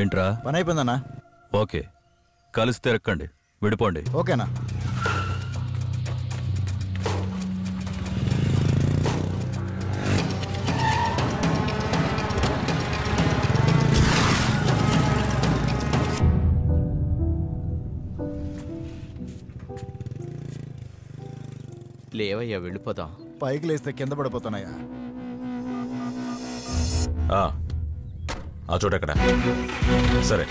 ఏంట్రా? పని అయిపోయిందన్నా. ఓకే. కలిసి తిరక్కండి. విడిపోండి. ఓకేనా? లేవయ్యా వెళ్ళిపోదాం. పైకి లేస్తే కింద పడిపోతున్నాయా ఆ, చోట ఎక్కడ? సరే.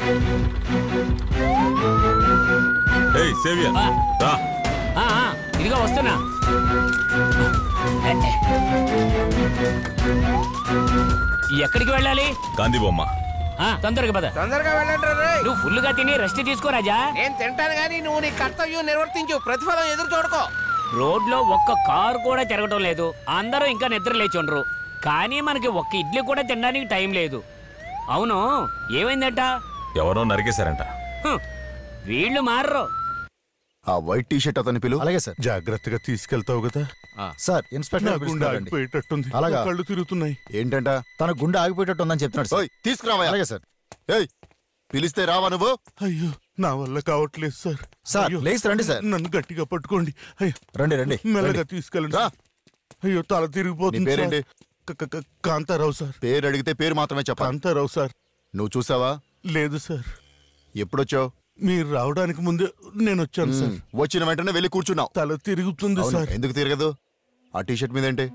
ఏయ్ సేవియర్. రా. ఆ, ఆ, ఇదిగో వస్తున్నా. ఎక్కడికి వెళ్ళాలి? గాంధీ బొమ్మ ఆ, తొందరగా పద. తొందరగా వెళ్ళండి నువ్వు ఫుల్గా తిని రెస్ట్ తీసుకో రాజా. నేను తింటాను కానీ నువ్వు నీ కర్తవ్యం నిర్వర్తించు. ప్రతిఫలం ఎదురు చూడకో. రోడ్లో ఒక్క కారు కూడా తిరగటం లేదు. అందరూ ఇంకా నిద్ర లేచుండ్రు. కానీ మనకి ఒక్క ఇడ్లీ కూడా తినడానికి టైం లేదు. అవును ఏమైందట? ఎవరో నరికేశారంట. వీళ్ళు మారరు. ఆ వైట్ టీ షర్ట్ అతని పిలు. అలాగే సార్. జాగ్రత్తగా తీసుకెళ్తావు కదా? సార్ ఇన్స్పెక్టర్ గుండె. ఆగిపోయేటట్టుంది. అలాగా? కళ్ళు తిరుగుతున్నాయి. ఏంటంట? తన గుండె ఆగిపోయేటట్టు ఉందని చెప్తున్నాడు సార్. తీసుకురావా అలాగే సార్. ఏయ్ పిలిస్తే రావా నువ్వు? అయ్యో నా వల్ల కావట్లేదు సార్. సార్, లేచి రండి సార్. నన్ను గట్టిగా పట్టుకోండి. అయ్యో రండి రండి. మెల్లగా. తీసుకెళ్ళండి. అయ్యో తల తిరిగిపోతుంది కాంతారావు సార్. పేరు అడిగితే పేరు మాత్రమే చెప్పాలి. కాంతారావు సార్. నువ్వు చూసావా? లేదు సార్. ఎప్పుడొచ్చావు? మీరు రావడానికి ముందే నేను వచ్చాను సార్ వచ్చిన వెంటనే వెళ్ళి కూర్చున్నావు. తల తిరుగుతుంది సార్. ఎందుకు తిరగదు? ఆ టీ షర్ట్ మీద ఏంటి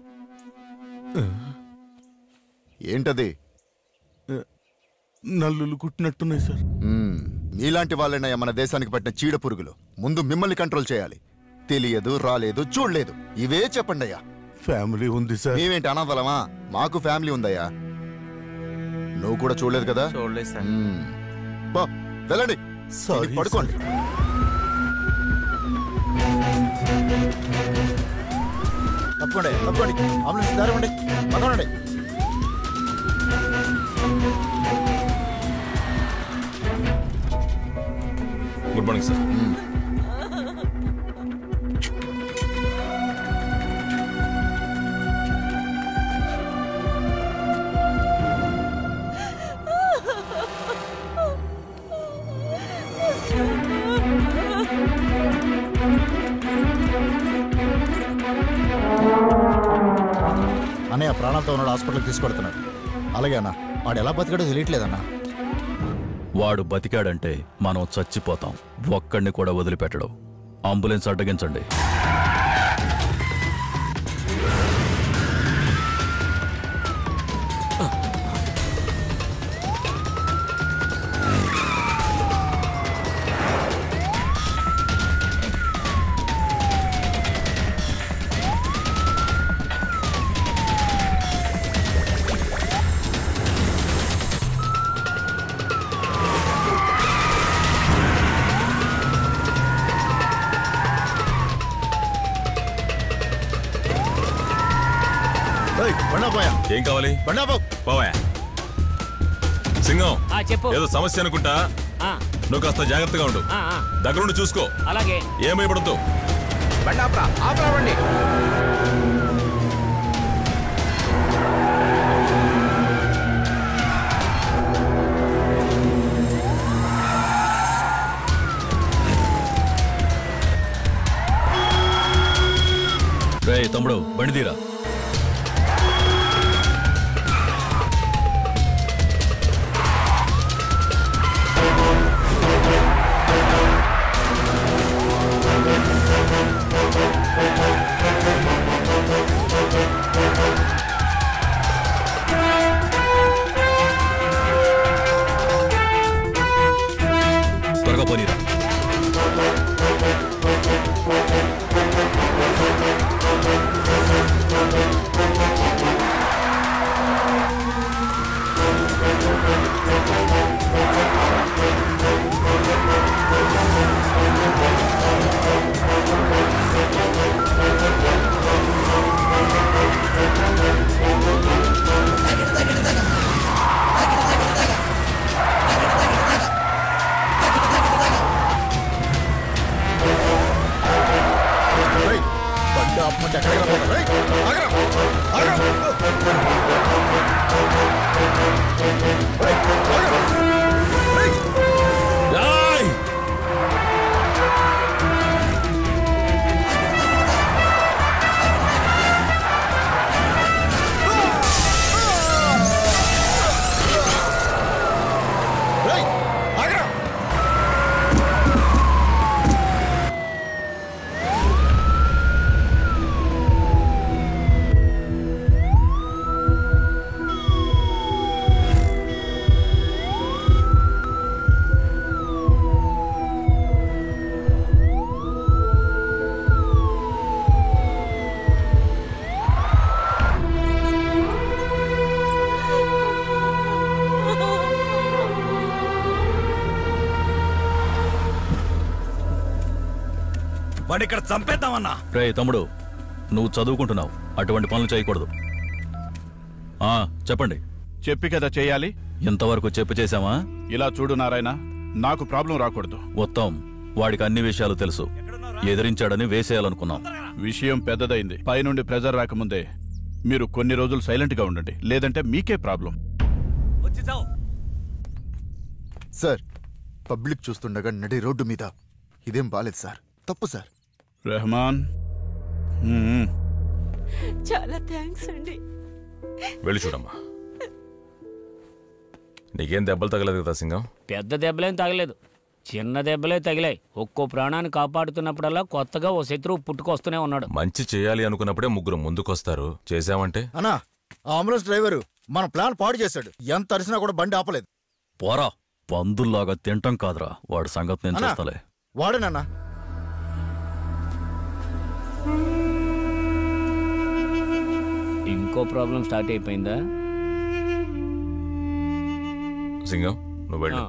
ఏంటది నల్లులు కుట్టినట్టున్నాయి సార్. మీలాంటి వాళ్ళైనా మన దేశానికి పట్టిన చీడ పురుగులు. ముందు మిమ్మల్ని కంట్రోల్ చేయాలి. తెలియదు రాలేదు చూడలేదు. ఇవే చెప్పండి అయ్యా ఫ్యామిలీ ఉంది సార్ మేమేంటి అనాథలమా? మాకు ఫ్యామిలీ ఉందయ్యా. నువ్వు కూడా చూడలేదు కదా? చూడలేదు సార్ వెళ్ళండి. సారీ ఇది పడుకోండి. తప్పండి తప్పండి అంబులెన్స్ దారి ఉండి. పక్కనండి గుడ్ మార్నింగ్ సార్ అన్నయ్య ప్రాణాలతో ఉన్నాడు హాస్పిటల్కి తీసుకెడుతున్నారు అలాగే అన్న వాడు ఎలా బతికాడో తెలియట్లేదన్నా వాడు బతికాడంటే మనం చచ్చిపోతాం. ఒక్కడిని కూడా వదిలిపెట్టడు. అంబులెన్స్ అడ్డగించండి. ఏం కావాలి పోవా. సింగం చెప్పు. ఏదో సమస్య అనుకుంటా? ఆ, నువ్వు కాస్త జాగ్రత్తగా ఉండు. దగ్గరుండి చూసుకో. అలాగే. బండి రే తమ్ముడు బండి తీరా. బండి చంపేద్దామన్నా? రే తమ్ముడు నువ్వు చదువుకుంటున్నావు. అటువంటి పనులు చేయకూడదు. ఆ చెప్పండి. చెప్పి కదా చేయాలి. ఇంతవరకు చెప్పు చేశామా ఇలా చూడు నారాయణ నాకు ప్రాబ్లం రాకూడదు. ఉత్తమ్ వాడికి అన్ని విషయాలు తెలుసు. ఎదిరించాడని వేసేయాలనుకున్నాం. విషయం పెద్దదైంది. పైనుండి ప్రెజర్ రాకముందే మీరు కొన్ని రోజులు సైలెంట్గా ఉండండి. లేదంటే మీకే ప్రాబ్లం. సార్ పబ్లిక్ చూస్తుండగా నడి రోడ్డు మీద. ఇదేం బాలేదు సార్. తప్పు సార్. రెహమాన్. చాలా థ్యాంక్స్ అండి. వెళ్ళి చూడమ్మా. నీకేం దెబ్బలు తగలేదు కదా సింగం? పెద్ద దెబ్బలేం తగలేదు. చిన్న దెబ్బలే తగిలాయి. ఒక్కో ప్రాణాన్ని కాపాడుతున్నప్పుడల్లా కొత్తగా ఓ శత్రువు పుట్టుకొస్తూనే ఉన్నాడు. మంచి చేయాలి అనుకున్నప్పుడే ముగ్గురు ముందుకొస్తారు. చేసామంటే అన్నా ఆ అంబులెన్స్ డ్రైవరు మన ప్లాన్ పాడు చేశాడు. ఎంత అరిసినా కూడా బండి ఆపలేదు. పోరా పందుల్లాగా తింటం కాదురా. వాడి సంగతి నేను అన్నా. చూస్తాలే. వాడేనన్నా. ఇంకో ప్రాబ్లం స్టార్ట్ అయిపోయిందా? సింగం నువ్వు వెళ్ళు.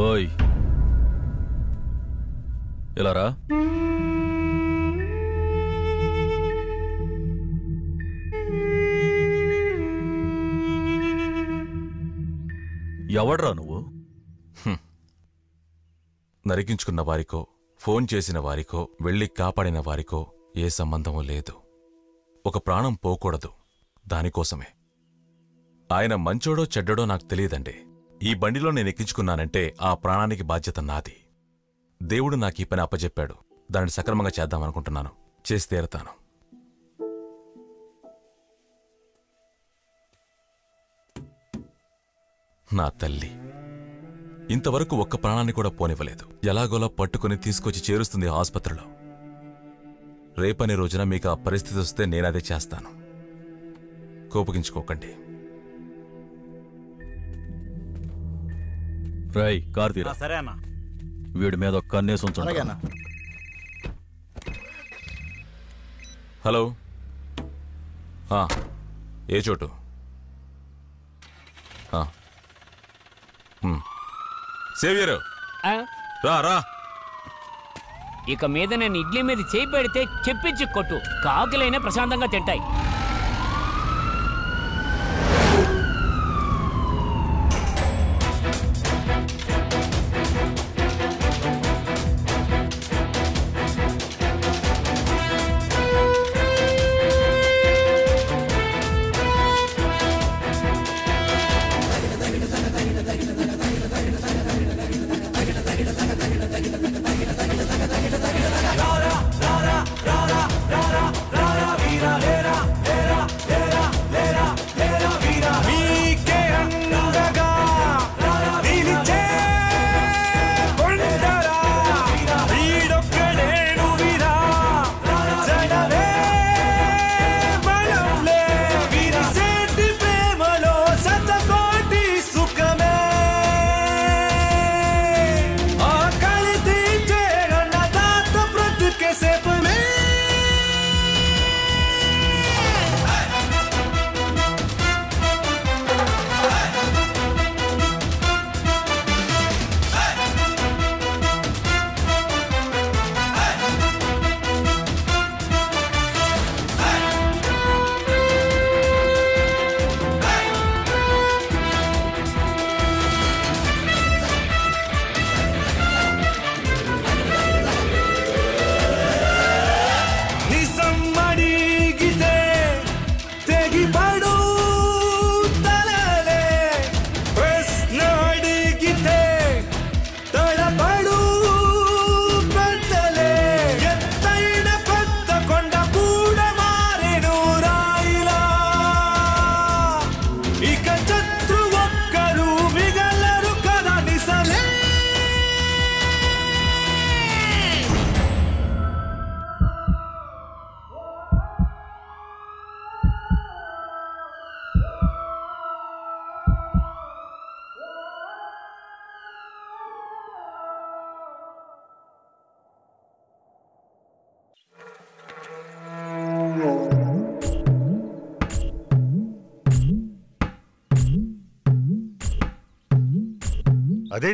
ఓయ్. ఇలా రా. ఎవడ్రా నువ్వు? నరికించుకున్న వారికో ఫోన్ చేసిన వారికో వెళ్ళి కాపాడిన వారికో ఏ సంబంధమూ లేదు. ఒక ప్రాణం పోకూడదు. దానికోసమే. ఆయన మంచోడో చెడ్డడో నాకు తెలియదండి. ఈ బండిలో నేను ఎక్కించుకున్నానంటే ఆ ప్రాణానికి బాధ్యత నాది. దేవుడు నాకు ఈ పని అప్పచెప్పాడు దాన్ని సక్రమంగా చేద్దామనుకుంటున్నాను చేసి తీరతాను. నా తల్లి. ఇంతవరకు ఒక్క ప్రాణాన్ని కూడా పోనివ్వలేదు. ఎలాగోలా పట్టుకుని తీసుకొచ్చి చేరుస్తుంది ఆసుపత్రిలో. రేపనే రోజున మీకు ఆ పరిస్థితి వస్తే నేనదే చేస్తాను. కోపగించుకోకండి. రై కార్తీరా సరే అన్న. వీడి మీద ఒక కన్నేసి అలాగే ఉంచండి అన్నా. హలో. ఆ, ఏ చోటు. సేవియరు? రా రా. ఇక మీద నేను ఇడ్లీ మీద చేయి పెడితే చెప్పించి కొట్టు. కాకులైనా ప్రశాంతంగా తింటాయి.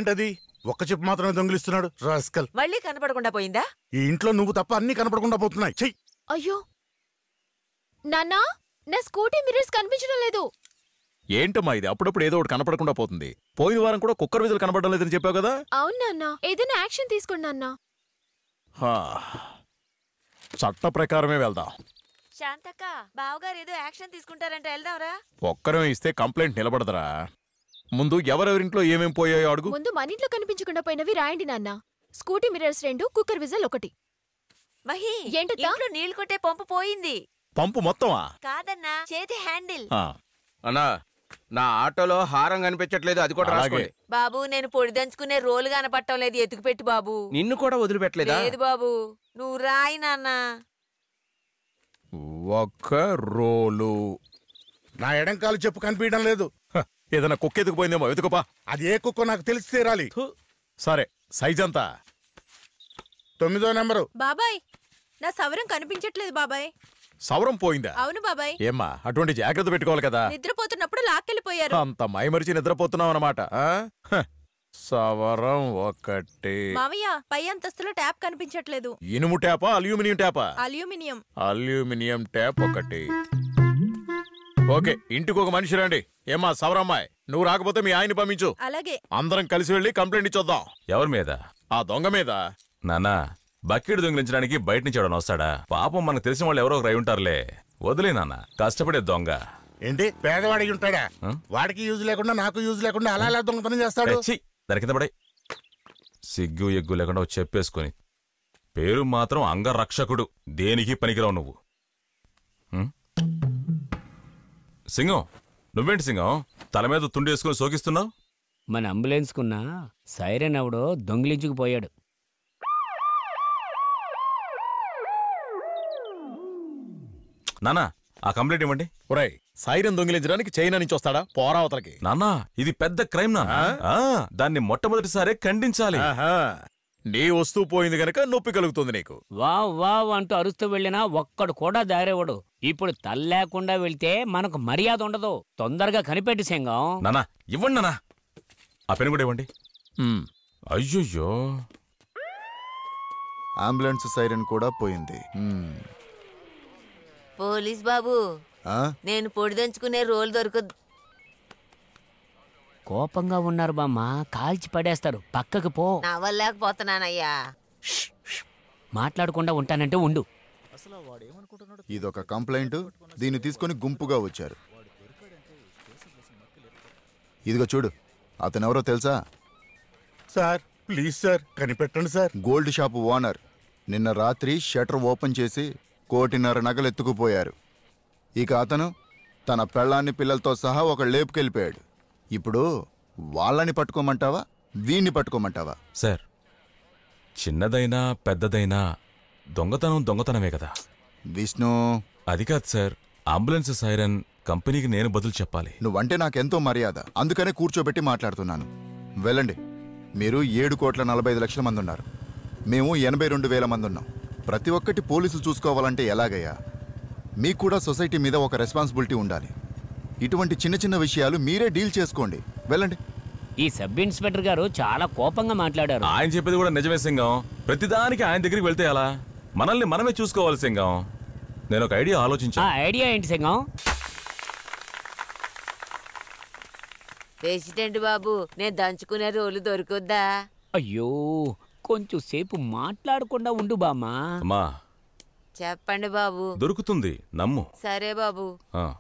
అదేంటది ఒక్క చెప్పు మాత్రమే దొంగిలిస్తున్నాడు. రాస్కల్. మళ్ళీ కనపడకుండా పోయిందా? ఈ ఇంట్లో నువ్వు తప్ప అన్ని కనపడకుండా పోతున్నాయి. చెయ్యి అయ్యో. నాన్నా నా స్కూటీ మిర్రర్స్ కనిపించడం లేదు. ఏంటమ్మా ఇది? అప్పుడప్పుడు ఏదో ఒకటి కనపడకుండా పోతుంది. పోయిన వారం కూడా కుక్కర్ విజులు కనపడడం లేదని చెప్పావు కదా? అవును నాన్న. ఏదైనా యాక్షన్ తీసుకోండి నాన్న. హా. చట్ట ప్రకారమే వెళ్దాం. శాంతక్క బావగారు ఏదో యాక్షన్ తీసుకుంటారంటే. వెళ్దాంరా. ఒక్కరం ఇస్తే కంప్లైంట్ నిలబడదరా. ముందు ఎవరెవరింట్లో ఏమేం పోయాయో అడుగు. ముందు మన ఇంట్లో కనిపించకుండా పోయినవి రాయండి నాన్న. స్కూటీ మిర్రర్స్ రెండు కుక్కర్ విజల్ ఒకటి. మహి ఏంటత్తా? ఇంట్లో నీళ్ళు కొట్టే పంపు పోయింది. పంపు మొత్తమా? కాదన్నా చేతి హ్యాండిల్. ఆ, అన్నా నా ఆటోలో హారం కనిపించట్లేదు అది కూడా అలాగే. రాసుకోండి. బాబు నేను పొడి దంచుకునే రోలు కనపట్టం లేదు ఎత్తుకు పెట్టి బాబు. నిన్ను కూడా వదిలిపెట్టలేదా? లేదు బాబు నువ్వు రాయి నాన్న. ఒక్క రోలు. నా ఎడం కాలు చెప్పు కనిపించడం లేదు. ఏదైనా కుక్క ఎత్తుకుపోయిందేమో. ఎతుకుపా అది ఏ కుక్కో నాకు తెలిసి తీరాలి. సరే సైజ్ అంతా. తొమ్మిదో నెంబరు. బాబాయ్ నా సవరం కనిపించట్లేదు బాబాయ్. సవరం పోయిందా? అవును బాబాయ్. ఏమ్మా అటువంటి జాగ్రత్త పెట్టుకోవాలి కదా. నిద్రపోతున్నప్పుడు లాక్కెళ్ళిపోయారు. అంత మైమరిచి నిద్రపోతున్నావు అనమాట సవరం ఒకటి. మావయ్య పై అంతస్తులో ట్యాప్ కనిపించట్లేదు. ఇనుము ట్యాపా అల్యూమినియం ట్యాపా? అల్యూమినియం. అల్యూమినియం ట్యాప్ ఒకటి. ఓకే ఇంటికి ఒక మనిషి రండి. ఏమ్మా సవరమ్మాయి నువ్వు రాకపోతే మీ ఆయన్ని పంపించు. అలాగే. అందరం కలిసి వెళ్ళి కంప్లైంట్ ఇచ్చొద్దాం. ఎవరి మీద? ఆ దొంగ మీద. నాన్నా బకెట్ దొంగిలించడానికి బయట నుంచి ఎవడన్నా వస్తాడా? పాపం మనకు తెలిసిన వాళ్ళు ఎవరో ఒకరు అయి ఉంటారులే. వదిలే నాన్న కష్టపడే దొంగ. ఏంటి? పేదవాడికి ఉంటాడా? వాడికి యూజ్ లేకుండా నాకు యూజ్ లేకుండా అలా అలా దొంగతనం చేస్తాడు? దాని కింద పడే సిగ్గు ఎగ్గు లేకుండా చెప్పేసుకొని. పేరు మాత్రం అంగరక్షకుడు. దేనికి పనికిరావు నువ్వు? సింగం నువ్వేంటి సింగం? తల మీద తుండేసుకుని సోకిస్తున్నావు? మన అంబులెన్స్కున్న సైరన్ ఎవడో దొంగిలించుకుపోయాడు నానా ఆ కంప్లైంట్ ఇవ్వండి. ఒరేయ్ సైరన్ దొంగిలించడానికి చైనా నుంచి వస్తాడా? పోరావతలకి నాన్నా ఇది పెద్ద క్రైమ్ నాన్న ఆ, దాన్ని మొట్టమొదటిసారే ఖండించాలి. ఆహా. నీ వస్తువు పోయింది గనక నొప్పి కలుగుతుంది నీకు. వావ్ వావ్ అంటూ అరుస్తూ వెళ్ళినా ఒక్కడు కూడా దారేవాడు. ఇప్పుడు తల్లేకుండా వెళ్తే మనకు మర్యాద ఉండదు. తొందరగా కనిపెట్టి సింగం నానా ఇవ్వండి నానా. ఆ పెన్ కూడా ఇవ్వండి. ఉమ్. అయ్యయ్యో. అంబులెన్స్ సైరన్ కూడా పోయింది. పోలీస్ బాబు ఆ? నేను పొడి దంచుకునే రోలు దొరకదు. కోపంగా ఉన్నారు బామ్మ. కాల్చి పడేస్తారు. పక్కకు పో. నవ్వలేకపోతున్నానయ్యా. మాట్లాడకుండా ఉంటానంటే ఉండు. ఇదొక కంప్లైంట్. దీన్ని తీసుకొని గుంపుగా వచ్చారు. ఇదిగో చూడు. అతను ఎవరో తెలుసా? సార్ ప్లీజ్ సార్ కనిపెట్టండి సార్. Gold shop owner. నిన్న రాత్రి షటర్ ఓపెన్ చేసి కోటిన్నర నగలు ఎత్తుకుపోయారు ఇక అతను తన పెళ్ళాన్ని పిల్లలతో సహా ఒక లేపుకెళ్ళిపోయాడు. ఇప్పుడు వాళ్ళని పట్టుకోమంటావా? వీణ్ణి పట్టుకోమంటావా? సార్ చిన్నదైనా పెద్దదైనా దొంగతనం దొంగతనమే కదా. విష్ణు. అది కాదు సార్ అంబులెన్స్ సైరన్ కంపెనీకి నేను బదులు చెప్పాలి. నువ్వంటే నాకెంతో మర్యాద. అందుకనే కూర్చోబెట్టి మాట్లాడుతున్నాను. వెళ్ళండి. మీరు ఏడు కోట్ల నలభై ఐదు లక్షల మంది ఉన్నారు. మేము ఎనభై రెండు వేల మంది ఉన్నాం. ప్రతి ఒక్కటి పోలీసులు చూసుకోవాలంటే ఎలాగయ్యా? మీకు కూడా సొసైటీ మీద ఒక రెస్పాన్సిబిలిటీ ఉండాలి. ఇటువంటి చిన్న చిన్న విషయాలు మీరే డీల్ చేసుకోండి. వెళ్ళండి. ఈ సబ్ ఇన్స్పెక్టర్ గారు చాలా కోపంగా మాట్లాడారు. ఆయన చెప్పేది కూడా నిజమే సింగం. ప్రతిదానికి ఆయన దగ్గరికి వెళ్తే ఎలా? మనల్ని మనమే చూసుకోవాలి సింగం. నేను ఒక ఐడియా ఆ ఆలోచించాను ఐడియా ఏంటి సింగం? ప్రెసిడెంట్ బాబు నేను దంచుకునే రోలు దొరకొద్దా? అయ్యో కొంచెం సేపు మాట్లాడకుండా ఉండు బామ్మా. అమ్మా. చెప్పండి బాబు. దొరుకుతుంది నమ్ము. సరే బాబు. ఆ.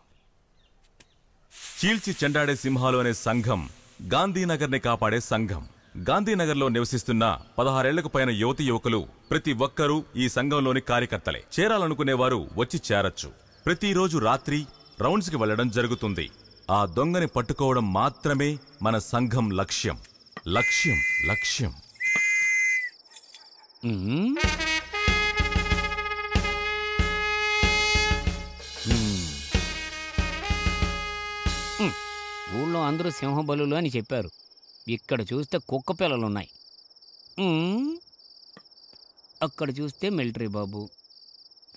చీల్చి చెండాడే సింహాలు అనే సంఘం గాంధీనగర్ని కాపాడే సంఘం. గాంధీనగర్లో నివసిస్తున్న పదహారేళ్ళకు పైన యువతి యువకులు ప్రతి ఒక్కరూ ఈ సంఘంలోని కార్యకర్తలే. చేరాలనుకునేవారు వచ్చి చేరొచ్చు. ప్రతిరోజు రాత్రి రౌండ్స్కి వెళ్ళడం జరుగుతుంది. ఆ దొంగని పట్టుకోవడం మాత్రమే మన సంఘం లక్ష్యం. లక్ష్యం లక్ష్యం. ఊళ్ళో అందరూ సింహబలులు అని చెప్పారు. ఇక్కడ చూస్తే కుక్క పిల్లలున్నాయి. అక్కడ చూస్తే మిలిటరీ బాబు.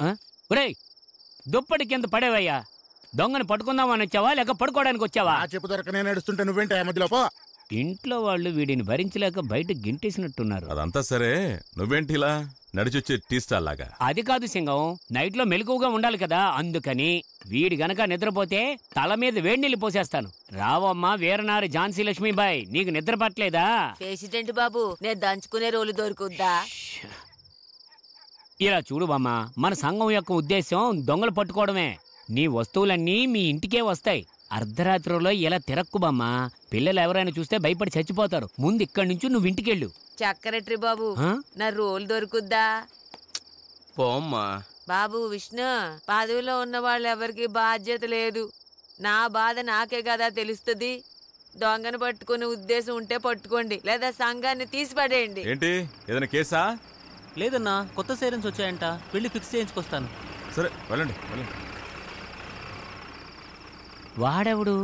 ఒరే ఒరేయ్ దుప్పటి కింద పడేవయ్యా. దొంగని పట్టుకుందామని వచ్చావా లేక పడుకోవడానికి వచ్చావా? ఆ చెప్పు దొరక నేను నడుస్తుంటే నువ్వేంటి మధ్యలో? పో. ఇంట్లో వాళ్ళు వీడిని భరించలేక బయట గింటేసినట్టున్నారు. అదంతా సరే. నువ్వేంటి ఇలా? నడిచొచ్చే టీ స్టాల్ లాగా. అది కాదు సింగం. నైట్లో మెలకువగా ఉండాలి కదా. అందుకని వీడి గనక నిద్రపోతే తల మీద వేడి నీళ్ళు పోసేస్తాను. రావమ్మా వీరనారి ఝాన్సీ లక్ష్మీబాయ్ నీకు నిద్ర పట్టలేదా? ప్రెసిడెంట్ బాబు? నేను దంచుకునే రోలు దొరుకుద్దా? ఇలా చూడు బామ్మ మన సంఘం యొక్క ఉద్దేశం దొంగలు పట్టుకోవడమే. నీ వస్తువులన్నీ మీ ఇంటికే వస్తాయి. అర్ధరాత్రిలో ఇలా తిరక్కు బామ్మ? పిల్లలు ఎవరైనా చూస్తే భయపడి చచ్చిపోతారు. ముందు ఇక్కడి నుంచి నువ్వు ఇంటికెళ్ళు. చక్కరెట్రి బాబు? నా రోలు దొరుకుద్దా? పోమ్మా. బాబు విష్ణు పదవిలో ఉన్న వాళ్ళు ఎవరికి బాధ్యత లేదు. నా బాధ నాకే కదా తెలుస్తుంది. దొంగను పట్టుకునే ఉద్దేశం ఉంటే పట్టుకోండి లేదా సంఘాన్ని తీసిపడేయండి. ఏంటి? ఏదైనా కేసా? లేదన్నా కొత్త సైరన్స్ వచ్చాయంట. వెళ్ళి ఫిక్స్ చేయించుకొస్తాను. సరే వెళ్ళండి వెళ్ళండి. వాడెవడు?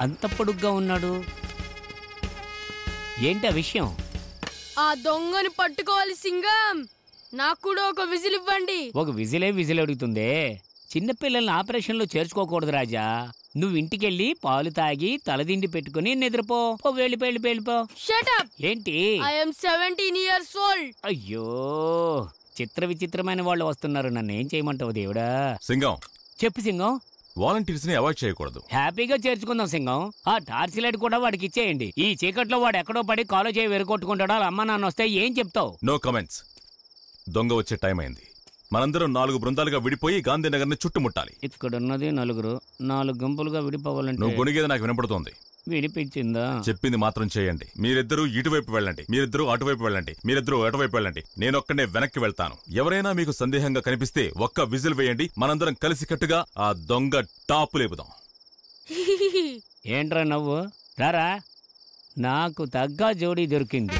అంత పొడుగ్గా ఉన్నాడు. ఏంటి ఆ విషయం? ఆ దొంగని పట్టుకోవాలి సింగం! నాకు కూడా ఒక విజిల్ ఇవ్వండి. ఒక విజిలే విజిల్ అడుగుతుందే. చిన్నపిల్లల్ని ఆపరేషన్లో చేర్చుకోకూడదు రాజా. నువ్వు ఇంటికెళ్ళి పాలు తాగి తలదిండి పెట్టుకుని నిద్రపో. పో వెళ్ళిపో వెళ్ళిపో వెళ్ళిపో షట్ అప్ ఏంటి? ఐఎమ్ సెవెంటీన్ ఇయర్స్ ఓల్డ్ అయ్యో! చిత్ర విచిత్రమైన వాళ్ళు వస్తున్నారు. నన్ను ఏం చేయమంటావు దేవుడా? సింగం. చెప్పు సింగం. వాలంటీర్స్ని అవాయిడ్ చేయకూడదు. హ్యాపీగా చేర్చుకుందాం సింగం. ఆ టార్చ్ లైట్ కూడా వాడికి ఇచ్చేయండి. ఈ చీకట్లో వాడు ఎక్కడో పడి కాలో చేయి వెరుకొట్టుకుంటాడో అమ్మ నాన్న వస్తే ఏం చెప్తావు? నో కమెంట్స్ దొంగ వచ్చే టైం అయింది. మనందరం నాలుగు బృందాలుగా విడిపోయి గాంధీనగర్ని చుట్టుముట్టాలి. ఇక్కడున్నది నలుగురు. నాలుగు గుంపులుగా విడిపోవాలంటే నువ్వు గొనిగేది నాకు వినపడుతోంది. వినిపించిందా? చెప్పింది మాత్రం చేయండి. మీరిద్దరూ ఇటువైపు వెళ్ళండి. మీరిద్దరూ అటువైపు వెళ్ళండి. మీరిద్దరూ అటువైపు వెళ్ళండి? నేనొక్కనే వెనక్కి వెళ్తాను. ఎవరైనా మీకు సందేహంగా కనిపిస్తే ఒక్క విజిల్ వేయండి. మనందరం కలిసికట్టుగా ఆ దొంగ టాపు లేపుదాం. ఏంట్రా నవ్వు? రారా? నాకు తగ్గ జోడీ దొరికింది.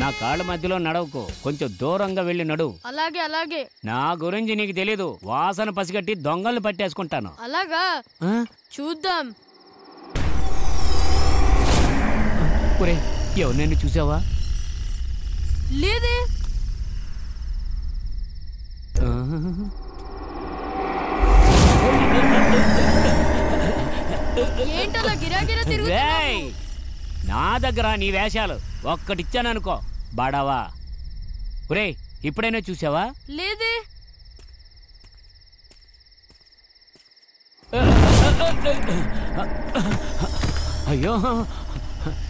నా కాళ్ళ మధ్యలో నడవకు. కొంచెం దూరంగా వెళ్ళి నడువు అలాగే అలాగే. నా గురించి నీకు తెలీదు. వాసన పసిగట్టి దొంగల్ని పట్టేసుకుంటాను. అలాగా? చూద్దాం. ఒరే ఎవరినైనా చూసావా? లేదే. ఏంటలా గిరాగిరా తిరుగుతున్నావు! నా దగ్గర నీ వేషాలు ఒక్కటిచ్చాననుకో బాడావా. ఒరే ఇప్పుడైనా చూసావా లేదే. అయ్యో.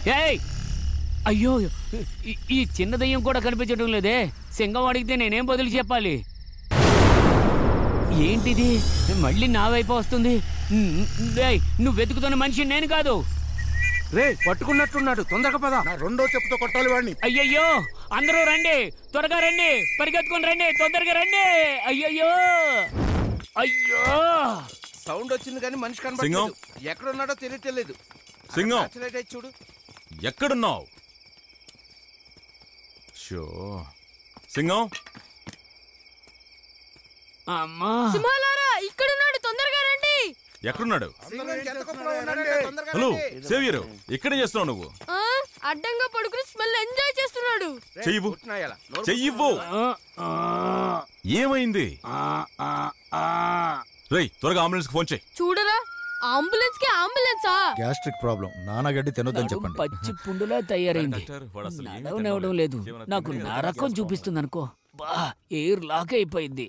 ఏయ్! అయ్యో ఈ- చిన్న దయ్యం కూడా కనిపించడం లేదే. సింగం అడిగితే నేనేం బదులు చెప్పాలి? ఏంటిది? మళ్ళీ నా వైపు వస్తుంది. నువ్వు వెతుకుతున్న మనిషి నేను కాదు. రే పట్టుకున్నట్టున్నాడు. తొందరగా పద. రెండో చెప్పుతో కొట్టాలి వాడిని. అయ్యయ్యో అందరూ రండి. త్వరగా రండి. పరిగెత్తుకుని రండి. తొందరగా రండి. అయ్యయ్యో. అయ్యో. సౌండ్ వచ్చింది కానీ మనిషి. కనబడలేదు. ఎక్కడ ఉన్నాడో తెలియట్లేదు. సింగం. చూడు. ఎక్కడున్నావు? షో. సింగం. అమ్మా. సింహాలారా ఇక్కడున్నాడు. తొందరగా రండి. ఎక్కడున్నాడు? హలో. సేవియరు ఇక్కడే చేస్తున్నావు నువ్వు? అడ్డంగా పడుకుని స్మెల్ ఎంజాయ్ చేస్తున్నాడు. నోరు చెయ్యివ్వు ఏమైంది? రేయ్ త్వరగా అంబులెన్స్ ఫోన్ చేయి చూడరా అంబులెన్స్కి అంబులెన్సా? Gastric problem. నానగడ్డి తినొద్దని చెప్పండి. పచ్చి పుండులా తయారైంది. డాక్టర్, వాడు అసలు ఏమీ నడవనవడం లేదు. నాకు నరకం చూపిస్తుంది అనుకో బా ఎయిర్ లాక్ అయిపోయింది.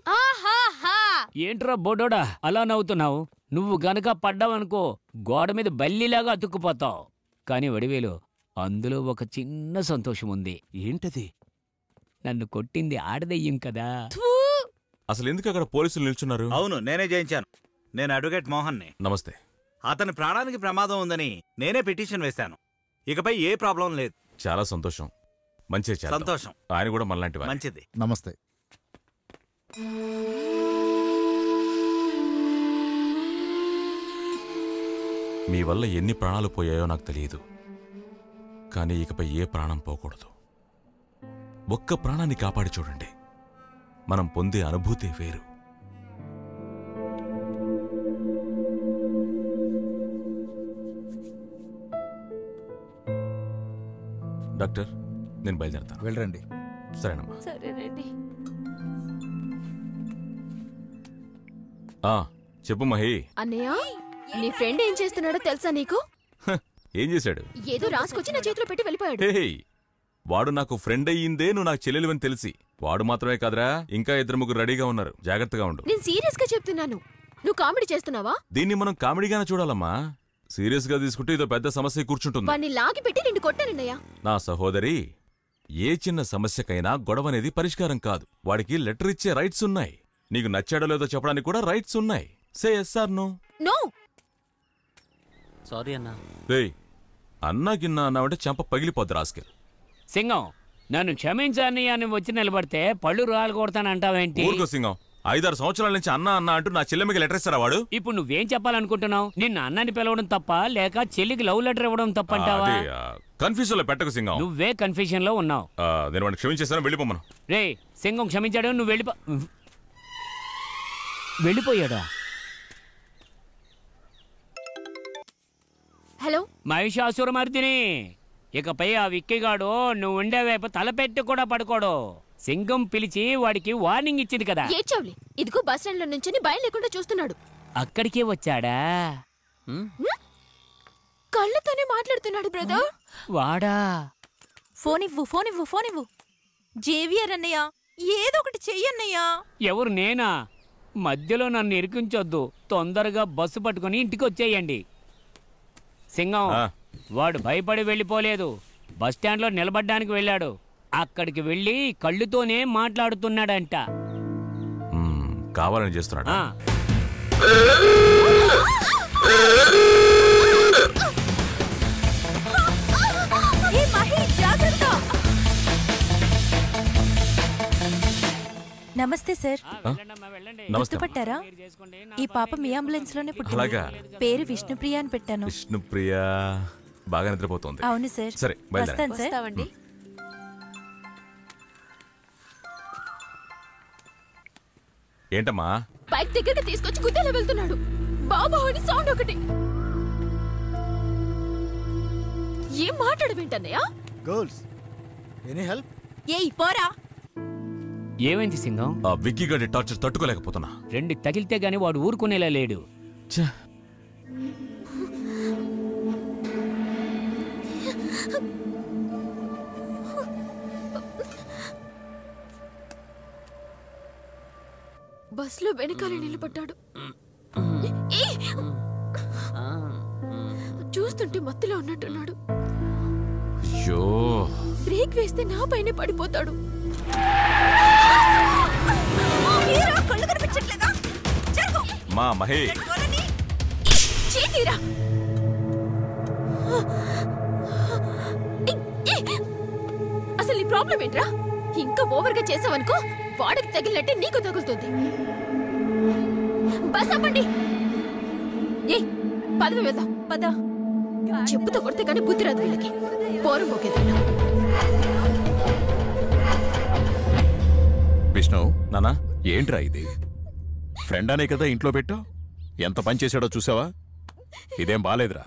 ఏంట్రా బొడోడా అలా నవ్వుతున్నావు? నువ్వు గనక పడ్డావనుకో గోడ మీద బల్లిలాగా అతుక్కుపోతావు. కానీ వడివేలు అందులో ఒక చిన్న సంతోషం ఉంది ఏంటది? నన్ను కొట్టింది ఆడదయ్యం కదా. అసలు ఎందుకు అక్కడ పోలీసులు నిల్చున్నారు? అవును నేనే జయించాను. నేను అడ్వకేట్ మోహన్ని. నమస్తే. అతని ప్రాణానికి ప్రమాదం ఉందని నేనే పిటిషన్ వేశాను. ఇకపై ఏ ప్రాబ్లం లేదు. చాలా సంతోషం. మంచి సంతోషం. ఆయన కూడా మనలాంటి. మంచిది. నమస్తే. మీ వల్ల ఎన్ని ప్రాణాలు పోయాయో నాకు తెలియదు. కానీ ఇకపై ఏ ప్రాణం పోకూడదు. ఒక్క ప్రాణాన్ని కాపాడి చూడండి. మనం పొందే అనుభూతి వేరు. డాక్టర్ నేను బయలుదేరతాను. వెళ్ళరండి సరేనమ్మా. సరేనండి ఆ, చెప్పు మహి. అన్నయ్య? నీ ఫ్రెండ్ ఏం చేస్తున్నాడో తెలుసా నీకు? ఏం చేశాడు? ఏదో రాసుకొచ్చి నా చేతిలో పెట్టి వెళ్ళిపోయాడు. వాడు నాకు ఫ్రెండ్ అయ్యిందే నువ్వు నాకు చెల్లెలివని తెలిసి. వాడు మాత్రమే కాదురా ఇంకా ఇద్దరు ముగ్గురు రెడీగా ఉన్నారు. జాగ్రత్తగా ఉండు. నేను సీరియస్గా చెప్తున్నాను. నువ్వు కామెడీ చేస్తున్నావా? దీన్ని మనం కామెడీగానే చూడాలమ్మా. సీరియస్గా తీసుకుంటే ఇదో పెద్ద సమస్య కూర్చుంటుంది. వాడిని లాగి పెట్టి నిన్ను కొట్టానన్నయ్య నా సహోదరి ఏ చిన్న సమస్యకైనా గొడవ అనేది పరిష్కారం కాదు. వాడికి లెటర్ ఇచ్చే రైట్స్ ఉన్నాయి. నీకు నచ్చాడో లేదో చెప్పడానికి కూడా రైట్స్ ఉన్నాయి. Say yes sir no no sorry అన్నా. రేయ్ అన్నా గిన్నా అన్నావంటే చెంప పగిలిపోద్ది రాస్కెల్. సింగం నన్ను క్షమించని అని వచ్చి నిలబడితే పళ్ళు రాలు కొడతానంటావేంటి ఊరుకో సింగం. ఐదారు సంవత్సరాల నుంచి అన్నా అన్నా అంటూ నా చెల్లెమ్మకి లెటర్ ఇస్తారా వాడు? ఇప్పుడు నువ్వేం చెప్పాలనుకుంటున్నావు? నిన్ను అన్నని పిలవడం తప్ప లేక చెల్లికి లవ్ లెటర్ ఇవ్వడం తప్పంటావా? కన్ఫ్యూజన్లో పెట్టకు సింగం. నువ్వే కన్ఫ్యూజన్లో ఉన్నావు నేను వాడిని క్షమించేస్తాను వెళ్ళిపోమను. రే సింగం క్షమించాడు నువ్వు వెళ్ళిపో. వెళ్ళిపోయాడా? హలో? మహిషాసురమర్దిని. ఇకపై ఆ విక్కిగాడు నువ్వు ఉండే వైపు తలపెట్టి కూడా పడుకోడు. సింగం పిలిచి వాడికి వార్నింగ్ ఇచ్చింది కదా. ఏడ్చావులే. ఇదిగో బస్ స్టాండ్లో నుంచి భయం లేకుండా చూస్తున్నాడు. అక్కడికే వచ్చాడా? కళ్ళతోనే మాట్లాడుతున్నాడు బ్రదర్. వాడా? ఫోన్ ఇవ్వు ఫోన్ ఇవ్వు ఫోన్ ఇవ్వు జేవియర్ అన్నయ్య ఏదో ఒకటి చెయ్యన్నయ్యా ఎవరు నేనా? మధ్యలో నన్ను ఇరికించొద్దు. తొందరగా బస్సు పట్టుకుని ఇంటికి వచ్చేయండి. సింగం వాడు భయపడి వెళ్ళిపోలేదు. బస్ స్టాండ్లో నిలబడ్డానికి వెళ్ళాడు. అక్కడికి వెళ్ళి కళ్ళుతోనే మాట్లాడుతున్నాడంట. కావాలని చేస్తున్నాడు? నమస్తే సార్. గుర్తుపట్టారా? ఈ పాప మీ అంబులెన్స్లోనే పుట్టింది. అలాగా? పేరు విష్ణుప్రియ అని పెట్టాను. విష్ణుప్రియ బాగా నిద్రపోతుంది. అవును సార్. సరే. వస్తాను సార్. ఏంటమ్మా? బైక్ దగ్గరికి తీసుకొచ్చి గుద్దేలా వెళ్తున్నాడు. బాబా అని సౌండ్ ఒకటి. ఏం మాట్లాడవేంటన్నయ్య? Girls any help? ఏయ్ పోరా. ఏమైంది సింగం? ఆ విక్కీ గడి టార్చర్ తట్టుకోలేకపోతున్నా. రెండు తగిలితే గాని వాడు ఊరుకునేలా లేడు. బస్లో వెనకాల నిలబడ్డాడు! చూస్తుంటే మత్తులో ఉన్నట్టున్నాడు. అయ్యో! బ్రేక్ వేస్తే నా పైన పడిపోతాడు. మా మహే. చేతిరా అసలు నీ ప్రాబ్లం ఏంట్రా? ఇంకా ఓవర్గా చేసావనుకో వాడికి తగిలినట్టే నీకు తగులుతుంది. బస్ అప్పండి ఏ పదవి వెళ్దాం. పద. చెప్పుతో కొడితే కానీ బుద్ధి రాదు వీళ్ళకి. పోరం పోకేదన్నా విష్ణు. నానా? ఏంట్రా ఇది? ఫ్రెండ్ అనే కదా ఇంట్లో పెట్టావు ఎంత పని చేశాడో చూసావా? ఇదేం బాలేదురా?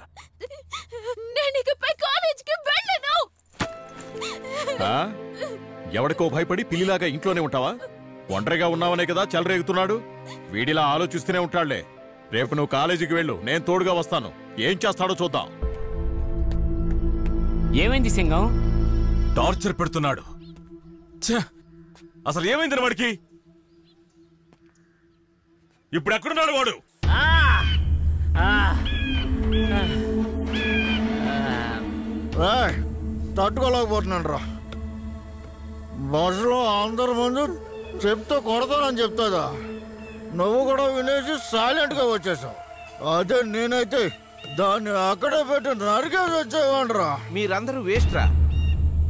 ఎవడికో భయపడి పిల్లిలాగా ఇంట్లోనే ఉంటావా? ఒంటరిగా ఉన్నావనే కదా చెలరేగుతున్నాడు? వీడిలా ఆలోచిస్తూనే ఉంటాడులే. రేపు నువ్వు కాలేజీకి వెళ్ళు. నేను తోడుగా వస్తాను. ఏం చేస్తాడో చూద్దాం. ఏమైంది సింగం? టార్చర్ పెడుతున్నాడు. ఛ! అసలు ఏమైంది వాడికి? ఇప్పుడు ఎక్కడున్నాడు వాడు? ఏయ్, తట్టుకోలేకపోతున్నాను రా. బస్సులో అందరి ముందు చెప్తే కొడతానని చెప్తాదా? నువ్వు కూడా వినేసి సైలెంట్గా వచ్చేసావు. అదే నేనైతే దాన్ని అక్కడే పెట్టి నరికేసి వచ్చేవాడు రా మీరందరూ వేస్ట్ రా.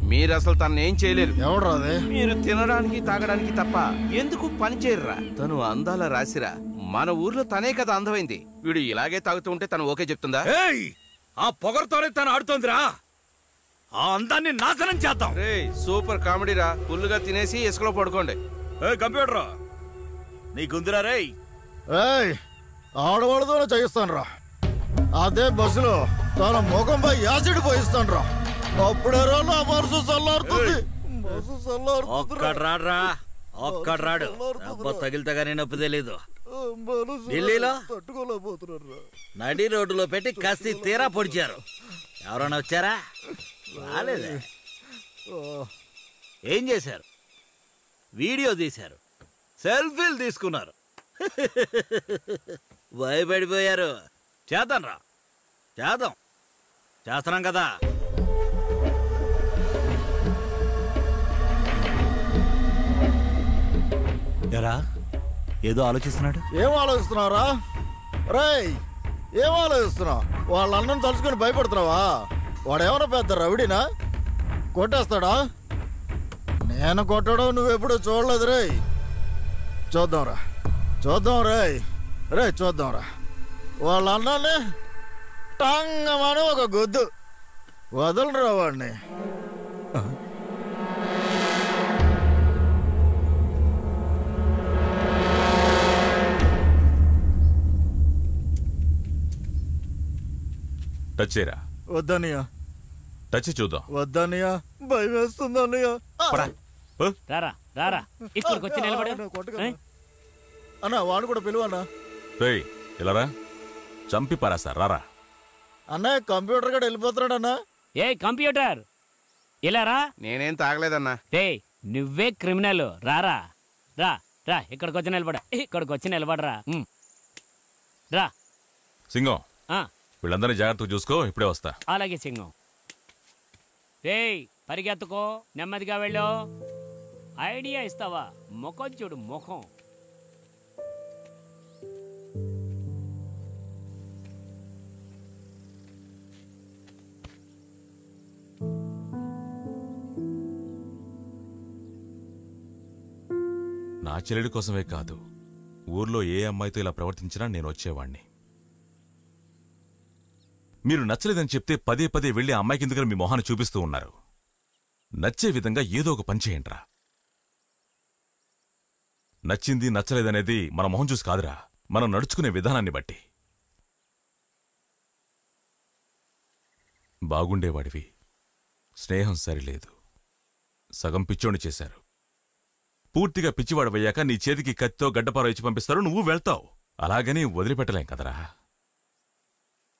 మీరు అసలు తను ఏం చేయలేరు. ఎవడ్రా అది? మీరు తినడానికి తాగడానికి తప్ప ఎందుకు పని చేయరురా? తను అందాల రాసిరా మన ఊర్లో తనే కదా అందమైంది. వీడు ఇలాగే తాగుతూ ఉంటే తను ఓకే చెప్తుందా? ఆ పొగరుతోనే తను ఆడుతోందిరా. ఆ అందాన్ని నాశనం చేద్దాం. రే సూపర్ కామెడీ రా ఫుల్గా తినేసి ఇసుకలో పడుకోండి. ఏ కంప్యూటర్. నీకుందిరా రేయ్. ఏయ్ ఆడవాళ్ళతోనే చేయిస్తాను రా అదే బస్సులో తన ముఖంపై యాసిడ్ పోయిస్తాను రా అప్పుడే రా నా మనసు చల్లారుతుంది. మనసు చల్లారుతుంది ఒక్కడు రాడ్రా ఒక్కడు రాడు దెబ్బ తగిలితే గానీ నొప్పి తెలీదు. ఢిల్లీలో? తట్టుకోలేకపోతున్నారు నడి రోడ్డులో పెట్టి కసి తీరా పొడిచారు. ఎవరైనా వచ్చారా? రాలేదే. ఏం చేశారు? వీడియో తీశారు. సెల్ఫీలు తీసుకున్నారు. భయపడిపోయారు. చేద్దాం రా చేద్దాం. చేస్తున్నాం కదా. ఎరా ఏదో ఆలోచిస్తున్నాడు? ఏం ఆలోచిస్తున్నారా రేయ్ ఏం ఆలోచిస్తున్నావు? వాళ్ళ అన్నం తలుచుకొని భయపడుతున్నావా? వాడేమన్నా పెద్ద రవిడినా కొట్టేస్తాడా? నేను కొట్టడం నువ్వెప్పుడు చూడలేదు రేయ్. చూద్దాంరా చూద్దాం రేయ్. రే చూద్దాంరా. వాళ్ళ అన్నాన్ని టంగమని ఒక గొద్దు. వదలరా వాడిని. టచ్ చేయరా? వద్దనియా టచ్ చూద్దాం. వద్దనియా భయం వేస్తుంది అన్నయ్య రారా రారా. ఇక్కడికి వచ్చి నిలబడు? అన్న వాడు కూడా పిలువన్నా. రేయ్ ఇలా రా చంపి పారేస్తా రారా. అన్నయ్య కంప్యూటర్ కూడా వెళ్ళిపోతున్నాడు అన్న ఏ కంప్యూటర్? ఇలా రా నేనేం తాగలేదన్నా. రే నువ్వే క్రిమినల్. రారా. రా రా ఇక్కడికి వచ్చి నిలబడ. ఇక్కడికి వచ్చి నిలబడరా. రా. సింగం. ఆ, వీళ్ళందరినీ జాగ్రత్తగా చూసుకో ఇప్పుడే వస్తా. అలాగే సింగం. రేయ్ పరిగెత్తుకో నెమ్మదిగా వెళ్ళు. ఐడియా ఇస్తావా? ముఖం చూడు ముఖం. నా చెల్లెడి కోసమే కాదు ఊర్లో ఏ అమ్మాయితో ఇలా ప్రవర్తించినా నేను వచ్చేవాణ్ణి. మీరు నచ్చలేదని చెప్తే పదే పదే వెళ్ళి ఆ అమ్మాయికి ఎందుకని మీ మొహాన్ని చూపిస్తూ ఉన్నారు? నచ్చే విధంగా ఏదో ఒక పని చేయండిరా. నచ్చింది నచ్చలేదనేది మన మొహం చూసి కాదురా. మనం నడుచుకునే విధానాన్ని బట్టి. బాగుండేవాడివి. స్నేహం సరిలేదు. సగం పిచ్చోని చేశారు. పూర్తిగా పిచ్చివాడవయ్యాక నీ చేతికి కత్తితో గడ్డపార ఇచ్చి పంపిస్తారు నువ్వు వెళ్తావు. అలాగని వదిలిపెట్టలేం కదరా.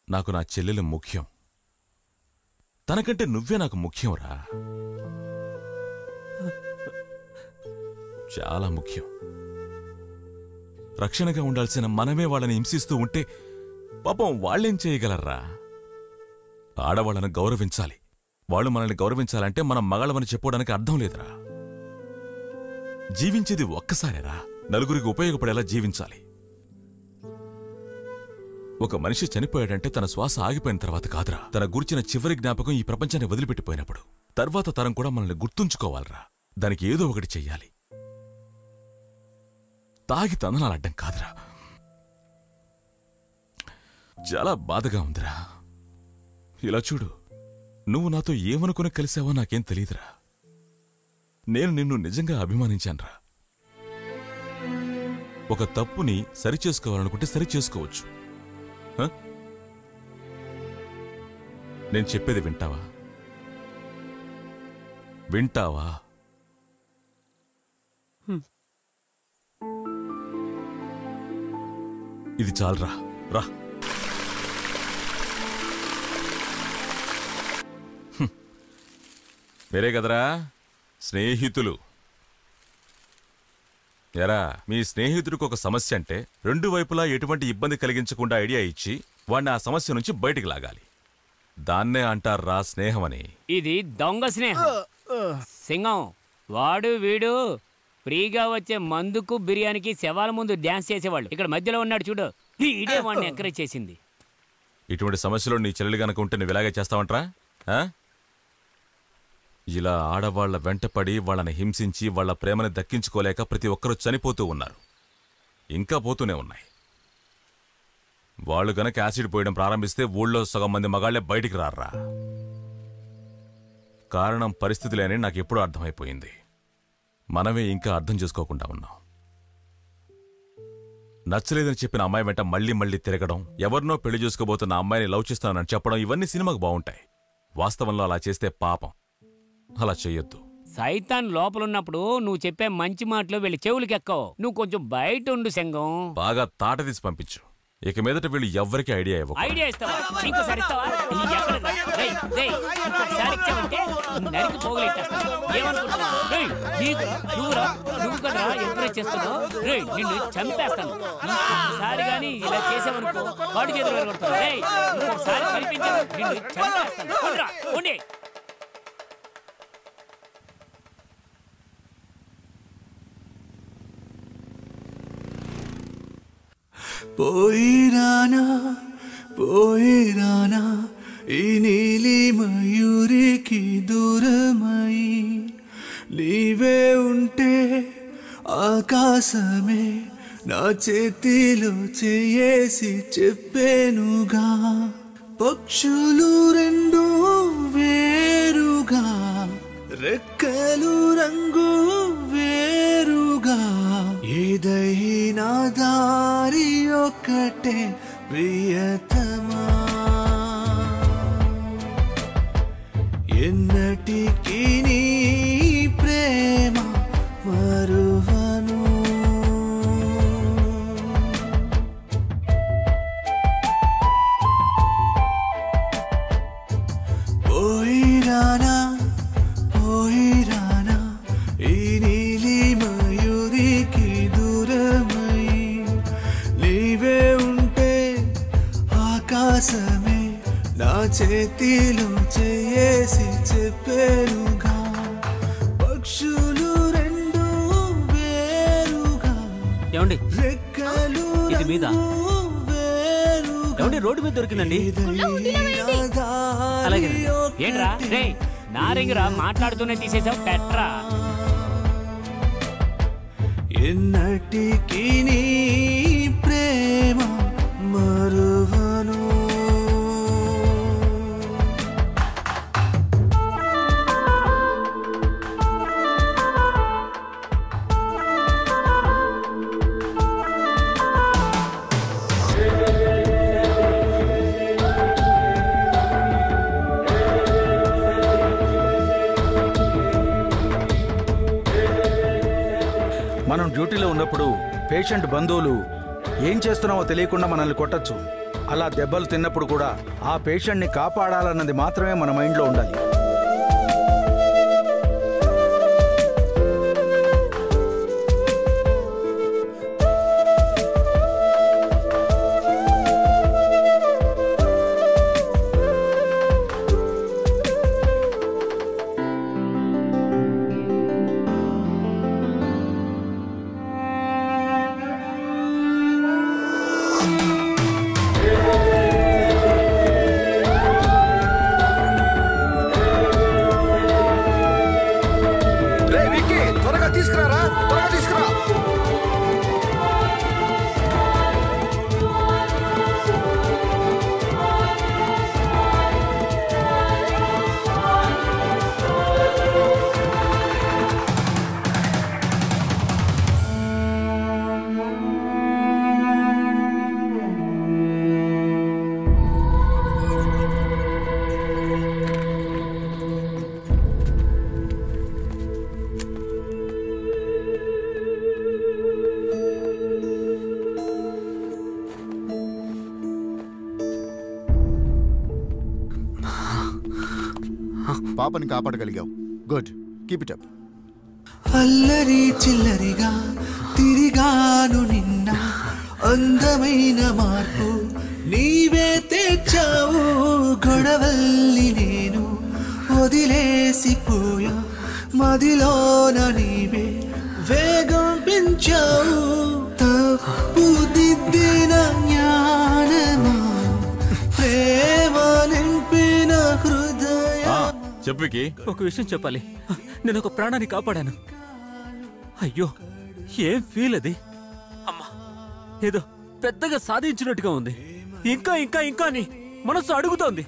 నాకు నా చెల్లెలు ముఖ్యం. తనకంటే నువ్వే నాకు ముఖ్యంరా. చాలా ముఖ్యం. రక్షణగా ఉండాల్సిన మనమే వాళ్ళని హింసిస్తూ ఉంటే పాపం వాళ్ళేం చేయగలరా ఆడవాళ్ళను గౌరవించాలి. వాళ్ళు మనల్ని గౌరవించాలంటే మనం మగాళ్ళమని చెప్పుకోవడానికి అర్థం లేదురా. జీవించేది ఒక్కసారేరా. నలుగురికి ఉపయోగపడేలా జీవించాలి. ఒక మనిషి చనిపోయాడంటే తన శ్వాస ఆగిపోయిన తర్వాత కాదురా. తన గురించిన చివరి జ్ఞాపకం ఈ ప్రపంచాన్ని వదిలిపెట్టిపోయినప్పుడు. తర్వాత తరం కూడా మనల్ని గుర్తుంచుకోవాలరా. దానికి ఏదో ఒకటి చెయ్యాలి. తాగి తందనాలడ్డం కాదురా. చాలా బాధగా ఉందిరా. ఇలా చూడు. నువ్వు నాతో ఏమనుకుని కలిసావో నాకేం తెలియదురా నేను నిన్ను నిజంగా అభిమానించానురా. ఒక తప్పుని సరిచేసుకోవాలనుకుంటే సరిచేసుకోవచ్చు. నేను చెప్పేది వింటావా? వింటావా? ఇది చాలరా రా. మీరే కదరా? స్నేహితులు. ఎరా మీ స్నేహితుడికి ఒక సమస్య అంటే రెండు వైపులా ఎటువంటి ఇబ్బంది కలిగించకుండా ఐడియా ఇచ్చి వాడిని ఆ సమస్య నుంచి బయటికి లాగాలి. దాన్నే అంటారా స్నేహం అని ఇది దొంగ స్నేహం. సింగం వాడు వీడు ఫ్రీగా వచ్చే మందుకు బిర్యానీకి శవాల ముందు డ్యాన్స్ చేసేవాళ్ళు. ఇక్కడ మధ్యలో ఉన్నాడు చూడు ఇదే వాడిని ఎంకరేజ్ చేసింది. ఇటువంటి సమస్యలో నీ చెల్లెలు గనక ఉంటే నువ్వు ఇలాగే చేస్తావంట్రా? ఆ? ఇలా ఆడవాళ్ళ వెంటపడి వాళ్ళని హింసించి వాళ్ళ ప్రేమని దక్కించుకోలేక ప్రతి ఒక్కరూ చనిపోతూ ఉన్నారు. ఇంకా పోతూనే ఉన్నాయి. వాళ్ళు గనక యాసిడ్ పోయడం ప్రారంభిస్తే ఊళ్ళో సగం మంది మగాళ్ళే బయటికి రారా కారణం పరిస్థితులేని నాకు ఎప్పుడూ అర్థమైపోయింది. మనమే ఇంకా అర్థం చేసుకోకుండా ఉన్నాం. నచ్చలేదని చెప్పిన అమ్మాయి వెంట మళ్ళీ మళ్ళీ తిరగడం ఎవరినో పెళ్ళి చేసుకోబోతున్న అమ్మాయిని లవ్ చేస్తానని చెప్పడం ఇవన్నీ సినిమాకు బాగుంటాయి. వాస్తవంలో అలా చేస్తే పాపం. అలా చెయ్యొద్దు. సైతాన్ లోపలున్నప్పుడు నువ్వు చెప్పే మంచి మాటలు వీళ్ళ చెవులకి ఎక్కవు నువ్వు కొంచెం బయట ఉండు సంగం బాగా తాట తీసి పంపించు. ఇక మీదట వీళ్ళు ఎవ్వరికి ఐడియా ఇవ్వకు ఐడియా ఇస్తావా? ఇంకోసారి ఇస్తావా? ఎక్కడ? రేయ్, రేయ్, ఇంకోసారి ఇచ్చావంటే నరికి పోగలెట్టేస్తాను ఏమనుకుంటున్నావు? రేయ్, నీకురా, నువ్వురా? నువ్వు కదా ఎంకరేజ్ చేస్తున్నావు రేయ్ నిన్ను చంపేస్తాను. కానీ ఇలా చేసావనుకో వాడి చేతులు వెళ్ళగొడతాను రేయ్ ఇంకొకసారి కనిపించాను నిన్ను చంపేస్తాను. పోండిరా, పోయిరానా పోయిరానా ఈ నీలి మయూరికి దూరమై నీవే ఉంటే ఆకాశమే నా చేతిలో చేసి చెప్పేనుగా. పక్షులు రెండు వేరుగా రెక్కలు రంగు వేరుగా. ఏదైనా దారి ఒక్కటే ప్రియతమా ఎన్నటికీ నీ ప్రేమ చేతిలో చేసి చెప్పేనుగా పక్షులు రెండు వేరుగా. ఏమండి? రెక్కలు ఇది మీద? వేరుగా. ఏమండి రోడ్డు మీద దొరికిందండి? అలాగే. ఏంట్రా? రే నారింగిరా మాట్లాడుతూనే తీసేసావు పెట్రా ఎన్నటికీ నీ ప్రేమ మరువను. ఉన్నప్పుడు పేషెంట్ బంధువులు ఏం చేస్తున్నామో తెలియకుండా మనల్ని కొట్టచ్చు. అలా దెబ్బలు తిన్నప్పుడు కూడా ఆ పేషెంట్ని కాపాడాలన్నది మాత్రమే మన మైండ్లో ఉండాలి. పాపని కాపాడగలిగావు. గుడ్. కీప్ ఇట్ అప్ అల్లరి చిల్లరిగా తిరిగాను నిన్న అందమైన మా ఒక విషయం చెప్పాలి. నేను ఒక ప్రాణాన్ని కాపాడాను. అయ్యో ఏం ఫీల్ అది? అమ్మా ఏదో పెద్దగా సాధించినట్టుగా ఉంది. ఇంకా ఇంకా ఇంకా అని మనసు అడుగుతోంది.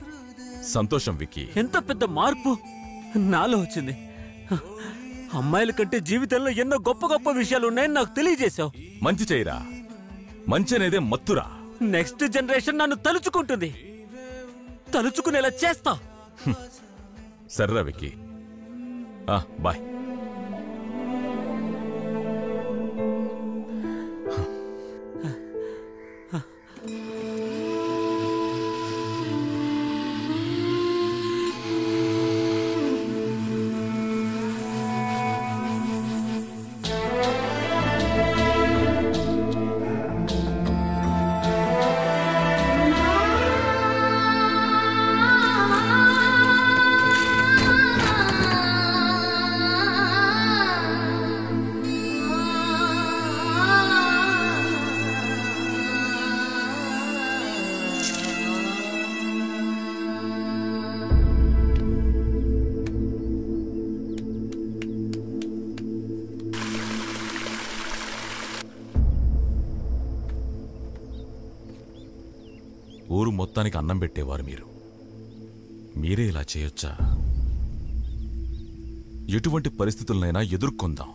సంతోషం వికీ ఎంత పెద్ద మార్పు? నాలో వచ్చింది. అమ్మాయిల కంటే జీవితంలో ఎన్నో గొప్ప గొప్ప విషయాలు ఉన్నాయని నాకు తెలియజేశావు. మంచి చేయరా? మంచి అనేదే మత్తురా? నెక్స్ట్ జనరేషన్ నన్ను తలుచుకుంటుంది. తలుచుకునేలా చేస్తా. సర్రా వికీ ఆ, బాయ్. ఊరు అన్నం పెట్టేవారు మీరు. మీరే ఇలా చేయొచ్చా? ఎటువంటి పరిస్థితులనైనా ఎదుర్కొందాం.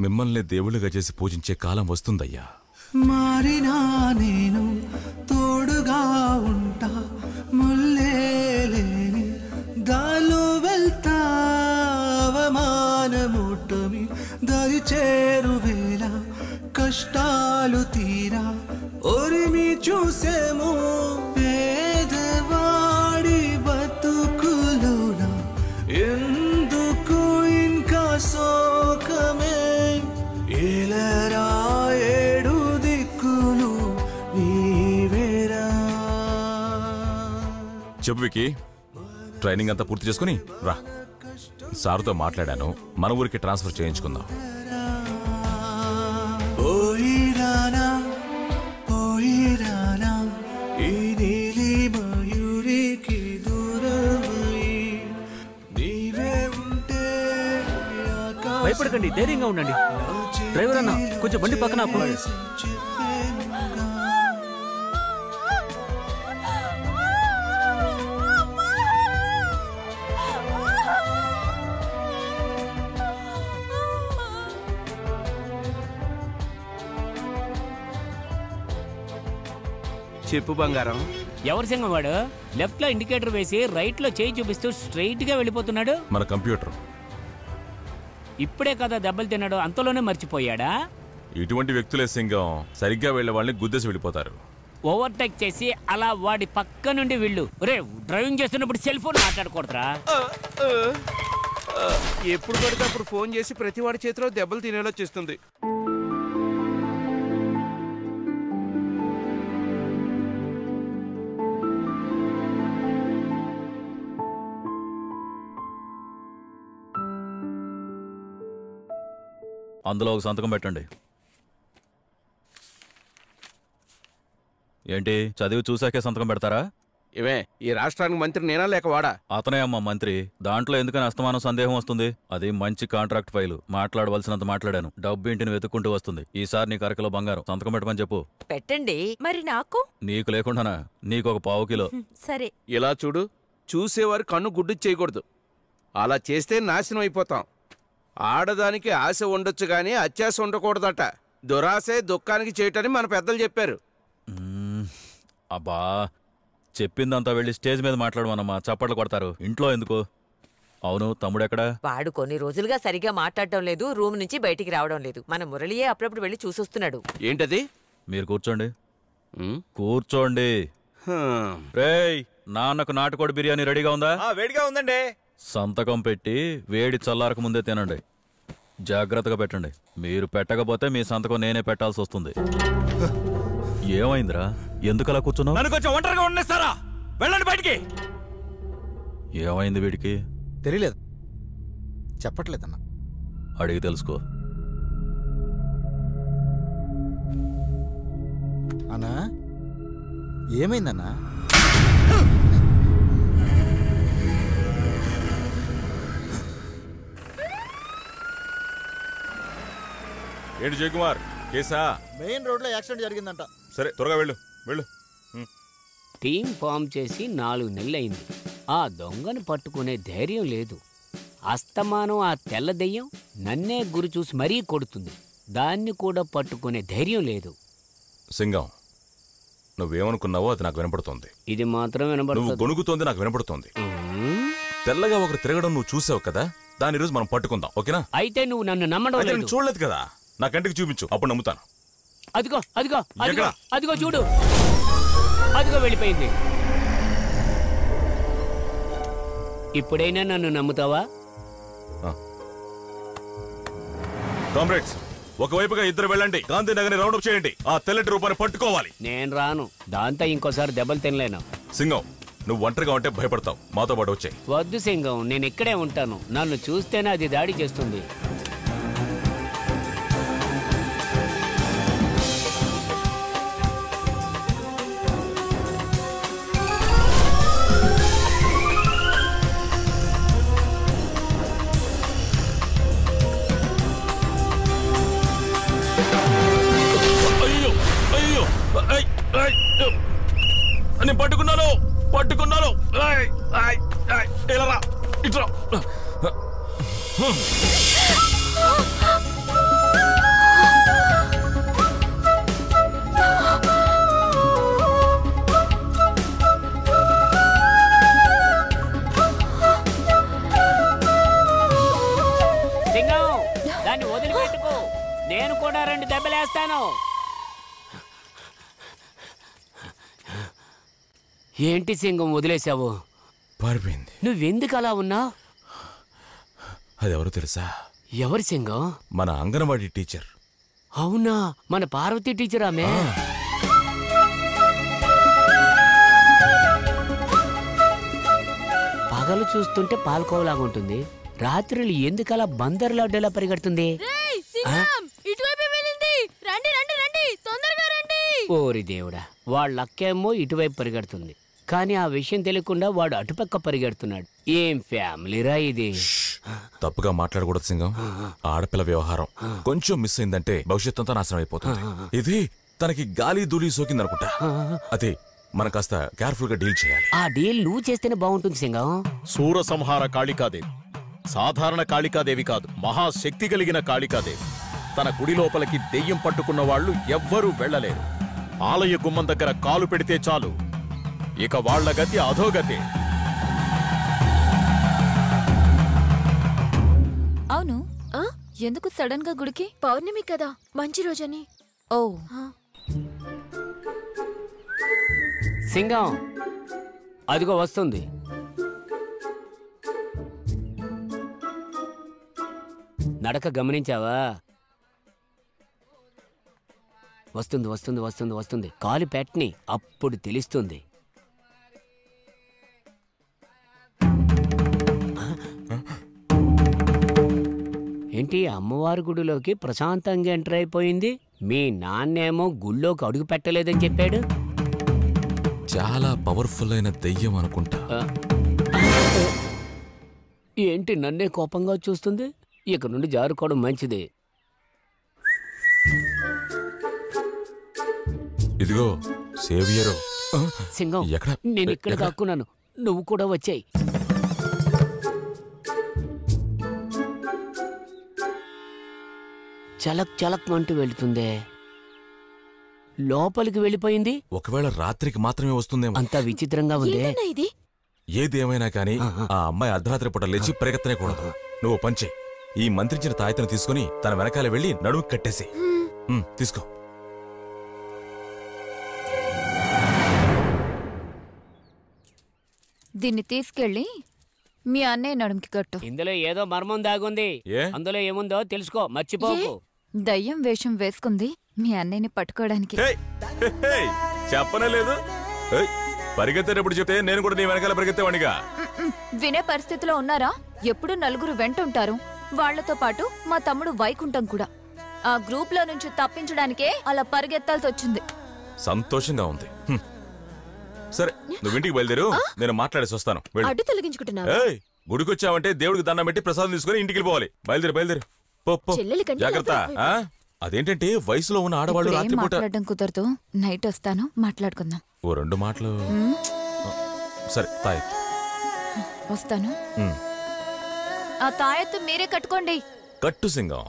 మిమ్మల్ని దేవుళ్ళుగా చేసి పూజించే కాలం వస్తుందయ్యా. మారినా నేను తోడుగా ఉంటా ముల్లేని దాలో గాల్లో వెళ్తా అవమానముట్టమి దారి చేరు వేళ కష్టాలు తీరా ఒరిమి చూసేమో పేదవాడి బతుకులోన ఎందుకు ఇంకా శోకమే ఏలరా ఏడు దిక్కులు నీవేరా చెప్పు వికి ట్రైనింగ్ అంతా పూర్తి చేసుకుని రా. సారుతో మాట్లాడాను మన ఊరికి ట్రాన్స్ఫర్ చేయించుకుందాం. పోయిరానా పోయిరానా ఈ నీలి మయూరికి దూరమై నీవే ఉంటే భయపడకండి ధైర్యంగా ఉండండి. డ్రైవర్ అన్న కొంచెం బండి పక్కన చెప్పు బంగారం. ఎవరి సింగం వాడు లెఫ్ట్లో ఇండికేటర్ వేసి రైట్లో చేయి చూపిస్తూ స్ట్రైట్గా వెళ్ళిపోతున్నాడు? మన కంప్యూటర్. ఇప్పుడే కదా దెబ్బలు తిన్నాడు అంతలోనే మర్చిపోయాడా? ఇటువంటి వ్యక్తులే సింగం సరిగ్గా వెళ్ళే వాళ్ళని గుద్దేసి వెళ్ళిపోతారు. ఓవర్టేక్ చేసి అలా వాడి పక్క నుండి వెళ్ళు. రే డ్రైవింగ్ చేస్తున్నప్పుడు సెల్ ఫోన్ మాట్లాడకూడదురా. ఎప్పుడు పడితే అప్పుడు ఫోన్ చేసి ప్రతి వాడి చేతిలో దెబ్బలు తినేలా చేస్తుంది. అందులో ఒక సంతకం పెట్టండి. ఏంటి చదివి చూశాకే సంతకం పెడతారా? ఇవే ఈ రాష్ట్రానికి మంత్రి నేనా లేక వాడా? అతనే అమ్మా మంత్రి. దాంట్లో ఎందుకని అస్తమానం సందేహం వస్తుంది? అది మంచి కాంట్రాక్ట్ ఫైలు. మాట్లాడవలసినంత మాట్లాడాను. డబ్బు ఇంటిని వెతుక్కుంటూ వస్తుంది. ఈసారి నీకు అరకిలో బంగారం. సంతకం పెట్టమని చెప్పు. పెట్టండి. మరి నాకు? నీకు లేకుండానా? నీకు ఒక పావు కిలో. సరే. ఇలా చూడు చూసేవారు కన్ను గుడ్డు చేయకూడదు. అలా చేస్తే నాశనం అయిపోతాం. ఆడదానికి ఆశ ఉండొచ్చు కానీ అత్యాశ ఉండకూడదట. దురాశే దుఃఖానికి చేయటని మన పెద్దలు చెప్పారు. అబ్బా చెప్పిందంతా వెళ్ళి స్టేజ్ మీద మాట్లాడమన్నమ్మా చప్పట్లు కొడతారు. ఇంట్లో ఎందుకు? అవును తమ్ముడెక్కడా? వాడు కొన్ని రోజులుగా సరిగా మాట్లాడటం లేదు రూమ్ నుంచి బయటికి రావడం లేదు. మన మురళియే అప్పుడప్పుడు వెళ్ళి చూసొస్తున్నాడు. ఏంటది? మీరు కూర్చోండి. కూర్చోండి. రేయ్ నాన్నకు నాటుకోడి బిర్యానీ రెడీగా ఉందా? వేడిగా ఉందండి. సంతకం పెట్టి వేడి చల్లారక ముందే తినండి. జాగ్రత్తగా పెట్టండి. మీరు పెట్టకపోతే మీ సంతకం నేనే పెట్టాల్సి వస్తుంది. ఏమైందిరా? ఎందుకలా కూర్చున్నావు? నన్ను కొంచెం ఒంటరిగా ఉండేస్తారా వెళ్ళండి బయటికి. ఏమైంది వీడికి? తెలియలేదు చెప్పట్లేదన్న. అడిగి తెలుసుకో. అన్నా ఏమైందన్నా? ఏంటి జయకుమార్? కేసా? మెయిన్ రోడ్లో యాక్సిడెంట్ జరిగిందంట. సరే త్వరగా వెళ్ళు వెళ్ళు. టీం ఫామ్ చేసి నాలుగు నెలలైంది. ఆ దొంగను పట్టుకునే ధైర్యం లేదు. అస్తమానం ఆ తెల్ల దెయ్యం నన్నే గురి చూసి మరీ కొడుతుంది. దాన్ని కూడా పట్టుకునే ధైర్యం లేదు. సింగం నువ్వేమనుకున్నావో అది నాకు వినపడుతోంది. ఇది మాత్రం నువ్వు వినబడుతుంది గొణుగుతోంది నాకు వినపడుతోంది. తెల్లగా ఒకరు తిరగడం నువ్వు చూసావు కదా? దాని రోజు మనం పట్టుకుందాం ఓకేనా? అయితే నువ్వు నన్ను నమ్మడం అయితే నేను లేదు. చూడలేదు కదా? నా కంటికి చూపించు అప్పుడు నమ్ముతాను. అదిగో అదిగో అదిగో చూడు. అదిగో వెళ్ళిపోయింది. ఇప్పుడైనా నన్ను నమ్ముతావా? కామ్రేడ్స్ ఒకవైపుగా ఇద్దరు వెళ్ళండి. గాంధీనగర్ రౌండ్ అప్ చేయండి. ఆ తెల్లటి రూపాన్ని పట్టుకోవాలి. నేను రాను. దాంతో ఇంకోసారి దెబ్బలు తినలేను. సింగం నువ్వు ఒంటరిగా ఉంటే భయపడతావు. మాతో పాటు వచ్చాయి వద్దు సింగం నేను ఇక్కడే ఉంటాను. నన్ను చూస్తేనే అది దాడి చేస్తుంది. నేను పట్టుకున్నాను పట్టుకున్నాను. ఏయ్, ఏయ్, ఇలా దాన్ని వదిలిపెట్టుకో. నేను కూడా రెండు దెబ్బలేస్తాను. ఏంటి సింగం వదిలేశావు? పారిపోయింది. నువ్వెందుకు అలా ఉన్నావు అది ఎవరు తెలుసా? ఎవరి సింగం? మన అంగన్వాడీ టీచర్. అవునా? మన పార్వతి టీచర్ ఆమె? పగలు చూస్తుంటే పాల్కోవలాగా ఉంటుంది. రాత్రులు ఎందుకలా బందర్లాడ్డేలా పరిగెడుతుంది? రేయ్, సింగం! ఇటువైపు వెళ్ళింది. రండి రండి రండి. తొందరగా రండి. ఓరి దేవుడా వాళ్ళ అక్కేమో ఇటువైపు పరిగెడుతుంది. కానీ ఆ విషయం తెలియకుండా వాడు అటుపక్క పరిగెడుతున్నాడు. ఏం ఫ్యామిలీరా ఇది? తప్పుగా మాట్లాడకూడదు సింగం. ఆడపిల్ల వ్యవహారం కొంచెం మిస్ అయిందంటే భవిష్యత్ అంతా నాశనం అయిపోతుంది. ఇది తనకి గాలి ధూళి సోకిందనుకుంటా. అదే మనం కాస్త కేర్ఫుల్గా డీల్ చేయాలి. ఆ డీల్ నువ్వు చేస్తేనే బాగుంటుంది సింగం. సూర సంహార కాళికాదేవి. సాధారణ కాళికాదేవి కాదు మహాశక్తి కలిగిన కాళికాదేవి. తన గుడి లోపలికి దెయ్యం పట్టుకున్న వాళ్ళు ఎవ్వరూ వెళ్ళలేరు. ఆలయ గుమ్మం దగ్గర కాలు పెడితే చాలు. ఇక వాళ్ళ గతి అధోగతి అవును. ఎందుకు సడన్గా గుడికి? పౌర్ణమి కదా మంచి రోజని. ఓ. సింగం అదిగో వస్తుంది. నడక గమనించావా? వస్తుంది వస్తుంది వస్తుంది వస్తుంది. కాలు పెట్టని అప్పుడు తెలుస్తుంది. ఏంటి అమ్మవారి గుడిలోకి ప్రశాంతంగా ఎంటర్ అయిపోయింది? మీ నాన్నేమో గుళ్ళోకి అడుగు పెట్టలేదని చెప్పాడు. చాలా పవర్ఫుల్ అయిన దెయ్యం అనుకుంటా. ఏంటి నన్నే కోపంగా చూస్తుంది? ఇక నుండి జారుకోవడం మంచిది. ఇదిగో సేవియరు సింగం ఎక్కడ? నేను ఇక్కడ? దాక్కున్నాను. నువ్వు కూడా వచ్చాయి. చలక్ చలక్ అంటూ వెళుతుందే. లోపలికి వెళ్ళిపోయింది? ఒకవేళ రాత్రికి మాత్రమే వస్తుందేమో. అంతా విచిత్రంగా ఉందే. ఇది? ఏదేమైనా కానీ ఆ అమ్మాయి అర్ధరాత్రి పూట లేచి పరిగెత్తనే కూడదు. నువ్వు పంచే. ఈ మంత్రించిన తాయతను తీసుకుని తన వెనకాల వెళ్ళి నడుము కట్టేసి తీసుకో. దీన్ని తీసుకెళ్ళి మీ అన్నయ్య నడుముకి కట్టు. ఇందులో ఏదో మర్మం దాగుంది. ఏ? అందులో ఏముందో తెలుసుకో మర్చిపోకు. దయ్యం వేషం వేసుకుంది మీ అన్నయ్యని పట్టుకోవడానికి. హే, హే, చెప్పనే లేదు. ఏయ్, పరిగెత్తేటప్పుడు చెప్తే నేను కూడా నీ వెనకాల పరిగెత్తేవాడిగా. వినే పరిస్థితిలో ఉన్నారా? ఎప్పుడు నలుగురు వెంటుంటారు. వాళ్ళతో పాటు మా తమ్ముడు వైకుంఠం కూడా. ఆ గ్రూప్లో నుంచి తప్పించడానికే అలా పరిగెత్తాల్సి వచ్చింది. సంతోషంగా ఉంది. సరే నువ్వు ఇంటికి బయలుదేరు. నేను మాట్లాడేసి వస్తాను. అడ్డు తొలగించుకుంటున్నావా? ఏయ్ గుడికొచ్చావంటే దేవుడికి దండం పెట్టి ప్రసాదం తీసుకుని ఇంటికి వెళ్ళిపోవాలి. బయలుదేరు బయలుదేరు. జాగ్రత్త ఆ? అదేంటంటే వయసులో ఉన్న ఆడవాళ్ళు ఇప్పుడు ఏం రాత్రిపూట మాట్లాడడం కుదరదు. నైట్ వస్తాను మాట్లాడుకుందాం. ఓ రెండు మాటలు. సరే తాయి. వస్తాను. ఉమ్. ఆ తాయెత్తు మీరే కట్టుకోండి. కట్టు సింగం.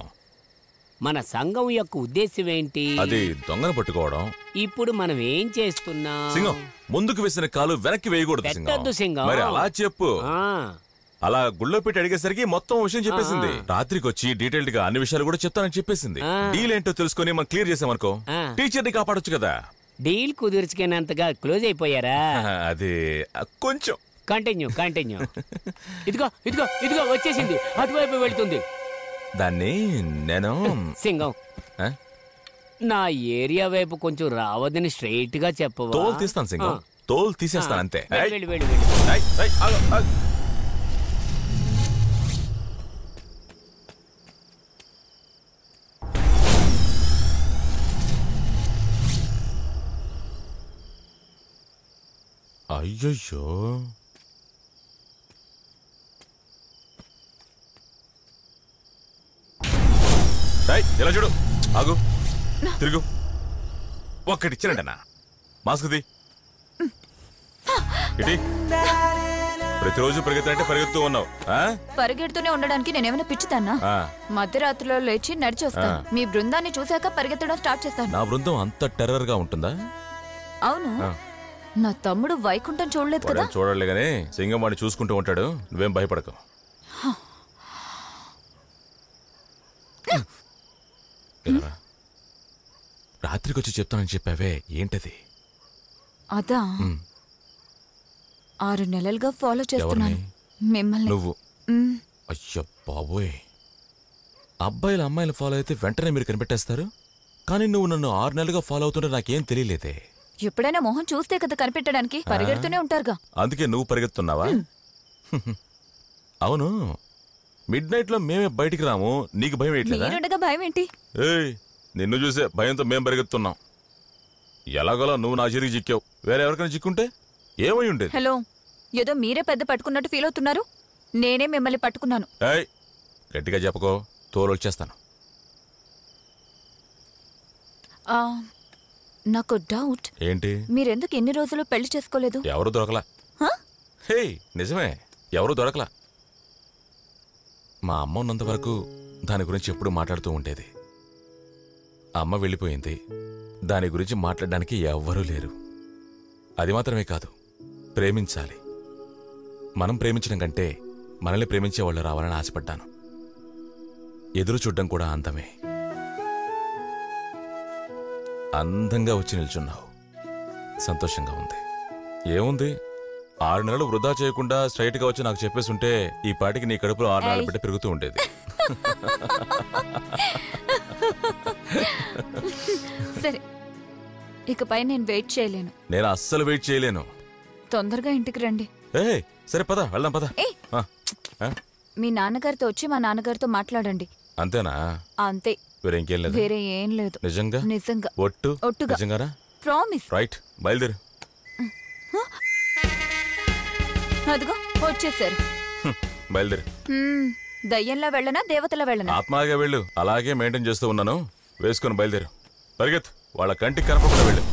మన సంఘం యొక్క ఉద్దేశం ఏంటి? అది దొంగను పట్టుకోవడం. ఇప్పుడు మనం ఏం చేస్తున్నాం? సింగం ముందుకు వేసిన కాలు వెనక్కి వేయకూడదు పెట్టొద్దు సింగం. మరి అలా చెప్పు. ఆ. అలా గుళ్ళో పెట్టి అడిగేసరికి మొత్తం విషయం చెప్పేసింది. రాత్రికి వచ్చి డీటెయిల్డ్గా అన్ని విషయాలు కూడా చెప్తానని చెప్పేసింది. డీల్ ఏంటో తెలుసుకొని మనం క్లియర్ చేసామనుకో. టీచర్ని కాపాడొచ్చు కదా. డీల్ కుదుర్చుకునేంతగా క్లోజ్ అయిపోయారా? అది కొంచెం. Continue continue. ఇదిగో ఇదిగో ఇదిగో వచ్చేసింది. అటువైపు వెళ్తుంది. దాన్ని నేను సింగం? నా ఏరియా వైపు కొంచెం రావద్దని స్ట్రైట్గా చెప్పవా? తోలు తీస్తాను సింగం. తోలు తీసేస్తాను. అంతే. అయ్యయ్యో. ఇలా చూడు? ఆగు. తిరుగు. ఒక్కటి ఇచ్చినట్టనా మాస్క్ తీ ఇటీ. ప్రతిరోజు పరిగెత్తంటే పరిగెత్తూ ఉన్నావు ఆ? పరిగెడుతూనే ఉండడానికి నేనేమైనా పిచ్చితానా ఆ, మధ్యరాత్రిలో లేచి నడిచి వస్తాను. మీ బృందాన్ని చూశాక పరిగెత్తడం స్టార్ట్ చేస్తాను. నా బృందం అంత టెర్రర్గా ఉంటుందా? అవును. నా తమ్ముడు వైకుంఠం చూడలేదు కదా? చూడలే గానీ సింగం వాడిని చూసుకుంటూ ఉంటాడు. నువ్వేం భయపడకు. రాత్రికి వచ్చి చెప్తానని చెప్పావే ఏంటది? అదా? ఆరు నెలలుగా ఫాలో చేస్తున్నాను. మిమ్మల్ని. నువ్వు? అయ్యో బాబోయ్. అబ్బాయిలు అమ్మాయిలు ఫాలో అయితే వెంటనే మీరు కనిపెట్టేస్తారు? కానీ నువ్వు నన్ను ఆరు నెలలుగా ఫాలో అవుతుంటే నాకేం తెలియలేదే. ఎప్పుడైనా మొహం చూస్తే కదా కనిపెట్టడానికి? పరిగెడుతూనే ఉంటారుగా. అందుకే నువ్వు పరిగెత్తున్నావా? అవును. మిడ్ నైట్లో మేమే బయటికి రాము. నీకు భయం మీరుండగా భయం ఏంటి? నిన్ను చూసే భయంతో మేం పరిగెత్తున్నాం. ఎలాగోలా నువ్వు నా చిరికి చిక్కావు. వేరే ఎవరికైనా చిక్కుంటే ఏమై ఉండేది? హలో ఏదో మీరే పెద్ద పట్టుకున్నట్టు ఫీల్ అవుతున్నారు? నేనే మిమ్మల్ని పట్టుకున్నాను. గట్టిగా చెప్పకో. తోలు వచ్చేస్తాను. ఆ, నాకు డౌట్ ఏంటి? మీరెందుకు ఎన్ని రోజులు పెళ్ళి చేసుకోలేదు? ఎవరు దొరకలా? హ? నిజమే. ఎవరు దొరకలా? మా అమ్మ ఉన్నంత వరకు దాని గురించి ఎప్పుడు మాట్లాడుతూ ఉండేది. అమ్మ వెళ్ళిపోయింది. దాని గురించి మాట్లాడడానికి ఎవ్వరూ లేరు. అది మాత్రమే కాదు ప్రేమించాలి. మనం ప్రేమించడం కంటే మనల్ని ప్రేమించే వాళ్ళు రావాలని ఆశపడ్డాను. ఎదురు చూడ్డం కూడా అందమే. అందంగా వచ్చి నిల్చున్నావు. సంతోషంగా ఉంది. ఏముంది? ఆరు నెలలు వృధా చేయకుండా స్ట్రైట్గా వచ్చి నాకు చెప్పేసి ఉంటే ఈ పాటికి నీ కడుపులో ఆరు నెలలు. పెట్టి పెరుగుతూ ఉండేది. సరే. ఇకపై నేను వెయిట్ చేయలేను. నేను అస్సలు వెయిట్ చేయలేను. తొందరగా ఇంటికి రండి. ఏ సరే పద వెళ్దాం పద. మీ నాన్నగారితో వచ్చి మా నాన్నగారితో మాట్లాడండి. అంతేనా? అంతే. వేరే ఇంకేం లేదు. వేరే ఏం లేదు. నిజంగా? నిజంగా. ఒట్టు? ఒట్టుగా. నిజంగానా? ప్రామిస్ రైట్ బయలుదేరు. అదిగో వచ్చేసారు. బయలుదేరు. దయ్యంలా వెళ్ళనా దేవతలా వెళ్ళనా? ఆత్మాగా వెళ్ళు. అలాగే మెయింటైన్ చేస్తూ ఉన్నాను. వేసుకొని బయలుదేరు. పరిగెత్తు. వాళ్ళ కంటికి కనపడకుండా వెళ్ళు.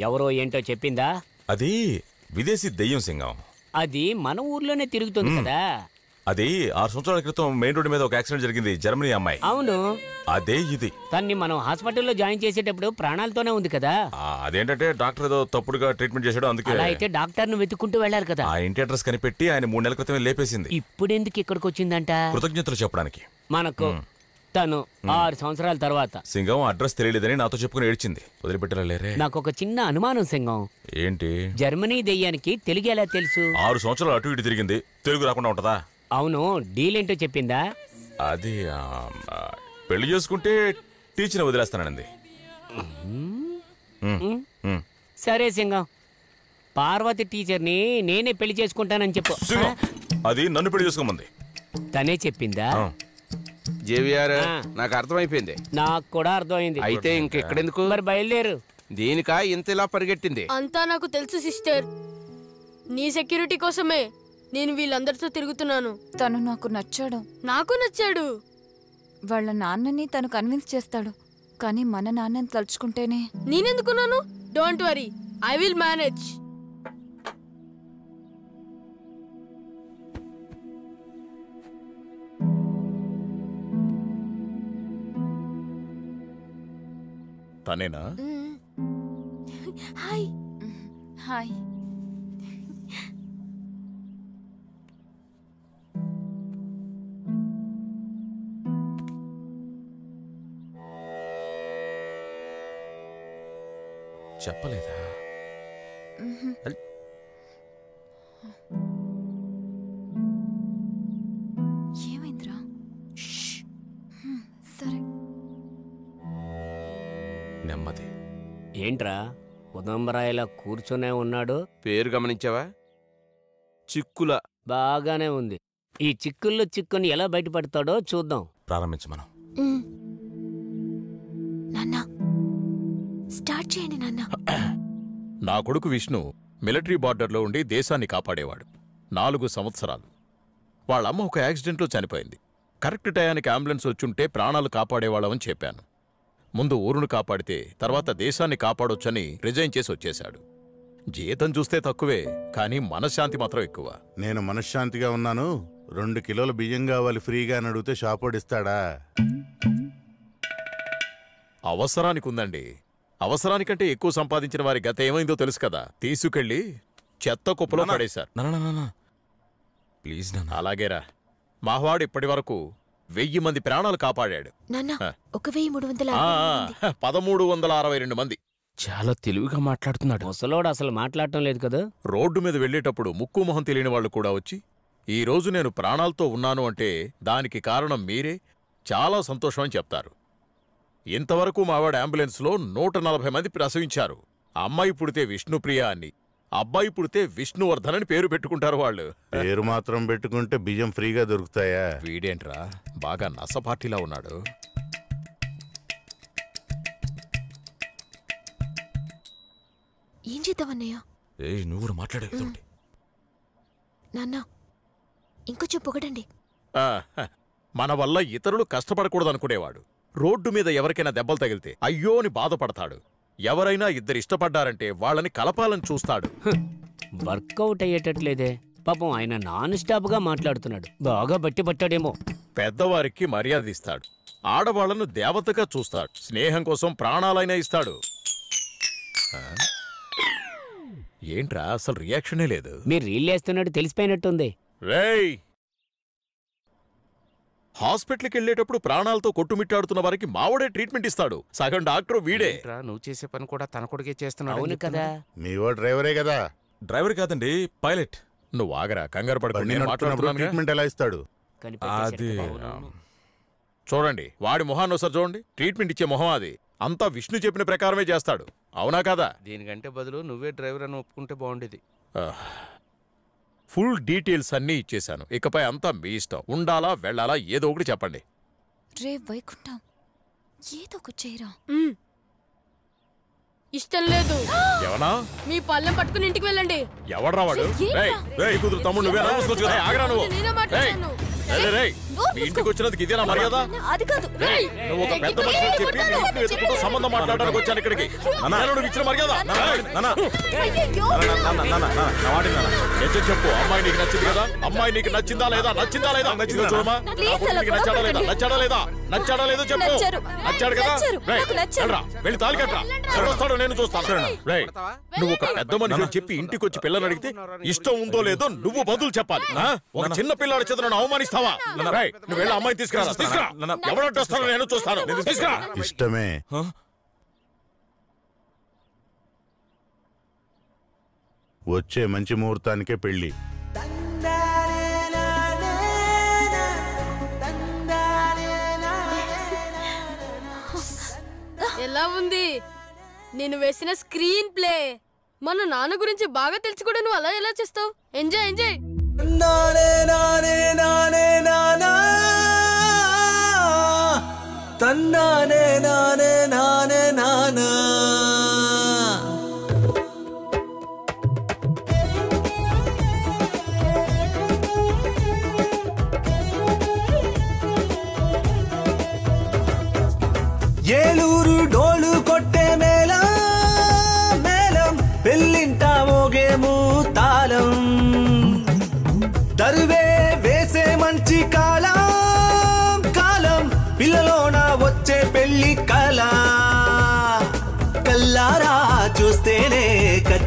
ఎవరో ఏంటో చెప్పిందా? అది విదేశీ దెయ్యం సింగం అది మన ఊర్లోనే తిరుగుతుంది. కదా. అది ఆరు సంవత్సరాల క్రితం మెయిన్ రోడ్డు మీద ఒక యాక్సిడెంట్ జరిగింది జర్మనీ అమ్మాయి. అవును. అదే ఇది. తన్ని మనం హాస్పిటల్లో జాయిన్ చేసేటప్పుడు ప్రాణాలతోనే ఉంది కదా. ఆ, అదేంటంటే డాక్టర్ ఏదో తప్పుడుగా ట్రీట్మెంట్ చేశాడు అందుకే. అలా అయితే డాక్టర్ను వెతుక్కుంటూ వెళ్ళారు కదా. ఆ ఇంటి అడ్రస్ కనిపెట్టి ఆయన మూడు నెలల క్రితమే లేపేసింది. ఇప్పుడు ఎందుకు ఇక్కడికి వచ్చిందంట? కృతజ్ఞతలు చెప్పడానికి. మనకు. తను ఆరు సంవత్సరాల తర్వాత. సింగం అడ్రస్ తెలియలేదని నాతో చెప్పుకుని ఏడ్చింది. వదిలిపెట్టరా లేరే. నాకు ఒక చిన్న అనుమానం సింగం. ఏంటి? జర్మనీ దెయ్యానికి తెలుగు ఎలా తెలుసు? ఆరు సంవత్సరాలు అటు ఇటు తిరిగింది. తెలుగు రాకుండా ఉంటదా? అవును డీల్ ఏంటో చెప్పిందా? అది ఆ, ఆ, పెళ్ళి చేసుకుంటే టీచర్ వదిలేస్తానండి. సరే సింగం. పార్వతి టీచర్ని నేనే పెళ్ళి చేసుకుంటానని చెప్పు. అది నన్ను పెళ్ళి చేసుకోమంది. తనే చెప్పిందా? జేవిఆర్ నాకు అర్థమైపోయింది. నాకు కూడా అర్థమైంది. అయితే ఇంకెక్కడెందుకు? మరి బయలుదేరు. దీనికా ఇంత ఇలా పరిగెట్టింది? అంతా నాకు తెలుసు సిస్టర్. నీ సెక్యూరిటీ కోసమే నేను వీళ్ళందరితో తిరుగుతున్నాను. తను నాకు నచ్చాడు. నాకు నచ్చాడు. వాళ్ళ నాన్నని తను కన్విన్స్ చేస్తాడు. కానీ మన నాన్నని తలుచుకుంటేనే. నేనెందుకున్నాను? Don't worry I will manage తనేనా? Hi. Hi. చెప్పలేదా? ఏమైందిరా? సరే. నెమ్మది. ఏంట్రా? ఉదంబరాయిలా కూర్చునే ఉన్నాడు? పేరు గమనించావా? చిక్కుల. బాగానే ఉంది. ఈ చిక్కుల్లో చిక్కుని ఎలా బయటపడతాడో చూద్దాం. ప్రారంభించు మనం నాన్న స్టార్ట్ చేయండి నాన్న. నా కొడుకు విష్ణు మిలిటరీ బార్డర్లో ఉండి దేశాన్ని కాపాడేవాడు. నాలుగు సంవత్సరాలు. వాళ్ళమ్మ ఒక యాక్సిడెంట్లో చనిపోయింది. కరెక్ట్ టయానికి అంబులెన్స్ వచ్చుంటే ప్రాణాలు కాపాడేవాళ్ళమని చెప్పాను. ముందు ఊరును కాపాడితే తర్వాత దేశాన్ని కాపాడొచ్చని రిజైన్ చేసి వచ్చేశాడు. జీతం చూస్తే తక్కువే కానీ మనశ్శాంతి మాత్రం ఎక్కువ. నేను మనశ్శాంతిగా ఉన్నాను. రెండు కిలోల బియ్యం కావాలి ఫ్రీగా అని అడిగితే షాపోడు ఇస్తాడా అవసరానికి ఉందండి అవసరానికంటే ఎక్కువ సంపాదించిన వారి గత ఏమైందో తెలుసు కదా. తీసుకెళ్ళి చెత్త కుప్పలో నాన్న, పడేశారు. ప్లీజ్ అలాగేరా. మావాడు ఇప్పటి వరకు వెయ్యి మంది ప్రాణాలు కాపాడాడు. పదమూడు వందల అరవై రెండు మంది. చాలా తెలివిగా మాట్లాడుతున్నాడు. ముసలోడు అసలు మాట్లాడటం లేదు కదా? రోడ్డు మీద వెళ్ళేటప్పుడు ముక్కు మొహం తెలియని వాళ్ళు కూడా వచ్చి ఈ రోజు నేను ప్రాణాలతో ఉన్నాను అంటే దానికి కారణం మీరే. చాలా సంతోషం అని చెప్తారు. ఇంతవరకు మావాడు అంబులెన్స్లో నూట నలభై మంది ప్రసవించారు. అమ్మాయి పుడితే విష్ణుప్రియ అని అబ్బాయి పుడితే విష్ణువర్ధన్ అని పేరు పెట్టుకుంటారు వాళ్ళు. పేరు మాత్రం పెట్టుకుంటే బియ్యం ఫ్రీగా దొరుకుతాయా? వీడేంట్రా బాగా నస పార్టీలా ఉన్నాడు. ఏం చేద్దామన్నయ్య ఏ నువ్వు కూడా మాట్లాడే నాన్న ఇంకొంచెం పొగడండి. మన వల్ల ఇతరులు కష్టపడకూడదనుకునేవాడు. రోడ్డు మీద ఎవరికైనా దెబ్బలు తగిలితే అయ్యో అని బాధపడతాడు. ఎవరైనా ఇద్దరు ఇష్టపడ్డారంటే వాళ్ళని కలపాలని చూస్తాడు. వర్కౌట్ అయ్యేటట్లేదే. పాపం ఆయన నాన్ స్టాప్గా మాట్లాడుతున్నాడు. బాగా బట్టి పట్టాడేమో. పెద్దవారికి మర్యాద ఇస్తాడు. ఆడవాళ్ళను దేవతగా చూస్తాడు. స్నేహం కోసం ప్రాణాలైనా ఇస్తాడు? ఏంట్రా అసలు రియాక్షనే లేదు. మీరు రీల్లేస్తున్నట్టు తెలిసిపోయినట్టుంది. రేయ్! హాస్పిటల్కి వెళ్ళేటప్పుడు ప్రాణాలతో కొట్టుమిట్టాడుతున్న వారికి మావడే ట్రీట్మెంట్ ఇస్తాడు. సగం డాక్టర్ వీడే. నువ్వు చేసే పని కూడా తన కొడుకే చేస్తున్నాడు అవును కదా. మీ వాడు డ్రైవరే కదా. డ్రైవర్ కాదండి పైలట్. నువ్వు ఆగరా కంగారు పడకు బండి నేను. ట్రీట్మెంట్ ఎలా ఇస్తాడు? అది. చూడండి వాడి మొహాన్ని ఒకసారి చూడండి. ట్రీట్మెంట్ ఇచ్చే మొహం అది. అంతా విష్ణు చెప్పిన ప్రకారమే చేస్తాడు. అవునా కదా? దీనికంటే బదులు నువ్వే డ్రైవర్ అని ఒప్పుకుంటే బాగుండేది. ఫుల్ డీటెయిల్స్ అన్నీ ఇచ్చేశాను. ఇకపై అంతా మీ ఇష్టం. ఉండాలా వెళ్ళాలా ఏదో ఒకటి చెప్పండి. రే వైకుంఠం ఏదో ఒక చేయరా? ఇష్టం లేదు. ఎవనా? మీ పళ్ళెం పట్టుకుని ఇంటికి వెళ్ళండి. ఎవడ్రా వాడు? కూతురు తమ్ముడు కదా. ఆగరా నువ్వు. మీ ఇంటికి వచ్చినందుకు ఇదేనా మర్యాద? అది కాదు. రేయ్, నువ్వు ఒక పెద్ద మనిషి చెప్పి మీ ఇంటిని వెతుకుంటూ సంబంధం మాట్లాడడానికి వచ్చాను ఇక్కడికి? నువ్వు ఇచ్చిన మర్యాద? చెప్పు అమ్మాయి నీకు నచ్చింది కదా? అమ్మాయి నీకు నచ్చిందా లేదా? నచ్చిందా లేదా? నచ్చిందా చూడమా నచ్చాడా లేదా? నచ్చాడా లేదా? నచ్చాడా లేదో చెప్పు. నచ్చాడు కదా? వెళ్ళి తాలి కట్టరా. వస్తాడో నేను చూస్తాను. నువ్వు ఒక పెద్ద మనిషి చెప్పి ఇంటికి వచ్చి పిల్లని అడిగితే ఇష్టం ఉందో లేదో నువ్వు బదులు చెప్పాలి? ఒక చిన్న పిల్లాడి చేత అవమానిస్తావా? నువ్వు వెళ్ళి అమ్మాయి తీసుకురా. తీసుకురా. ఎవరంటే వస్తారో నేను చూస్తాను. తీసుకురా. ఇష్టమే. వచ్చే మంచి ముహూర్తానికే పెళ్ళి ఎలా ఉంది? నేను వేసిన స్క్రీన్ ప్లే. మన నాన్న గురించి బాగా తెలిసి కూడా నువ్వు అలా ఎలా చేస్తావు? ఎంజాయ్ ఎంజాయ్ నానే నానే నానే. நானே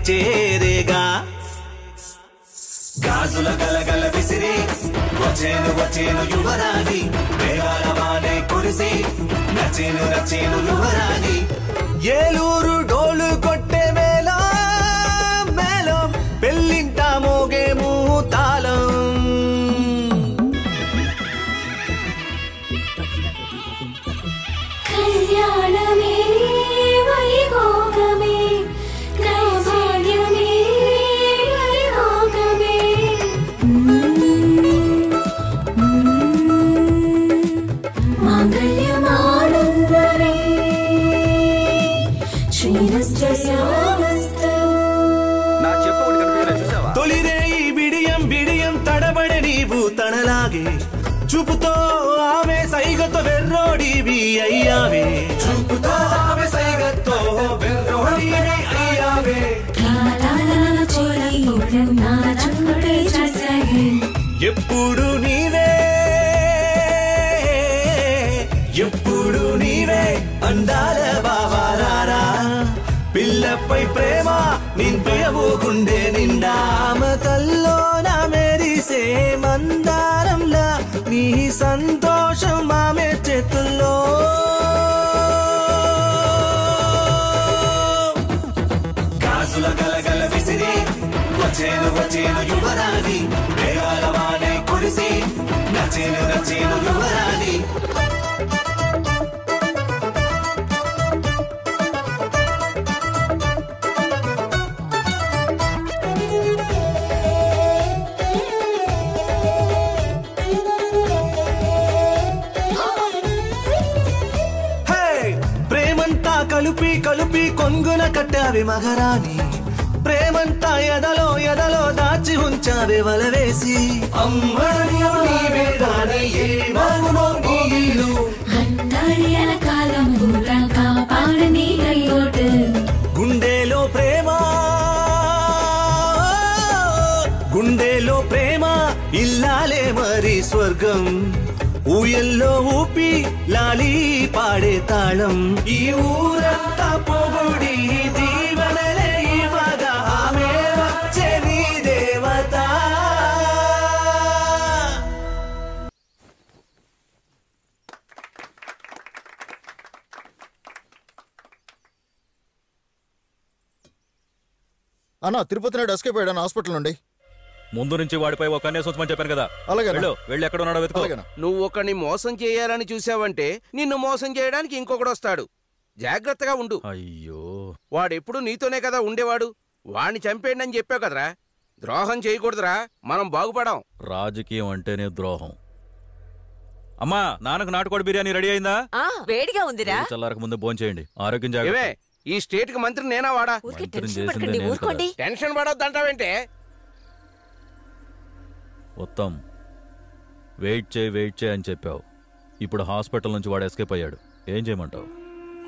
కచ్చేరేగా గాజుల గలగల విసిరి వచ్చేను వచ్చేను యువరాణి వేగాల వానే కురిసి నచ్చేను నచ్చేను యువరాణి. ఏలూరు డోలు సంతోషం ఆమె చేతుల్లో. గాజుల గలగల విసిరి వచ్చేను వచ్చేను యువరాణి వేగాల వానే కురిసి నచ్చేను నచ్చేను యువరాణి. కొంగున కట్టావి మగరాని ప్రేమంతా ఎదలో ఎదలో దాచి ఉంచావే వలవేసి. గుండెలో ప్రేమ. గుండెలో ప్రేమ ఇల్లాలే మరి స్వర్గం. ఊయల్లో ఊపి లాలి పాడే తాళం. ఈ ఊరంతా తిరుపతి నాయుడు ఎస్కేప్ అయ్యాడు హాస్పిటల్ నుండి. ముందు నుంచి వాడిపై ఒక కన్నేసి ఉంచమని చెప్పాను కదా. అలాగేనా? వెళ్ళు వెళ్ళి ఎక్కడ ఉన్నాడో వెతుకో. నువ్వు ఒకని మోసం చేయాలని చూసావంటే నిన్ను మోసం చేయడానికి ఇంకొకడు వస్తాడు. జాగ్రత్తగా ఉండు. అయ్యో. వాడెప్పుడు నీతోనే కదా ఉండేవాడు. వాణ్ణి చంపేయండి అని చెప్పావు కదరా. ద్రోహం చేయకూడదురా. మనం బాగుపడాం. రాజకీయం అంటేనే ద్రోహం. అమ్మా నాన్నకు నాటుకోడి బిర్యానీ రెడీ అయిందా? ఆ వేడిగా ఉందిరా. చల్లారక ముందు భోజనం చేయండి ఆరోగ్యం జాగ్రత్త. ఈ స్టేట్కి మంత్రి నేనా వాడా. టెన్షన్ పడొద్దంటావేంటే? ఉత్తమ్ వెయిట్ చేయి వెయిట్ చేయి అని చెప్పావు. ఇప్పుడు హాస్పిటల్ నుంచి వాడు ఎస్కేప్ అయ్యాడు. ఏం చేయమంటావు?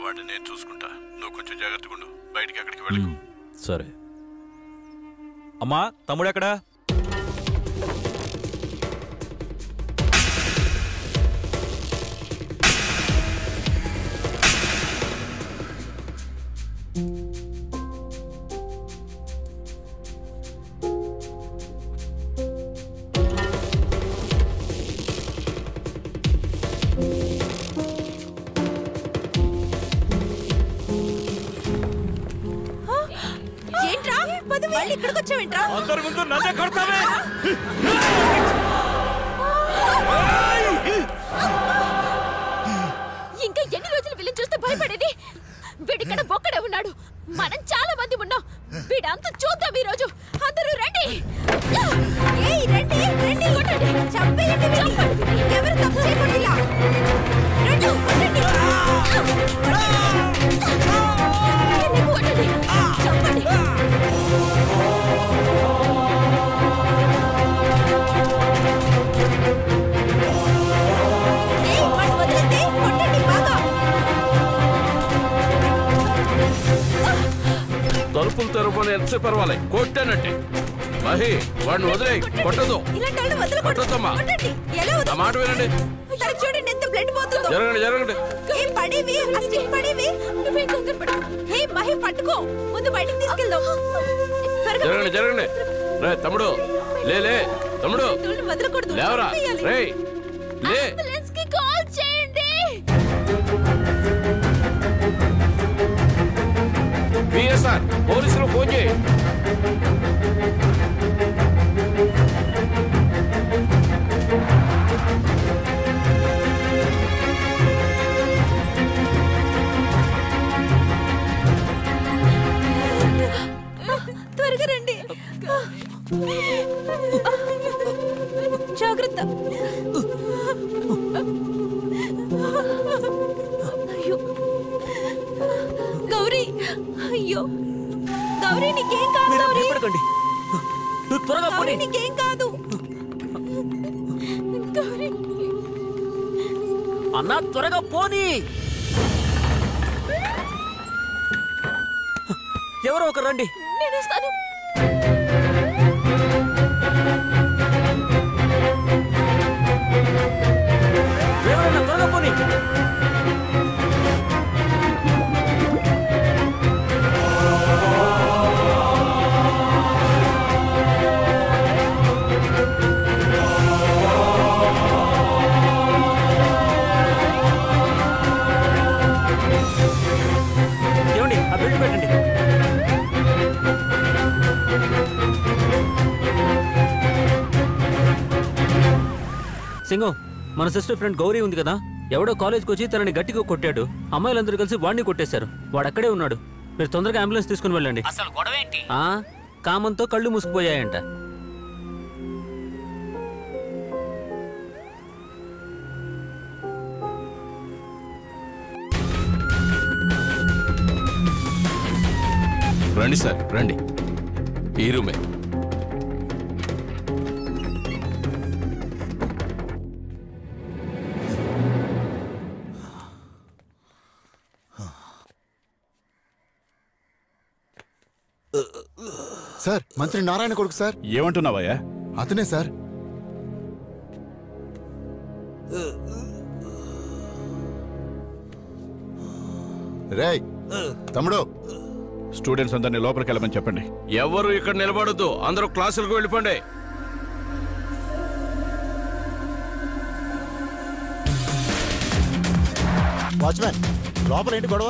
వాడిని నేను చూసుకుంటా. నువ్వు కొంచెం జాగ్రత్తగా ఉండు. బయటికి అక్కడికి వెళ్ళకు. సరే. అమ్మా తమ్ముడు ఎక్కడా? ఇక్కడికి వచ్చావేంట్రా అందరి ముందు నన్నే కొడతావే? ఇంకా ఎన్ని రోజులు వీళ్ళని చూస్తే భయపడేది? వీడిక్కడ ఒక్కడే ఉన్నాడు. మనం చాలా తెరవని ఎంతసేపు పర్వాలే. కొట్టానంటే మహి వాడిని వదిలే కొట్టదు. కొట్టొద్దమ్మా. నా మాట వినండి. తనకి చూడండి ఎంత బ్లడ్ పోతుందో. జరగండి జరగండి. ఏ పడేవి? ఆ స్టిక్ పడేవి? నువ్వే కంగారు పడు హే మహి పట్టుకో. ముందు బయటికి తీసుకెళ్దాం. త్వరగా జరగండి జరగండి. రే తమ్ముడు. లే లే తమ్ముడు. వదలకూడదు. లేవరా. చంపేయాలి. సిస్టర్ ఫ్రెండ్ గౌరీ ఉంది కదా. ఎవడో కాలేజ్కి వచ్చి తనని గట్టిగా కొట్టాడు. అమ్మాయిలందరూ కలిసి వాడిని కొట్టేశారు. వాడు అక్కడే ఉన్నాడు. మీరు తొందరగా అంబులెన్స్ తీసుకుని వెళ్ళండి. అసలు గొడవ ఏంటి ఆ? కామంతో కళ్ళు మూసుకుపోయాయంట. రండి సార్ రండి. మంత్రి నారాయణ కొడుకు సార్. ఏమంటున్నావయ్యా? అతనే సార్. రేయ్ తమ్ముడు స్టూడెంట్స్ అందరినీ లోపలికి వెళ్ళమని చెప్పండి. ఎవరు ఇక్కడ నిలబడొద్దు అందరూ క్లాసులకు వెళ్ళిపోండి. వాచ్మ్యాన్ లోపల ఏంటి గొడవ?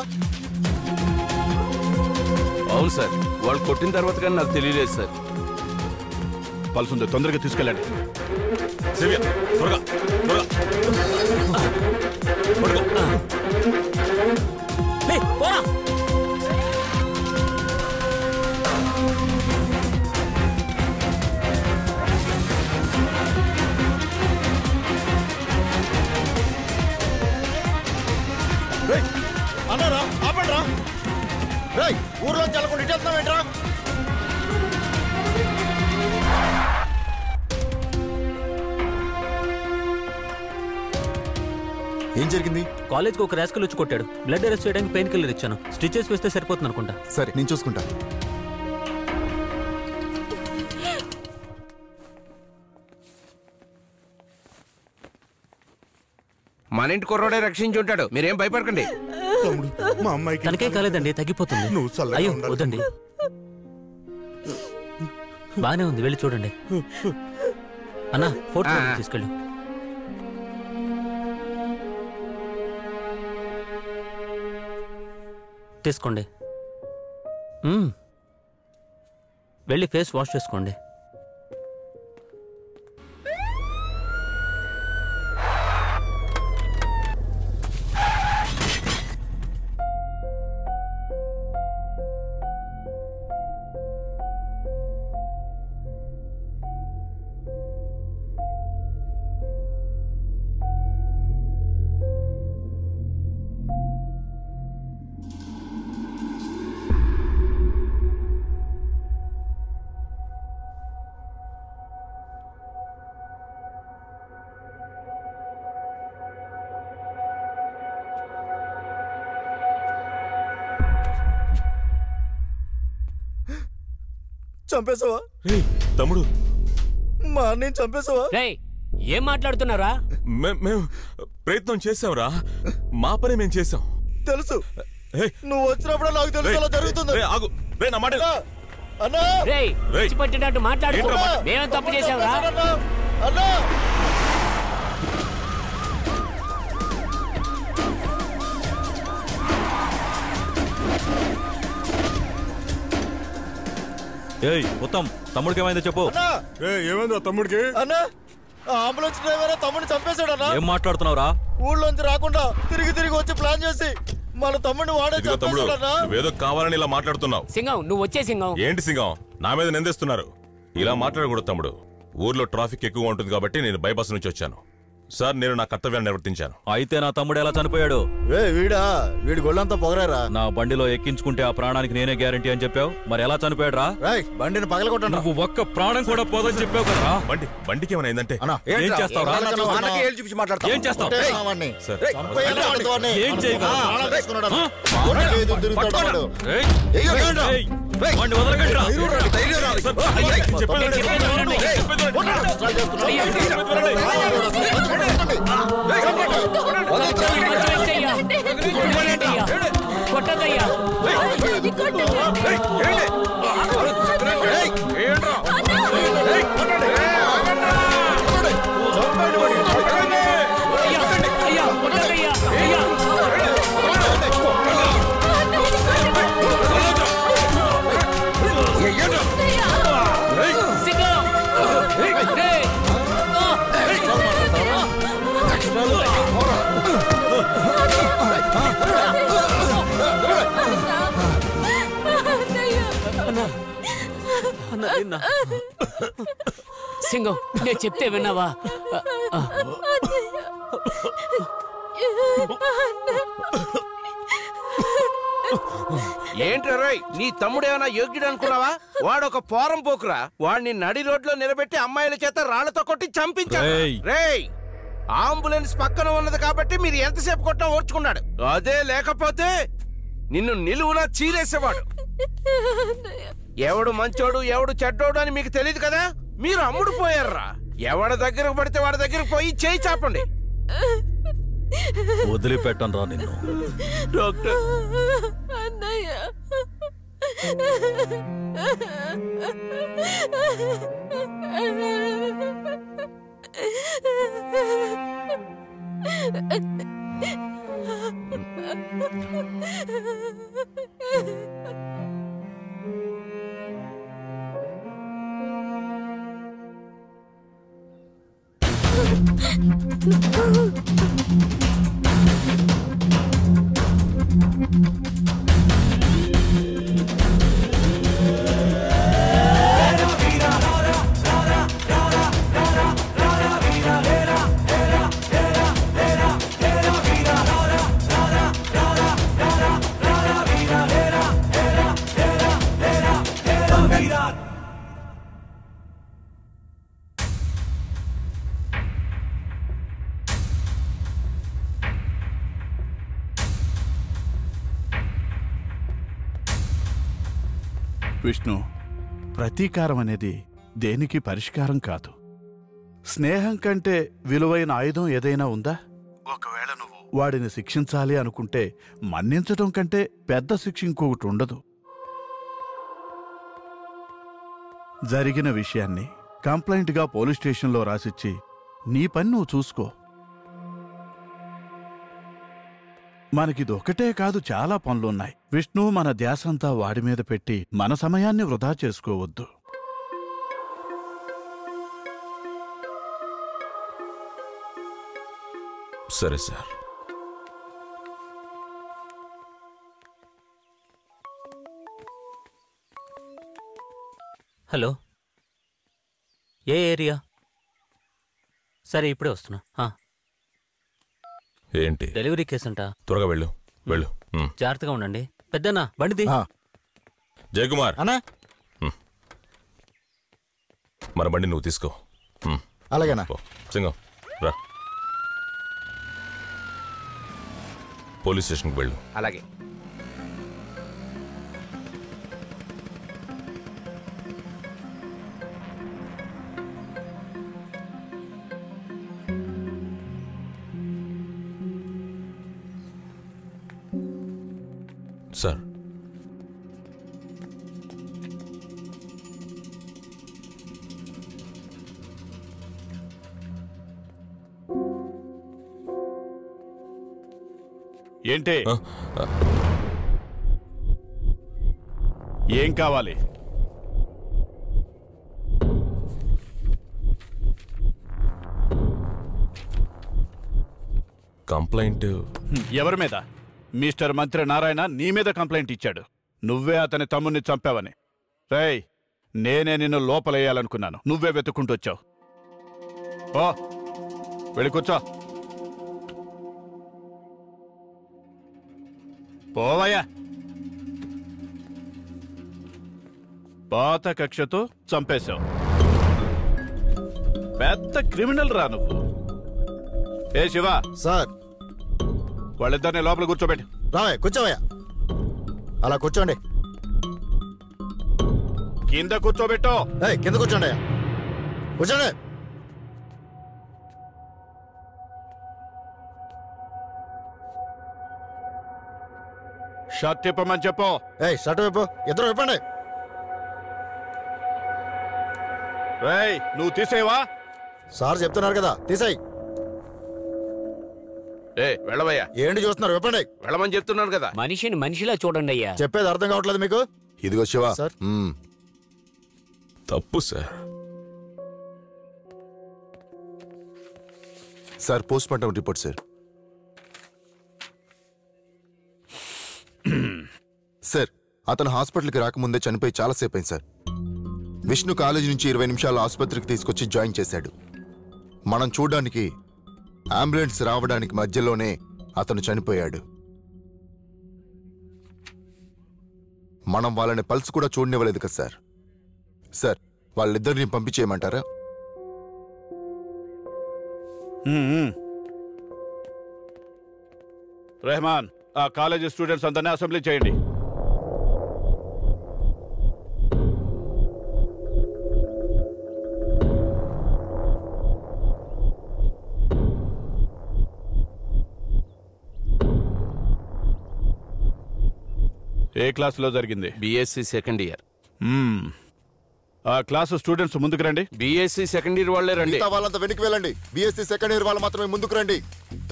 అవును సార్. వాళ్ళు కొట్టిన తర్వాత కానీ నాకు తెలియలేదు సార్. పల్సుంది తొందరగా తీసుకెళ్ళండి. త్వరగా. కాలేజ్కి ఒక రాస్కల్ వచ్చి కొట్టాడు. బ్లడ్ అరెస్ట్ చేయడానికి పెయిన్ కిల్లర్ ఇచ్చాను. స్టిచెస్ వేస్తే సరిపోతుంది అనుకుంటా. సరే నేను చూసుకుంటా. మన ఇంటి కుర్రోడే రక్షించి ఉంటాడు. మీరేం భయపడకండి. తమ్ముడు మా అమ్మాయికి తనకేం కాలేదండి తగ్గిపోతుంది. నువ్వు చల్లగా అయ్యో ఉండాలి. వద్దండి. బానే ఉంది వెళ్ళి చూడండి. అన్నా ఆ. తీసుకెళ్ళు. తీసుకోండి. వెళ్ళి ఫేస్ వాష్ చేసుకోండి. చంపేసావా తమ్ముడు. మా అన్నయ్య చంపేసావా రేయ్ ఏం మాట్లాడుతున్నారా మేం- మేము ప్రయత్నం చేసాంరా మా పని మేము చేసాం తెలుసు. ఏయ్, నువ్వు వచ్చినప్పుడు నాకు తెలుసు అలా జరుగుతుంది. ఆగు. రేయ్, నా మాట విను. అన్నా. రేయ్ రేయ్. పట్టినట్టు మాట్లాడుకో. ఏంట్రా మాట? మేమేం తప్పు చేసావురా అన్నా. ఏయ్ ఉత్తమ్ తమ్ముడికి ఏమైందో చెప్పు. అన్నా! ఏమైందో తమ్ముడికి? అన్నా! అంబులెన్స్ డ్రైవర్ తమ్ముడిని చంపేశాడు అన్నా! ఏం మాట్లాడుతున్నావురా? ఊళ్ళోంచి రాకుండా తిరిగి తిరిగి వచ్చి ప్లాన్ చేసి మన తమ్ముడిని వాడే తమ్ముడు నువ్వేదో కావాలని ఇలా మాట్లాడుతున్నావు. సింగం నువ్వు వచ్చే సింగం. ఏంటి సింగం? నా మీద నిందిస్తున్నారు. ఇలా మాట్లాడకూడదు తమ్ముడు. ఊర్లో ట్రాఫిక్ ఎక్కువ ఉంటుంది కాబట్టి నేను బైపాస్ నుంచి వచ్చాను. సార్ నేను నా కర్తవ్యాన్ని నిర్వర్తించాను అయితే నా తమ్ముడు ఎలా చనిపోయాడు ఏ వీడా వీడి గొళ్ళంతా పొగరారా నా బండిలో ఎక్కించుకుంటే ఆ ప్రాణానికి నేనే గ్యారంటీ అని చెప్పావు మరి ఎలా చనిపోయాడు రా రాయ్ బండిని పగలగొట్టండి నువ్వు ఒక్క ప్రాణం కూడా పోదని చెప్పావు కదా బండి బండికి ఏమైనా అయిందంటే ఏం మాట్లాడతాం ఏం చేస్తావు. ఏం? ఏయ్, వాడిని వదలకండి రా. చెప్పండి, చెప్పండి, నా- సింగం నేను చెప్తే విన్నావా? ఆ, ఆ. ఏంటి రోయ్ నీ తమ్ముడేమైనా యోగ్యుడు అనుకున్నావా? వాడు ఒక పోరం పోకురా. వాడిని నడి రోడ్లో నిలబెట్టి అమ్మాయిల చేత రాళ్ళతో కొట్టి చంపించాడు. రేయ్. అంబులెన్స్ పక్కన ఉన్నది కాబట్టి మీరు ఎంతసేపు కొట్టా ఓర్చుకున్నాడు. అదే లేకపోతే నిన్ను నిలువునా చీరేసేవాడు. ఎవడు మంచోడు ఎవడు చెడ్డోడు అని మీకు తెలియదు కదా? మీరు అమ్ముడు పోయారా ఎవడి దగ్గరకు పడితే వాడి దగ్గరకు పోయి చేయి చాపండి. వదిలిపెట్టను రా నిన్ను. డాక్టర్. అన్నయ్య. Thank you. విష్ణు ప్రతీకారం అనేది దేనికి పరిష్కారం కాదు. స్నేహం కంటే విలువైన ఆయుధం ఏదైనా ఉందా? ఒకవేళ నువ్వు వాడిని శిక్షించాలి అనుకుంటే మన్నించడం కంటే పెద్ద శిక్ష ఇంకొకటి ఉండదు. జరిగిన విషయాన్ని కంప్లైంట్గా పోలీస్ స్టేషన్లో రాసిచ్చి నీ పని నువ్వు చూసుకో. మనకిది ఒకటే కాదు చాలా పనులున్నాయి. విష్ణు మన ధ్యాసంతా వాడి మీద పెట్టి మన సమయాన్ని వృధా చేసుకోవద్దు. సరే సార్. హలో. ఏ ఏరియా? సరే ఇప్పుడే వస్తున్నా. ఆ, ఏంటి? డెలివరీ కేసు అంట త్వరగా వెళ్ళు. వెళ్ళు. జాగ్రత్తగా ఉండండి. పెద్దనా బండిది. జయకుమార్. అన్నా. ఉమ్. మన బండి నువ్వు తీసుకో. అలాగేనా? పో. సింగం రా. పోలీస్ స్టేషన్కి వెళ్ళు. అలాగే. ఏంటి? ఏం కావాలి? కంప్లైంట్. ఎవరి మీద? మిస్టర్ మంత్రి నారాయణ నీ మీద కంప్లైంట్ ఇచ్చాడు. నువ్వే అతని తమ్ముణ్ణి చంపావని. రేయ్ నేనే నిన్ను లోపలేయాలనుకున్నాను. నువ్వే వెతుక్కుంటూ వచ్చావు ఓ వెళ్ళి కూర్చో. పోవయ్యా. పాత కక్షతో చంపేశావు. పెద్ద క్రిమినల్ రా నువ్వు. ఏ శివ? సార్. వాళ్ళిద్దరిని లోపల కూర్చోబెట్టి. రావయ్య కూర్చోవయ్యా. అలా కూర్చోండి. కింద కూర్చోబెట్టు. కింద కూర్చోండి. కూర్చోండి. షర్ట్ ఇప్పమని చెప్పు. ఏయ్ షర్ట్ వైపు ఇద్దరు విప్పండి. రేయ్ నువ్వు తీసేవా సార్ చెప్తున్నారు కదా తీసేయ్. ఏ వెళ్ళవయ్యా. ఏంటి చూస్తున్నారు? విప్పండి. వెళ్ళమని చెప్తున్నాను కదా. మనిషిని మనిషిలా చూడండి అయ్యా. చెప్పేది అర్థం కావట్లేదు మీకు? ఇదిగో శివ. సార్. తప్పు sir. Sir post mortem report sir. Sir అతను హాస్పిటల్కి రాకముందే చనిపోయి చాలాసేపు అయింది సార్. విష్ణు కాలేజీ నుంచి ఇరవై నిమిషాలు ఆసుపత్రికి తీసుకొచ్చి జాయిన్ చేశాడు. మనం చూడడానికి అంబులెన్స్ రావడానికి మధ్యలోనే అతను చనిపోయాడు. మనం వాళ్ళని పల్స్ కూడా చూడనివ్వలేదు కదా సార్. సార్ వాళ్ళిద్దరిని పంపించేయమంటారా? రెహమాన్ ఆ కాలేజీ స్టూడెంట్స్ అందరినీ అసెంబ్లీ చేయండి. ఏ క్లాస్లో జరిగింది? BSc second year. ఆ క్లాస్ స్టూడెంట్స్ ముందుకు రండి. బీఎస్సీ సెకండ్ ఇయర్ వాళ్ళే రండి. వాళ్ళంతా వెనక్కి వెళ్ళండి. బీఎస్సీ సెకండ్ ఇయర్ వాళ్ళు మాత్రమే ముందుకు రండి.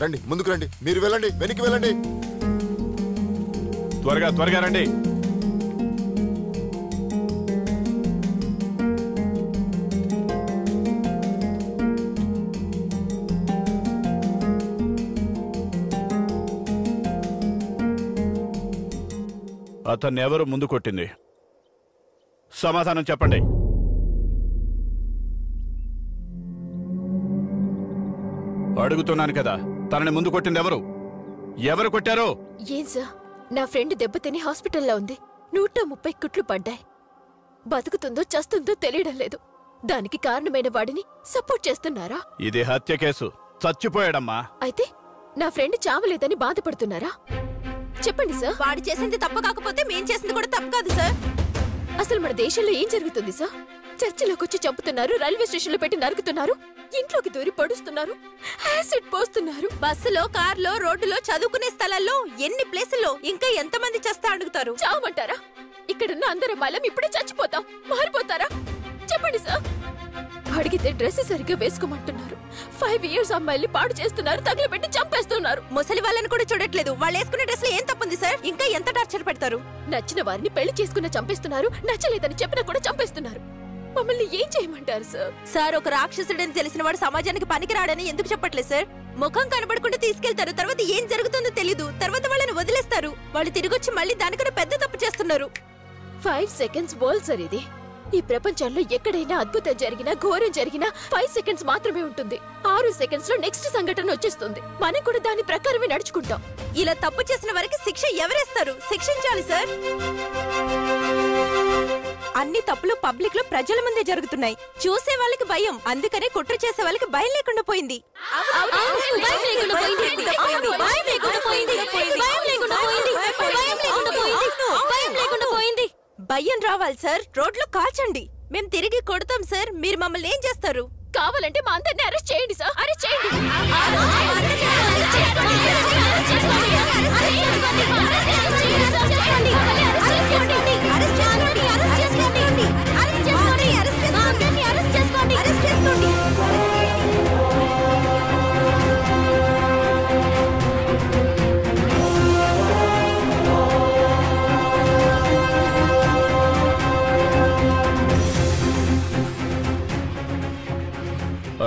రండి ముందుకు రండి. మీరు వెళ్ళండి వెనక్కి వెళ్ళండి. త్వరగా త్వరగా రండి. అతన్ని ఎవరు ముందు కొట్టింది. సమాధానం చెప్పండి. అడుగుతున్నాను కదా తనని ముందు కొట్టింది ఎవరు ఎవరు కొట్టారో? ఏం సార్? నా ఫ్రెండ్ దెబ్బతిని హాస్పిటల్లో ఉంది. నూట ముప్పై కుట్లు పడ్డాయి. బతుకుతుందో చస్తుందో తెలియడం లేదు. దానికి కారణమైన వాడిని సపోర్ట్ చేస్తున్నారా? ఇది హత్య కేసు. చచ్చిపోయాడమ్మా. అయితే నా ఫ్రెండ్ చావలేదని బాధపడుతున్నారా? చెప్పండి సార్. వాడు చేసింది తప్పు కాకపోతే మేం చేసింది కూడా తప్పు కాదు సార్. అసలు మన దేశంలో ఏం జరుగుతుంది సార్? చర్చిలోకి వచ్చి చంపుతున్నారు రైల్వే స్టేషన్లో పెట్టి నరుకుతున్నారు ఇంట్లోకి దూరి పడుస్తున్నారు యాసిడ్ పోస్తున్నారు. బస్సులో కార్లో రోడ్డులో చదువుకునే స్థలాల్లో ఎన్ని ప్లేసుల్లో ఇంకా ఎంతమంది చేస్తా అడుగుతారు? చావమంటారా ఇక్కడున్న అందరం మలం ఇప్పుడే చచ్చిపోతాం. మారిపోతారా? చెప్పండి సార్. అడిగితే డ్రెస్ సరిగ్గా వేసుకోమంటున్నారు. ఫైవ్ ఇయర్స్ అమ్మాయిల్ని పాడు చేస్తున్నారు తగలబెట్టి చంపేస్తున్నారు. ముసలి వాళ్ళని కూడా చూడట్లేదు. వాళ్ళు వేసుకునే డ్రెస్ ఏం తప్పుంది సార్? ఇంకా ఎంత టార్చర్ పెడతారు? నచ్చిన వారిని పెళ్ళి చేసుకున్న చంపేస్తున్నారు నచ్చలేదని చెప్పినా కూడా చంపేస్తున్నారు. మమ్మల్ని ఏం చేయమంటారు సార్? సార్ ఒక రాక్షసుడని తెలిసిన వాడు సమాజానికి పనికిరాడని ఎందుకు చెప్పట్లేదు సార్? ముఖం కనబడకుండా తీసుకెళ్తారు తర్వాత ఏం జరుగుతుందో తెలీదు. తర్వాత వాళ్ళని వదిలేస్తారు. వాళ్ళు తిరిగొచ్చి మళ్ళీ దానికన్నా పెద్ద తప్పు చేస్తున్నారు. ఫైవ్ సెకండ్స్ వరల్డ్ సార్ ఇది. ఈ ప్రపంచంలో ఎక్కడైనా అద్భుతం జరిగినా ఘోరం జరిగినా ఫైవ్ సెకండ్స్ మాత్రమే ఉంటుంది. ఆరు సెకండ్స్లో నెక్స్ట్ సంఘటన వచ్చేస్తుంది. మనం కూడా దాని ప్రకారమే నడుచుకుంటాం. ఇలా తప్పు చేసిన వారికి శిక్ష ఎవరేస్తారు? శిక్షించాలి సార్. అన్ని తప్పులు పబ్లిక్లో ప్రజల ముందే జరుగుతున్నాయి. చూసే వాళ్ళకి భయం. అందుకనే కుట్ర చేసే వాళ్ళకి భయం లేకుండా పోయింది. భయం రావాలి సార్. రోడ్లో కాల్చండి మేము తిరిగి కొడతాం సార్. మీరు మమ్మల్ని ఏం చేస్తారు? కావాలంటే మా అందరిని అరెస్ట్ చేయండి సార్. అరెస్ట్ చేయండి.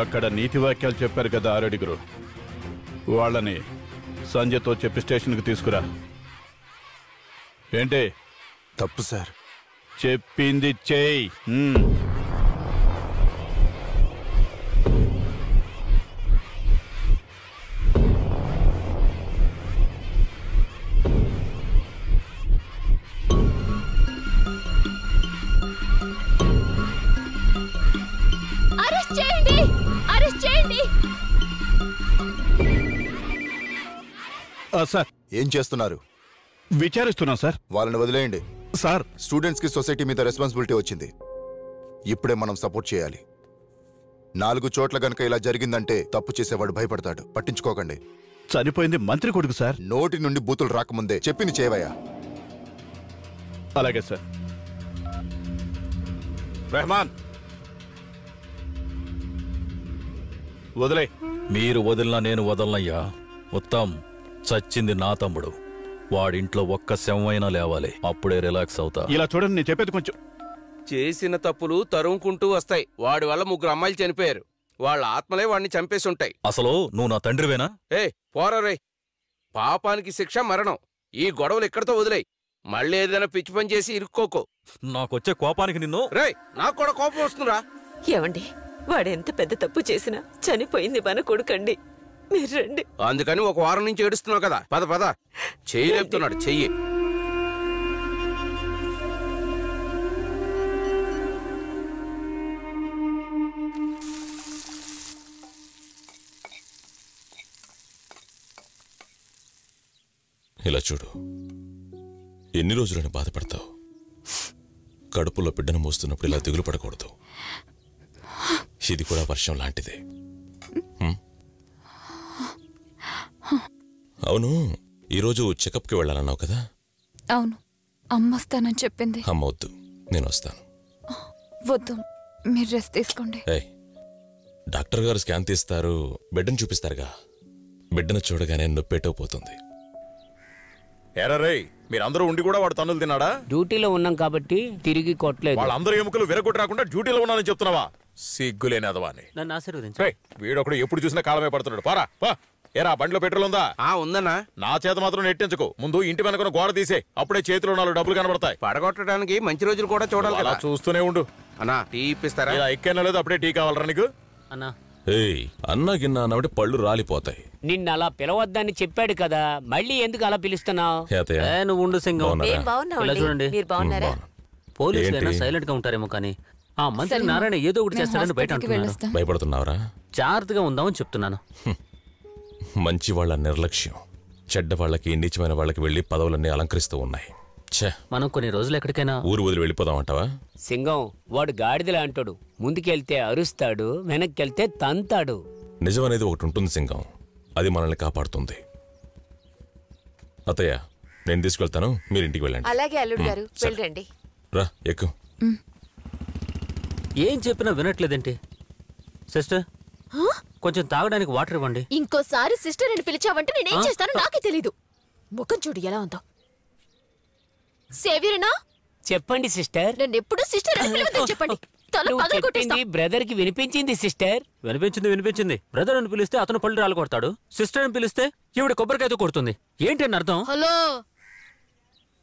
అక్కడ నీతి వాక్యాలు చెప్పారు కదా ఆరడిగురు వాళ్ళని సంజయ్తో చెప్పి స్టేషన్కి తీసుకురా. ఏంటి? తప్పు సార్. చెప్పింది చేయి. చేయండి సార్. ఏం చేస్తున్నారు? విచారిస్తున్నాం సార్. వాళ్ళని వదిలేయండి. సార్. స్టూడెంట్స్కి సొసైటీ మీద రెస్పాన్సిబిలిటీ వచ్చింది. ఇప్పుడే మనం సపోర్ట్ చేయాలి. నాలుగు చోట్ల గనక ఇలా జరిగిందంటే తప్పు చేసేవాడు భయపడతాడు. పట్టించుకోకండి. చనిపోయింది మంత్రి కొడుకు సార్. నోటి నుండి బూతులు రాకముందే చెప్పింది చేయవయ్యా. అలాగే సార్. రెహమాన్ వదిలే. మీరు వదిలినా నేను వదలనయ్యా. ఉత్తమ్ చచ్చింది నా తమ్ముడు. వాడింట్లో ఒక్క శవమైనా లేవాలి. అప్పుడే రిలాక్స్ అవుతా. ఇలా చూడండి నేను చెప్పేది కొంచెం. చేసిన తప్పులు తరుముకుంటూ వస్తాయి. వాడి వల్ల ముగ్గురు అమ్మాయిలు చనిపోయారు. వాళ్ళ ఆత్మలే వాడిని చంపేసి ఉంటాయి. అసలు నువ్వు నా తండ్రివేనా? ఏ పోరా రే పాపానికి శిక్ష మరణం. ఈ గొడవలు ఎక్కడితో వదిలేయి. మళ్ళీ ఏదైనా పిచ్చి పని చేసి ఇరుక్కోకు. నాకొచ్చే కోపానికి నిన్ను? రేయ్ నాకు కూడా కోపం వస్తుందిరా. ఏమండి? వాడు ఎంత పెద్ద తప్పు చేసినా చనిపోయింది మన కొడుకండి. మీరు రండి. అందుకని ఒక వారం నుంచి ఏడుస్తున్నావు కదా. పద పద. చెయ్యి లేపుతున్నాడు చెయ్యి. ఇలా చూడు. ఎన్ని రోజులని బాధపడతావు? కడుపులో బిడ్డను మోస్తున్నప్పుడు ఇలా దిగులు పడకూడదు. ఇది కూడా వర్షం లాంటిదే. హ్మ్? అవును ఈరోజు చెకప్కి వెళ్ళాలన్నావు కదా? అవును అమ్మ వస్తానని చెప్పింది. అమ్మ వద్దు నేను వస్తాను. వద్దు మీరు రెస్ట్ తీసుకోండి. ఏయ్ డాక్టర్ గారు స్కాన్ తీస్తారు బిడ్డను చూపిస్తారుగా. బిడ్డను చూడగానే నొప్పేటో పోతుంది. ఎరా రేయ్ మీరందరూ ఉండి కూడా వాడు తన్నులు తిన్నాడా? డ్యూటీలో ఉన్నాం కాబట్టి తిరిగి కొట్టలేదు. వాళ్ళందరూ ఎముకలు విరగొట్టి రాకుండా డ్యూటీలో ఉన్నానని చెప్తున్నావా? సిగ్గులేని అదవాని నన్ను ఆశీర్వదించు. రేయ్, వీడొకడు ఎప్పుడు చూసినా కాలమే పడుతున్నాడు. పారా పా. ఏరా బండిలో పెట్రోల్ ఉందా? ఆ ఉందన్నా. నా చేత మాత్రం నెట్టించుకో. ముందు ఇంటి వెనక గోడ తీసే. అప్పుడే చేతిలో నాలుగు డబ్బులు కనబడతాయి. పడగొట్టడానికి మంచి రోజులు కూడా చూడాలి అలా కదా. చూస్తూనే ఉండు. అన్నా టీ ఇప్పిస్తారా? ఇలా ఎక్కైనా లేదు? అప్పుడే టీ కావాలరా నీకు? అన్నా. ఏయ్ అన్నా గిన్నా అన్నబట్టి పళ్ళు రాలిపోతాయి. నిన్న అలా పిలవద్దని చెప్పాడు కదా మళ్ళీ ఎందుకు అలా పిలుస్తున్నావు? హేతయ్య, ఏ, నువ్వు ఉండు సింగం. బాగున్నారా? ఏం బాగున్నామండి. ఇలా చూడండి. మీరు బాగున్నారా? పోలీసులైనా ఏంటి? సైలెంట్గా ఉంటారేమో కానీ ఆ మంత్రి నారాయణ ఏదో ఒకటి నేను చేస్తాడని బయట. భయపడుతున్నావురా? జాగ్రత్తగా ఉందామని చెప్తున్నాను. మంచి వాళ్ళ నిర్లక్ష్యం. చెడ్డ వాళ్ళకి నీచమైన వాళ్ళకి వెళ్ళి పదవులన్నీ అలంకరిస్తూ ఉన్నాయి. ఛే. మనం కొన్ని రోజులు ఎక్కడికైనా ఊరు వదిలి వెళ్ళిపోదామంటావా? సింగం వాడు గాడిదలా అంటాడు. ముందుకెళ్తే అరుస్తాడు వెనక్కెళ్తే తంతాడు. నిజం అనేది ఒకటి ఉంటుంది సింగం. అది మనల్ని కాపాడుతుంది. అత్తయ్య నేను తీసుకెళ్తాను. మీరు ఇంటికి వెళ్ళండి. అలాగే అల్లుడు గారు. వెళ్ళండి. రా ఎక్కు. ఏం చెప్పినా వినట్లేదేంటి? సిస్టర్ కొంచెం తాగడానికి వాటర్ ఇవ్వండి. ఇంకోసారి సిస్టర్ అని పిలిచావంటే నేనేం? చేస్తానో నాకే తెలీదు. ముఖం చూడు ఎలా ఉందో. సేవ్యరనా? చెప్పండి సిస్టర్. నన్ను ఎప్పుడు సిస్టర్ చెప్పండి. చెప్పింది బ్రదర్కి వినిపించింది సిస్టర్. వినిపించింది వినిపించింది. బ్రదర్ అని పిలిస్తే అతను పళ్ళు రాలు కొడతాడు సిస్టర్ అని పిలిస్తే ఈవిడ కొబ్బరికాయతో కొడుతుంది. ఏంటి అని అర్థం? హలో.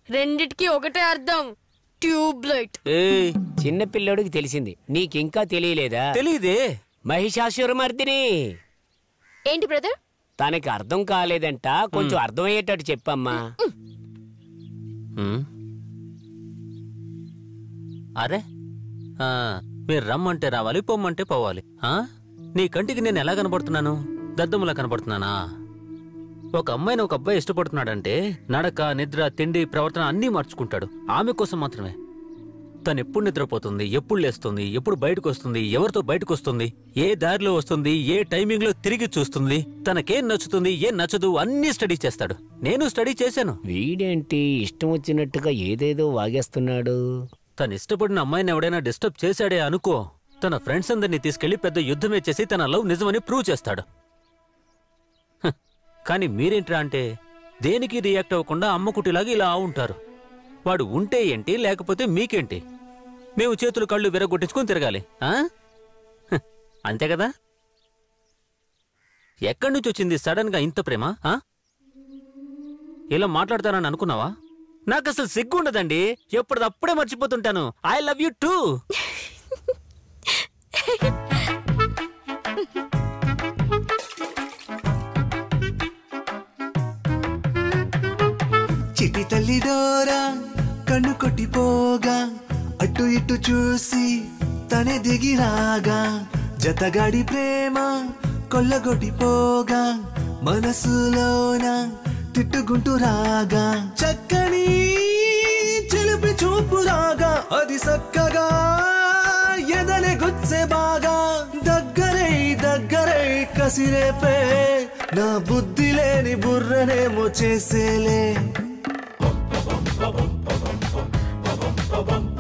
రెండిటికి ఒకటే అర్థం. ట్యూబ్ లైట్ ఏయ్ చిన్న పిల్లోడికి తెలిసింది. నీకింకా తెలియలేదా? తెలియదే మహిషాసురమర్దిని. ఏంటి బ్రదర్? తనకి అర్థం కాలేదంట. కొంచెం అర్థమయ్యేటట్టు చెప్పమ్మా. హ్మ్. అరే ఆ, మీరు రమ్మంటే రావాలి పొమ్మంటే పోవాలి. ఆ? నీ కంటికి నేను ఎలా కనపడుతున్నాను దద్దములా కనపడుతున్నానా ఒక అమ్మాయిని ఒక అబ్బాయి ఇష్టపడుతున్నాడంటే నడక నిద్ర తిండి ప్రవర్తన అన్నీ మార్చుకుంటాడు. ఆమె కోసం మాత్రమే. తను ఎప్పుడు నిద్రపోతుంది ఎప్పుడు లేస్తుంది ఎప్పుడు బయటకు వస్తుంది ఎవరితో బయటకు వస్తుంది ఏ దారిలో వస్తుంది ఏ టైమింగ్లో తిరిగి చూస్తుంది తనకేం నచ్చుతుంది ఏం నచ్చదు అన్నీ స్టడీ చేస్తాడు. నేను స్టడీ చేశాను. వీడేంటి? ఇష్టం వచ్చినట్టుగా ఏదేదో వాగేస్తున్నాడు. తను ఇష్టపడిన అమ్మాయిని ఎవడైనా డిస్టర్బ్ చేశాడే అనుకో తన ఫ్రెండ్స్ అందరినీ తీసుకెళ్ళి పెద్ద యుద్ధమే చేసి తన లవ్ నిజమని ప్రూవ్ చేస్తాడు. కానీ మీరేంట్రా అంటే దేనికి రియాక్ట్ అవ్వకుండా అమ్మకుటిలాగా ఇలా ఉంటారు? వాడు ఉంటే ఏంటి లేకపోతే మీకేంటి? మేము చేతులు కళ్ళు విరగొట్టించుకొని తిరగాలి అంతే కదా? ఎక్కడి నుంచి వచ్చింది సడన్గా ఇంత ప్రేమ ఇలా మాట్లాడతానని అనుకున్నావా? నాకు అసలు సిగ్గు ఉండదండి ఎప్పటిదప్పుడే మర్చిపోతుంటాను. I love you too. Dora కన్ను కొట్టిపోగా అటు ఇటు చూసి తనే దిగిరాగా జతగాడి ప్రేమ కొల్లగొట్టిపోగా మనసులోన తిట్టుకుంటూ రాగా చక్కని చిలిపి చూపు రాగా అది చక్కగా ఎదలే గుచ్చే బాగా దగ్గరై దగ్గరై కసిరేపే నా బుద్ధి లేని బుర్రనేమో చేసేలే. ba bum ba bum bum ba bum ba bum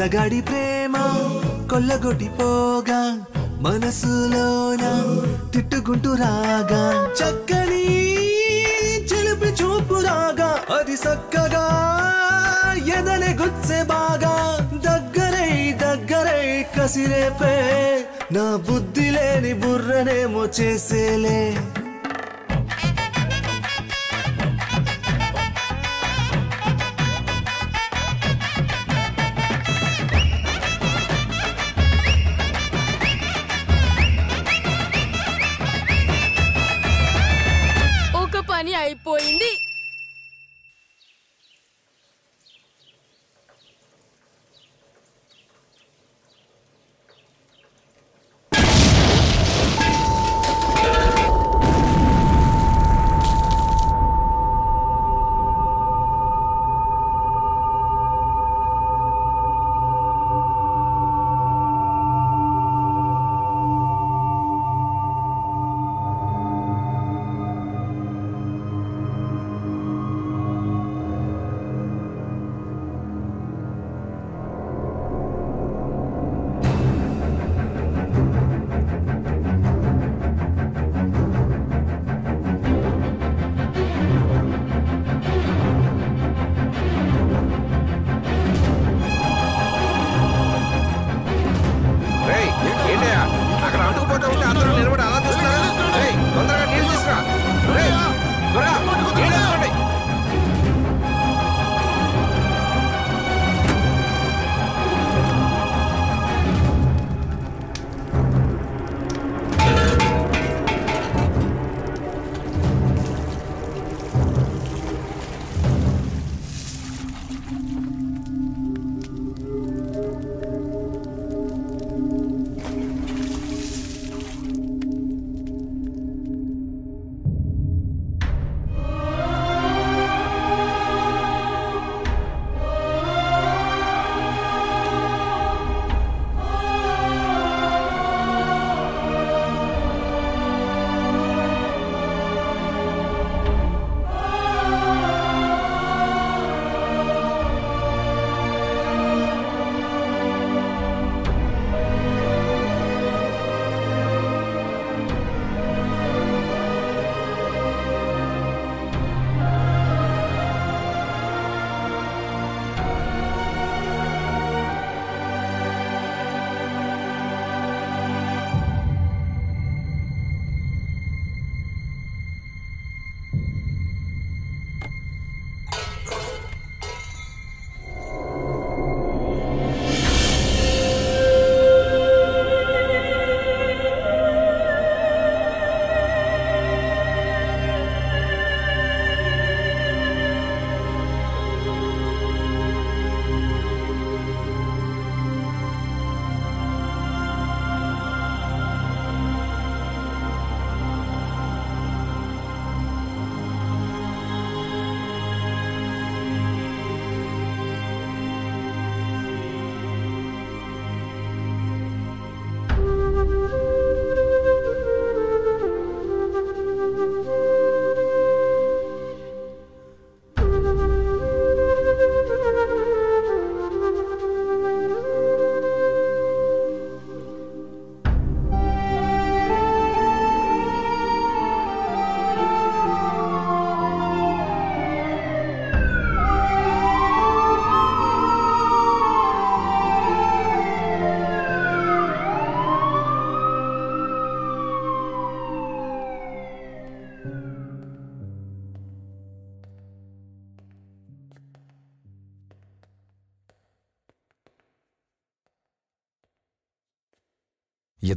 జతగాడి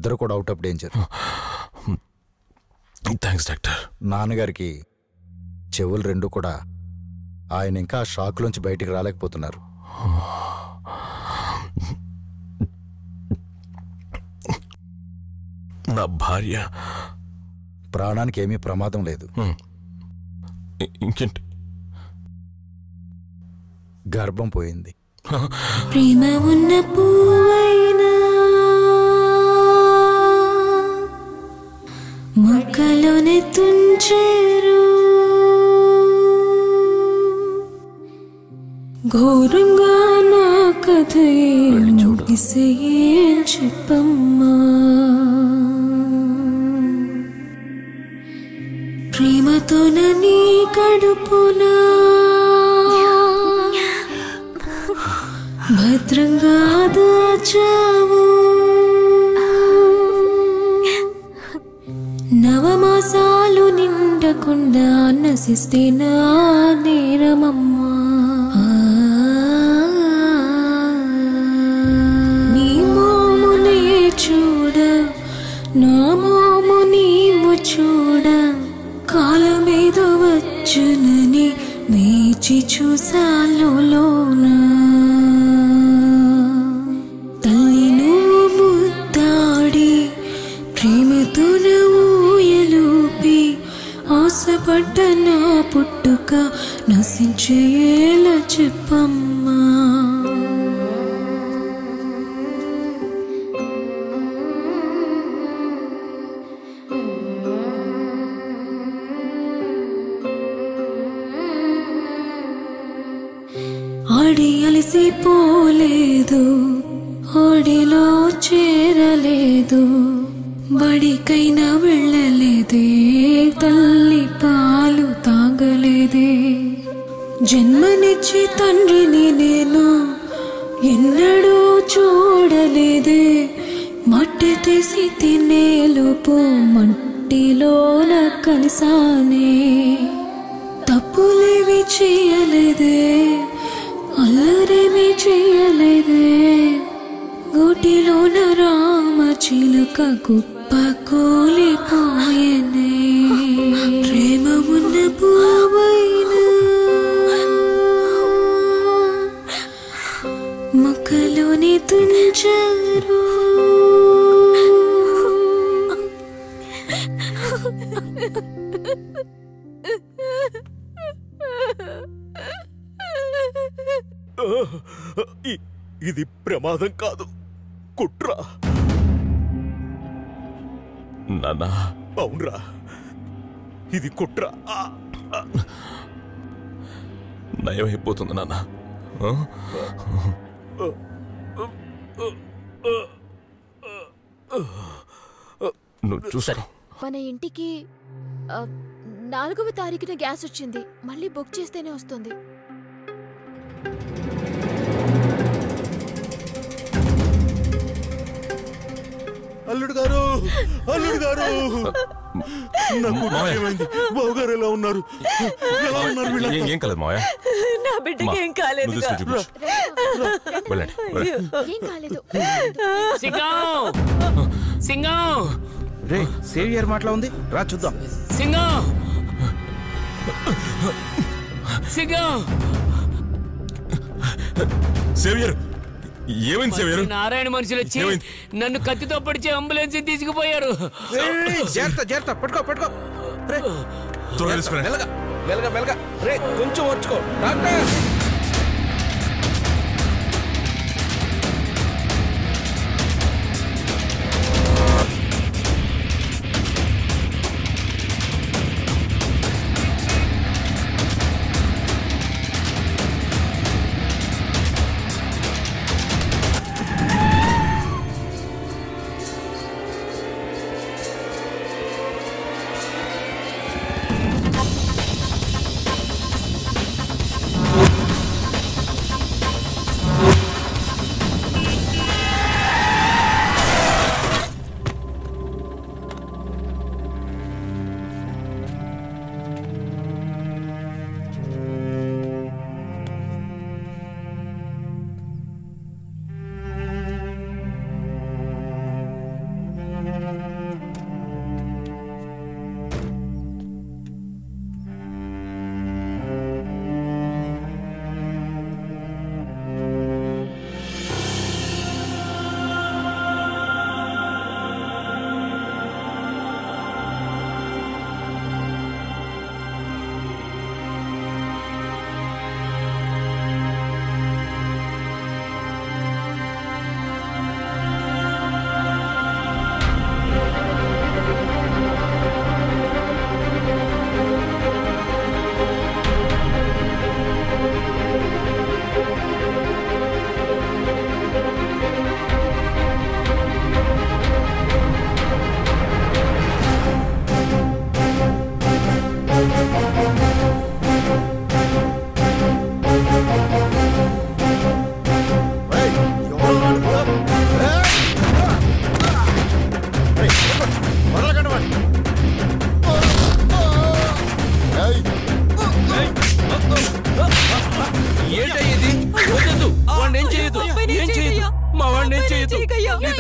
ఇద్దరు కూడా out of danger thanks doctor నాన్నగారికి చెవులు రెండు కూడా ఆయన ఇంకా ఆ షాక్లోంచి బయటికి రాలేకపోతున్నారు. నా భార్య. ప్రాణానికి ఏమీ ప్రమాదం లేదు. ఇంకేంటి? గర్భం పోయింది. ప్రేమ ఉన్న తుంచారు. ఘోరంగా నా కథ ముగిసే ఏం చెప్పమ్మా. ప్రేమతోన నీ కడుపునా? భద్రంగా దాచావు. నిండకుండా నశిస్తే నా నేరమమ్మా. నీ మోమునే చూడ నా మోము నీవు చూడ కాలమేదో వచ్చునని వేచి చూసాలో పుట్టుక నశించేలా చెప్పమ్మా. ఆడి అలసిపోలేదు ఓడిలో చేరలేదు బడికైనా వెళ్ళలేదే తల్లి. తాగలేదే జన్మనిచ్చి తండ్రిని నేను ఎన్నడూ చూడలేదే. మట్టి తీసి తినేలోపు మట్టిలోన కలిసానే. తప్పులేవి చేయలేదే అల్లరేమి చేయలేదే. గూటిలోన రామ చిలుక కుప్ప ఇది ప్రమాదం కాదు. కుట్ర. నాన్న అవునరా. ఇది కుట్ర. నయమైపోతుంది నాన్న? నువ్వు మన ఇంటికి నాలుగవ తారీఖున గ్యాస్ వచ్చింది. మళ్ళీ బుక్ చేస్తేనే వస్తుంది. అల్లుడు గారు! అల్లుడు గారు! నా కూతురు ఏమైంది? బావగారు ఎలా ఉన్నారు? ఎలా ఉన్నారు ఏం- వీళ్ళంతా? ఏం కలదు మావయ్య. నా బిడ్డకి ఏం కాలేదు. వెళ్ళండి వెళ్ళండి. ఏం కాలేదు. సింగం! సింగం! రే సేవియర్ మాటలో ఉంది? రా చూద్దాం. సింగం! సింగం! సేవియర్ ఏమైంది సేవియర్ నారాయణ మనుషులు వచ్చి? నన్ను కత్తితో పడిచి అంబులెన్స్ తీసుకుపోయారు. జాగ్రత్త జాగ్రత్త పట్టుకో పట్టుకో. రే. త్వరగా తీసుకురండి. మెల్లగా మెల్లగా మెల్లగా. రే కొంచెం ఓర్చుకో. డాక్టర్!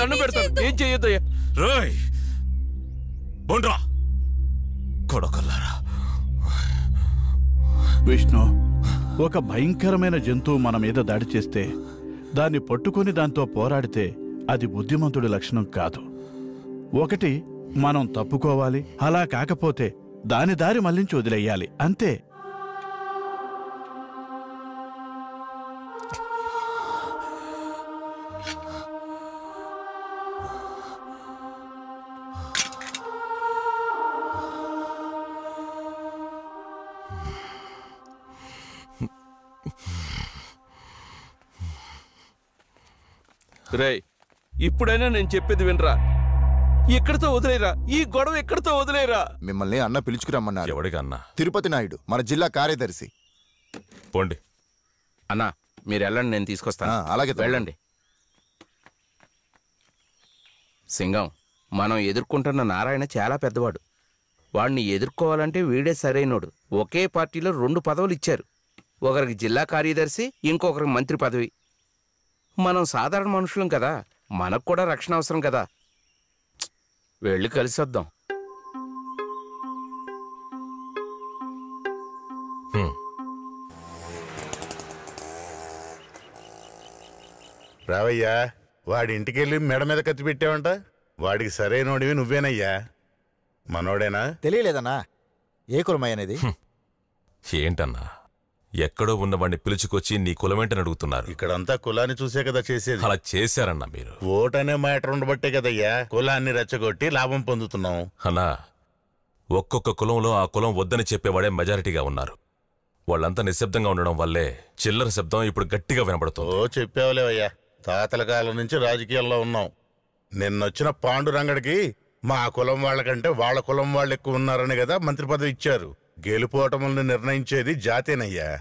దండం పెడతాను. ఏం చేయొద్దు అయ్యా రాయ్ బొండ్రా. కొడకల్లారా. విష్ణు ఒక భయంకరమైన జంతువు మన మీద దాడి చేస్తే దాన్ని పట్టుకొని దాంతో పోరాడితే అది బుద్ధిమంతుడి లక్షణం కాదు. ఒకటి మనం తప్పుకోవాలి. అలా కాకపోతే దాని దారి మళ్ళించి వదిలేయాలి. అంతే. రేయ్ ఇప్పుడైనా నేను చెప్పేది వినరా? ఎక్కడితో వదిలేరా ఈ గొడవ ఎక్కడితో వదిలేరా మిమ్మల్ని అన్న పిలుచుకురమ్మన్నారు. ఎవడికి అన్న? తిరుపతి నాయుడు మన జిల్లా కార్యదర్శి. పోండి. అన్నా మీరు వెళ్ళండి నేను తీసుకొస్తాను. అలాగే. వెళ్ళండి. సింగం మనం ఎదుర్కొంటున్న నారాయణ చాలా పెద్దవాడు. వాడిని ఎదుర్కోవాలంటే వీడే సరైనోడు. ఒకే పార్టీలో రెండు పదవులు ఇచ్చారు. ఒకరికి జిల్లా కార్యదర్శి ఇంకొకరికి మంత్రి పదవి. మనం సాధారణ మనుషులం కదా. మనకు కూడా రక్షణ అవసరం కదా! వెళ్ళి కలిసి వద్దాం రావయ్యా వాడి ఇంటికెళ్ళి మెడ మీద కత్తి పెట్టావంట? వాడికి సరైనోడివి నువ్వేనయ్యా. మనోడేనా? తెలియలేదన్నా. ఏ కులమై అనేది? ఏంటన్నా? ఎక్కడో ఉన్నవాడిని పిలుచుకొచ్చి నీ కులమేంటని అడుగుతున్నారు. ఇక్కడంతా కులాన్ని చూసే కదా చేసేది. అలా చేశారన్నా మీరు. ఓటనే మ్యాటర్ ఉండబట్టే కదయ్యా. కులాన్ని రెచ్చగొట్టి లాభం పొందుతున్నాం. అన్నా ఒక్కొక్క కులంలో ఆ కులం వద్దని చెప్పేవాడే మెజారిటీగా ఉన్నారు. వాళ్ళంతా నిశ్శబ్దంగా ఉండడం వల్లే చిల్లర శబ్దం ఇప్పుడు గట్టిగా వినబడుతుంది. ఓ చెప్పావులేవయ్యా తాతల కాలం నుంచి రాజకీయాల్లో ఉన్నాం. నిన్నొచ్చిన పాండురంగడికి మా కులం వాళ్ళకంటే వాళ్ళ కులం వాళ్ళు ఎక్కువ ఉన్నారని కదా మంత్రి పదవి ఇచ్చారు. గెలుపోటములను నిర్ణయించేది జాతేనయ్యా.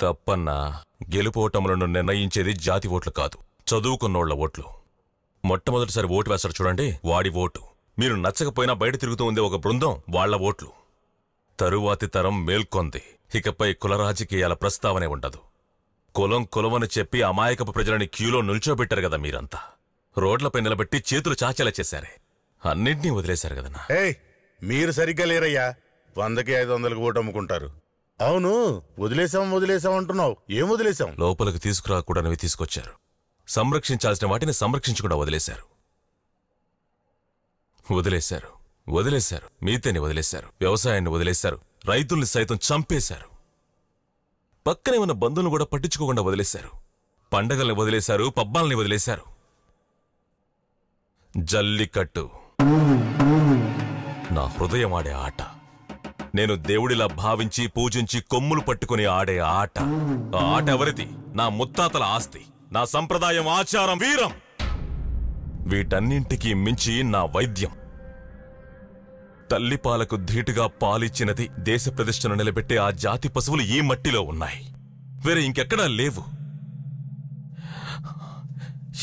తప్పన్నా గెలుపోటములను నిర్ణయించేది జాతి ఓట్లు కాదు చదువుకున్నోళ్ళ ఓట్లు. మొట్టమొదటిసారి ఓటు వేస్తాడు చూడండి వాడి ఓటు. మీరు నచ్చకపోయినా బయట తిరుగుతూ ఉండే ఒక బృందం వాళ్ళ ఓట్లు. తరువాతి తరం మేల్కొంది ఇకపై కుల రాజకీయాల ప్రస్తావనే ఉండదు. కులం కులమని చెప్పి అమాయకపు ప్రజలని క్యూలో నిల్చోబెట్టారు కదా మీరంతా. రోడ్లపై నిలబెట్టి చేతులు చాచేలా చేశారే. అన్నింటినీ వదిలేశారు కదన్నా. ఏయ్ మీరు సరిగ్గా లేరయ్యా. వందకి ఐదు వందలకు ఓటు అమ్ముకుంటారు. అవును. వదిలేసాం వదిలేసాం అంటున్నావు. ఏం వదిలేసాం? లోపలికి తీసుకురాకూడనివి తీసుకొచ్చారు. సంరక్షించాల్సిన వాటిని సంరక్షించకుండా వదిలేశారు. వదిలేశారు. వదిలేశారు. మీతేని వదిలేశారు. వ్యవసాయాన్ని వదిలేశారు. రైతుల్ని సైతం చంపేశారు. పక్కనే ఉన్న బంధువులను కూడా పట్టించుకోకుండా వదిలేశారు. పండగల్ని వదిలేశారు పబ్బాల్ని వదిలేశారు. జల్లికట్టు. నా హృదయం ఆడే ఆట. నేను దేవుడిలా భావించి పూజించి కొమ్ములు పట్టుకుని ఆడే ఆట. ఆ ఆట ఎవరిది? నా ముత్తాతల ఆస్తి. నా సంప్రదాయం ఆచారం వీరం. వీటన్నింటికీ మించి నా వైద్యం. తల్లిపాలకు ధీటుగా పాలిచ్చినది దేశ ప్రతిష్టను నిలబెట్టే ఆ జాతి పశువులు ఈ మట్టిలో ఉన్నాయి. వేరే ఇంకెక్కడా లేవు.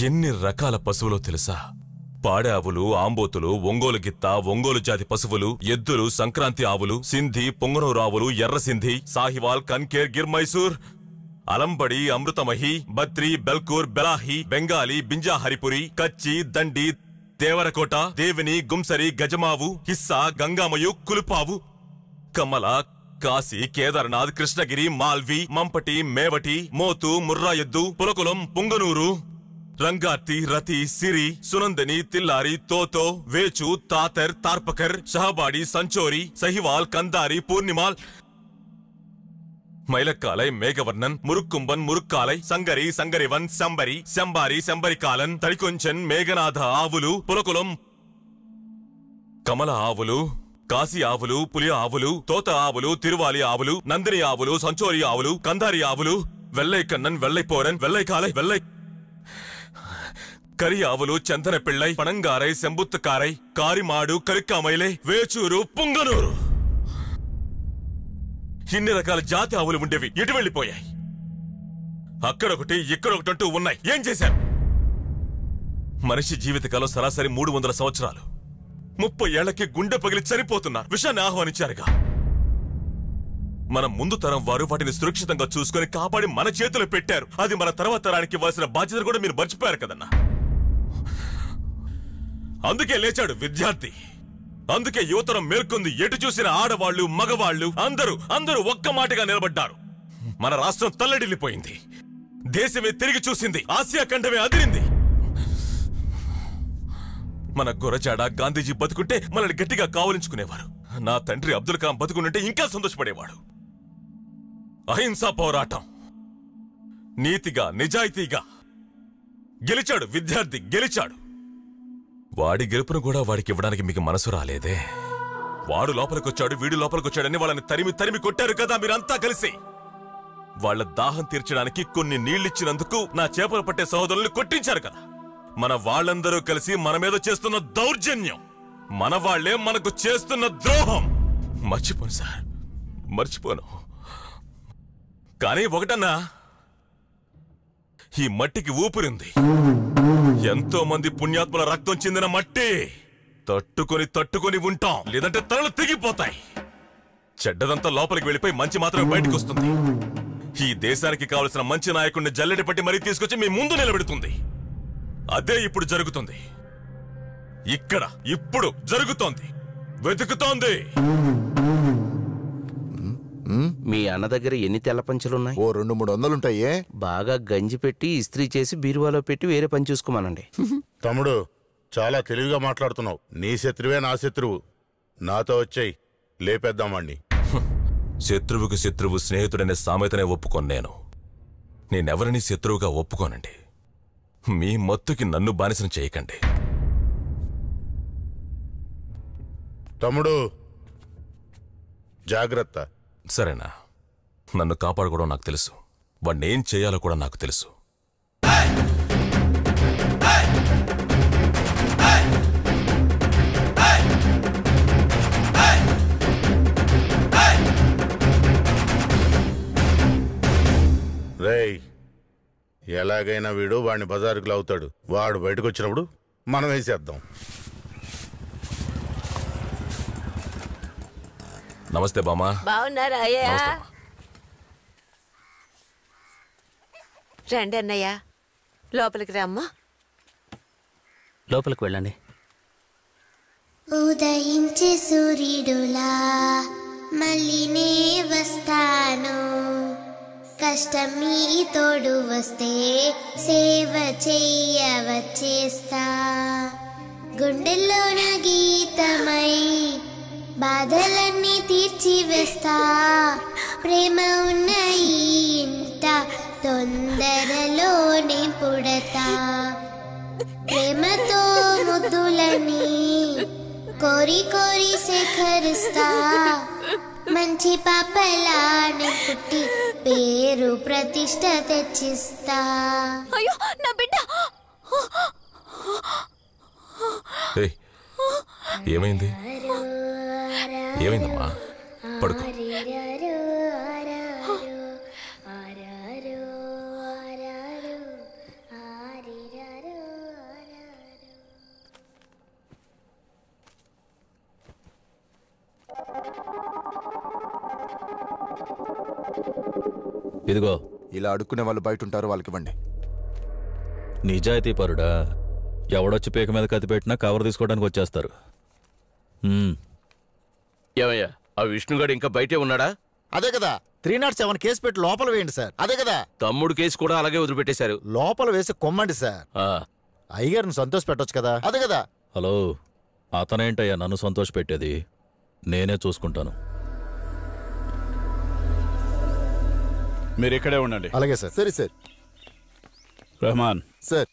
ఎన్ని రకాల పశువులో తెలుసా? పాడే ఆవులు ఆంబోతులు ఒంగోలు గిత్త ఒంగోలు జాతి పశువులు ఎద్దులు సంక్రాంతి ఆవులు సింధి పొంగనూరు ఆవులు ఎర్ర సింధి సాహివాల్ కన్కేర్ గిర్ మైసూర్ అలంబడి అమృతమహి బద్రి బెల్కూర్ బెలాహి బెంగాలీ బింజా హరిపురి కచ్చి దండి దేవరకోట దేవిని గుంసరి గజమావు హిస్సా గంగామయు కులుపావు కమల కాశీ కేదార్నాథ్ కృష్ణగిరి మాల్వి మంపటి మేవటి మోతు ముర్రా ఎద్దు పులకులం పుంగనూరు రంగార్తి రతి సిరి సునందని తిల్లారి తోతో వేచు తాతర్ తార్పకర్ షహబాడి సంచోరి సహివాల్ కందారి పూర్ణిమాల్ మైలక్కాలై మేఘవర్ణన్ మురుక్కుంబన్ మురుక్కాలై సంగరి సంగరివన్ శంబరి శంబారి శంబరికాలన్ తడికొంచెన్ మేఘనాథ ఆవులు పులకులం కమల ఆవులు కాశీ ఆవులు పులి ఆవులు తోత ఆవులు తిరువాలి ఆవులు నందిని ఆవులు సంచోరి ఆవులు కందారి ఆవులు వెల్లై కన్నన్ వెల్లై పోరన్ వెల్లై కాలై వెల్లై కరి ఆవులు చందన పిళ్ళై పణంగారై సెంబుత్తుకారై కారిమాడు కరిక్కామైలే వేచూరు పుంగనూరు. ఇన్ని రకాల జాతి ఆవులు ఉండేవి. ఎటు వెళ్ళిపోయాయి. అక్కడొకటి ఇక్కడొకటి అంటూ ఉన్నాయి. ఏం చేశారు మనిషి జీవితకాలం సరాసరి మూడు వందల సంవత్సరాలు. ముప్పై ఏళ్ళకి గుండె పగిలి చనిపోతున్నారు విషాన్ని ఆహ్వానించారుగా. మన ముందు తరం వారు వాటిని సురక్షితంగా చూసుకొని కాపాడి మన చేతులు పెట్టారు. అది మన తర్వాత తరానికి ఇవ్వాల్సిన బాధ్యత కూడా మీరు మర్చిపోయారు కదన్నా. అందుకే లేచాడు విద్యార్థి. అందుకే యువతరం మేల్కొంది ఎటు చూసిన ఆడవాళ్ళు మగవాళ్ళు అందరూ అందరూ ఒక్క మాటగా నిలబడ్డారు. మన రాష్ట్రం తల్లడిల్లిపోయింది. దేశమే తిరిగి చూసింది ఆసియా ఖండమే అదిరింది. మన గురజాడ గాంధీజీ బతుకుంటే మనల్ని గట్టిగా కావలించుకునేవారు. నా తండ్రి అబ్దుల్ కలాం బతుకునుంటే ఇంకా సంతోషపడేవాడు. అహింసా పోరాటం. నీతిగా నిజాయితీగా. గెలిచాడు విద్యార్థి గెలిచాడు. వాడి గెలుపును కూడా వాడికి ఇవ్వడానికి మీకు మనసు రాలేదే. వాడు లోపలికొచ్చాడు వీడు లోపలికొచ్చాడని వాళ్ళని తరిమి తరిమి కొట్టారు కదా మీరంతా కలిసి. వాళ్ళ దాహం తీర్చడానికి కొన్ని నీళ్ళిచ్చినందుకు నా చేపలు పట్టే సహోదరుల్ని కొట్టించారు కదా. మన వాళ్ళందరూ కలిసి మన మీద చేస్తున్న దౌర్జన్యం మన వాళ్ళే మనకు చేస్తున్న ద్రోహం. మర్చిపోను సార్ మర్చిపోను. కానీ ఒకటన్నా ఈ మట్టికి ఊపిరింది ఎంతో మంది పుణ్యాత్ముల రక్తం చెందిన మట్టి తట్టుకొని తట్టుకొని ఉంటాం. లేదంటే తలలు తెగిపోతాయి చెడ్డదంతా లోపలికి వెళ్ళిపోయి మంచి మాత్రమే బయటకు వస్తుంది. ఈ దేశానికి కావలసిన మంచి నాయకుడిని జల్లెడి పట్టి మరీ తీసుకొచ్చి మీ ముందు నిలబెడుతుంది. అదే ఇప్పుడు జరుగుతుంది. ఇక్కడ ఇప్పుడు జరుగుతోంది. వెతుకుతోంది. మీ అన్న దగ్గర ఎన్ని తెల్ల పంచలున్నాయి? ఓ రెండు మూడు వందలుంటాయే. బాగా గంజి పెట్టి ఇస్త్రీ చేసి బీరువాలో పెట్టి వేరే పని చూసుకోమనండి. తమ్ముడు చాలా తెలివిగా మాట్లాడుతున్నావు. నీ శత్రువే నా శత్రువు. నాతో వచ్చాయి. లేపేద్దాం వాణ్ణి. శత్రువుకు శత్రువు స్నేహితుడనే సామెతనే ఒప్పుకోను నేను. నేనెవరిని శత్రువుగా ఒప్పుకోనండి. మీ మత్తుకి నన్ను బానిసన చేయకండి. తమ్ముడు జాగ్రత్త. సరేనా. నన్ను కాపాడుకోవడం నాకు తెలుసు. వాడిని ఏం చేయాలో కూడా నాకు తెలుసు. రేయ్ ఎలాగైనా వీడు వాడిని బజారుకు లావుతాడు వాడు బయటకు వచ్చినప్పుడు మనం వేసేద్దాం నమస్తే బామా బాగున్నారా అయ్యా? రండి అన్నయ్య. లోపలికి రమ్మా. లోపలికి వెళ్ళండి. ఉదయించే సూర్యుడులా మళ్ళీ నే వస్తాను. కష్టం మీ తోడు వస్తే సేవ చెయ్య వచ్చేస్తా గుండెల్లోన గీతమై బాధలన్నీ తీర్చివేస్తా. ప్రేమ ఉన్న ఇంట తొందరలోనే పుడతా. ప్రేమతో ముద్దులని కోరి కోరి సేకరిస్తా. మంచి పాపలానే పుట్టి పేరు ప్రతిష్ట తెచ్చిస్తా. అయ్యో నా బిడ్డ. ఏమైంది? ఏమైందమ్మా? పడుకో. ఇదిగో. ఇలా అడుక్కునే వాళ్ళు బయట ఉంటారు వాళ్ళకి ఇవ్వండి నిజాయితీ పరుడా ఎవడొచ్చి పీక మీద కత్తి పెట్టినా కవర్ తీసుకోవడానికి వచ్చేస్తారు. ఏమయ్యా ఆ విష్ణుగాడు ఇంకా బయటే ఉన్నాడా? అదే కదా త్రీ నాట్ సెవెన్ కేసు పెట్టి లోపల వేయండి సార్. అదే కదా. తమ్ముడు కేసు కూడా అలాగే వదిలిపెట్టేశారు. లోపల వేసి కొమ్మండి సార్. అయ్యగారిని సంతోష పెట్టొచ్చు కదా. అదే కదా. హలో అతనేంటయ్యా నన్ను సంతోష పెట్టేది? నేనే చూసుకుంటాను. మీరు ఇక్కడే ఉండండి. అలాగే సార్. సరే సార్. రెహమాన్. సార్.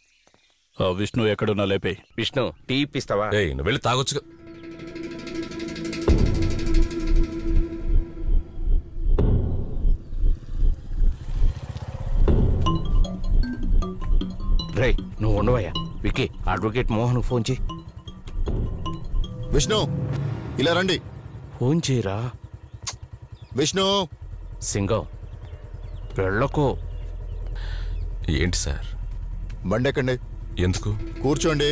ఆ విష్ణు ఎక్కడున్నా లేపే విష్ణు టీ ఇప్పిస్తావా? ఏయ్ నువ్వు వెళ్ళి తాగొచ్చుగా. రే నువ్వు ఉండవయ్యా. విక్కీ అడ్వకేట్ మోహన్ ఫోన్ చేయి. విష్ణు ఇలా రండి. ఫోన్ చేయరా? విష్ణు. సింగం వెళ్ళకో. ఏంటి సార్? బండి ఎక్కండి ఎందుకు? కూర్చోండి.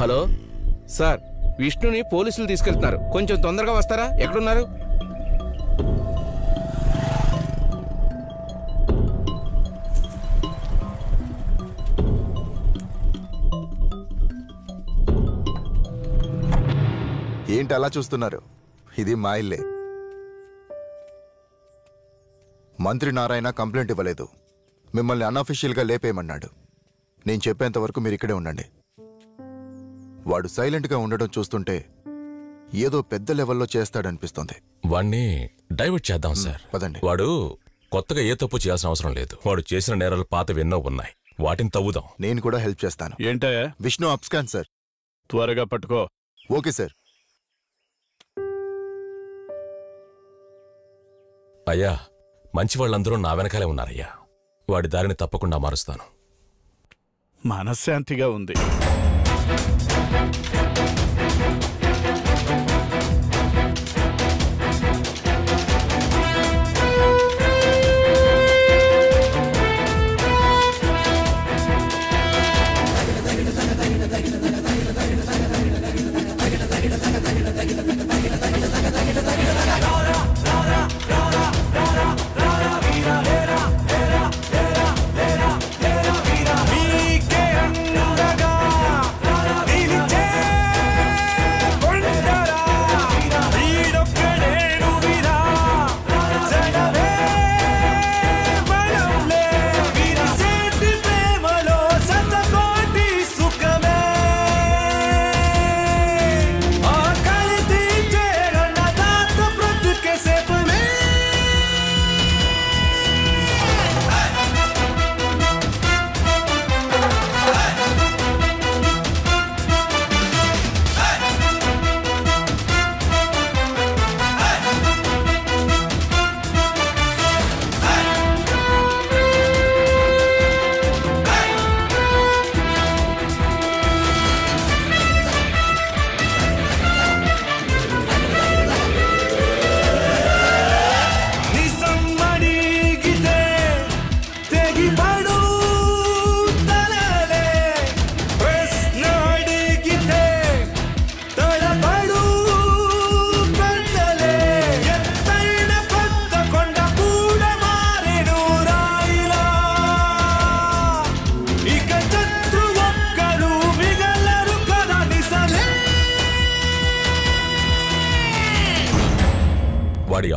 హలో? సార్ విష్ణుని పోలీసులు తీసుకెళ్తున్నారు. కొంచెం తొందరగా వస్తారా? ఎక్కడున్నారు? ఏంటి అలా చూస్తున్నారు? ఇది మా ఇల్లే. మంత్రి నారాయణ కంప్లైంట్ ఇవ్వలేదు. మిమ్మల్ని అన్అఫీషియల్గా లేపేయమన్నాడు. నేను చెప్పేంత వరకు మీరు ఇక్కడే ఉండండి. వాడు సైలెంట్గా ఉండడం చూస్తుంటే ఏదో పెద్ద లెవెల్లో చేస్తాడనిపిస్తోంది. వాణ్ణి డైవర్ట్ చేద్దాం సార్. పదండి. వాడు కొత్తగా ఏ తప్పు చేయాల్సిన అవసరం లేదు. వాడు చేసిన నేరాలు పాతవి ఎన్నో ఉన్నాయి. వాటిని తవ్వుదాం. నేను కూడా హెల్ప్ చేస్తాను. ఏంటయ్యా? Vishnu abscond sir. త్వరగా పట్టుకో. Okay sir. అయ్యా మంచి వాళ్ళందరూ నా వెనకాలే ఉన్నారయ్యా. వాడి దారిని తప్పకుండా మారుస్తాను. మనశ్శాంతిగా ఉంది.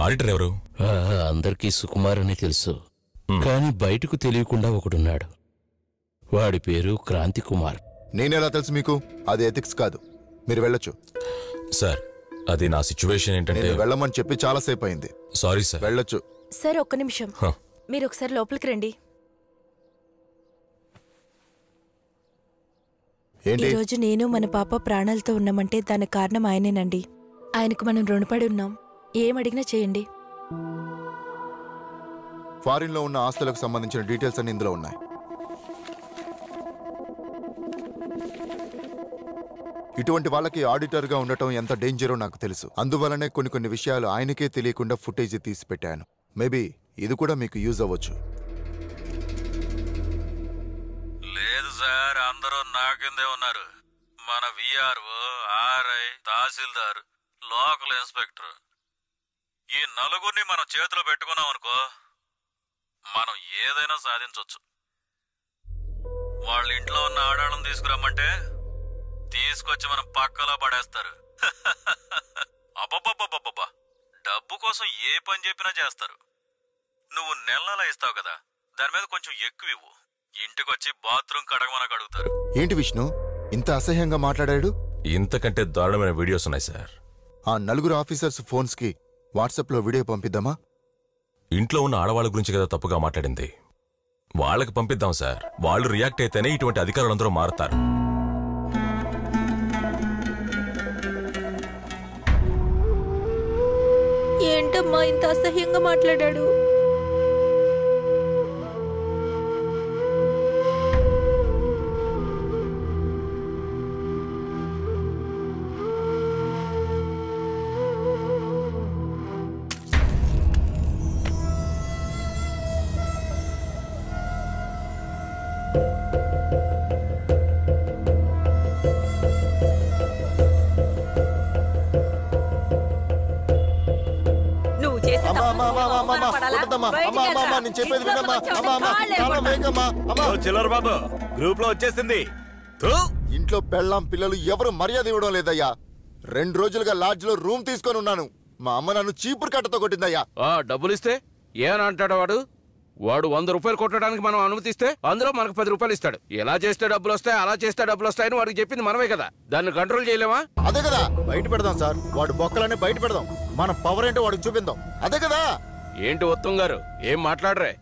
ఆడిటర్ ఎవరు? ఆ, అందరికీ సుకుమార్ అని తెలుసు. కానీ బయటకు తెలియకుండా ఒకడున్నాడు. వాడి పేరు క్రాంతి కుమార్. నేనెలా తెలుసు మీకు? అది ఎథిక్స్ కాదు. మీరు వెళ్ళొచ్చు. సార్ అది నా సిచ్యువేషన్ ఏంటంటే నేను వెళ్ళమని చెప్పి చాలాసేపు అయింది సారీ సార్ వెళ్ళొచ్చు. సార్ ఒక్క నిమిషం. హ. మీరు ఒకసారి లోపలికి రండి. ఏంటి? ఈ రోజు నేను మన పాప ప్రాణాలతో ఉన్నామంటే దానికి కారణం ఆయనేనండి. ఆయనకు మనం రుణపడి ఉన్నాం. ఏం అడిగినా చేయండి. ఫారిన్లో ఉన్న ఆస్తులకు సంబంధించిన డీటెయిల్స్ అన్ని ఇందులో ఉన్నాయి. ఇటువంటి వాళ్ళకి ఆడిటర్గా ఉండటం ఎంత డేంజరో నాకు తెలుసు. అందువలనే కొన్ని కొన్ని విషయాలు ఆయనకే తెలియకుండా ఫుటేజ్ తీసి పెట్టాను మేబీ ఇది కూడా మీకు యూజ్ అవ్వచ్చు. లేదు సార్ అందరూ నా కిందే ఉన్నారు. మన VRO RI tahsildar local inspector. ఈ నలుగురిని మనం చేతిలో పెట్టుకున్నాం అనుకో మనం ఏదైనా సాధించవచ్చు వాళ్ళ ఇంట్లో ఉన్న ఆడాళ్ళని తీసుకురమ్మంటే తీసుకొచ్చి మనం పక్కలో పడేస్తారు. అబ్బబ్బబ్బబ్బబ్బా డబ్బు కోసం ఏ పని చెప్పినా చేస్తారు. నువ్వు నెల నెల ఇస్తావు కదా దాని మీద కొంచెం ఎక్కువ ఇవ్వు. ఇంటికొచ్చి బాత్రూమ్ కడగమనకు అడుగుతారు. ఏంటి విష్ణు? ఇంత అసహ్యంగా మాట్లాడాడు? ఇంతకంటే దారుణమైన వీడియోస్ ఉన్నాయి సార్. ఆ నలుగురు ఆఫీసర్స్ ఫోన్స్ కి వాట్సాప్లో వీడియో పంపిద్దామా? ఇంట్లో ఉన్న ఆడవాళ్ళ గురించి కదా తప్పుగా మాట్లాడింది. వాళ్ళకి పంపిద్దాం సార్. వాళ్ళు రియాక్ట్ అయితేనే ఇటువంటి అధికారులందరూ మారుతారు. ఏంటమ్మా ఇంత అసహ్యంగా మాట్లాడాడు? చిల్లర బాబు గ్రూప్లో వచ్చేసింది ఇంట్లో పెళ్ళాం పిల్లలు ఎవరు మర్యాద ఇవ్వడం లేదయ్యా. రెండు రోజులుగా లాడ్జ్లో రూమ్ తీసుకొని ఉన్నాను. మా అమ్మ నన్ను చీపురు కట్టతో కొట్టిందయ్యా. ఆ డబ్బులు ఇస్తే ఏమని అంటాడు వాడు? వాడు వంద రూపాయలు కొట్టడానికి మనం అనుమతిస్తే అందులో మనకు పది రూపాయలు ఇస్తాడు. ఎలా చేస్తే డబ్బులు వస్తాయి అలా చేస్తే డబ్బులు వస్తాయని వాడికి చెప్పింది మనమే కదా. దాన్ని కంట్రోల్ చేయలేమా? అదే కదా. బయట పెడదాం సార్. వాడు బొక్కలన్నీ బయట పెడదాం. మన పవర్ ఏంటో వాడికి చూపిందాం అదే కదా. ఏంటి ఉత్తమ్ గారు? ఏం మాట్లాడరే?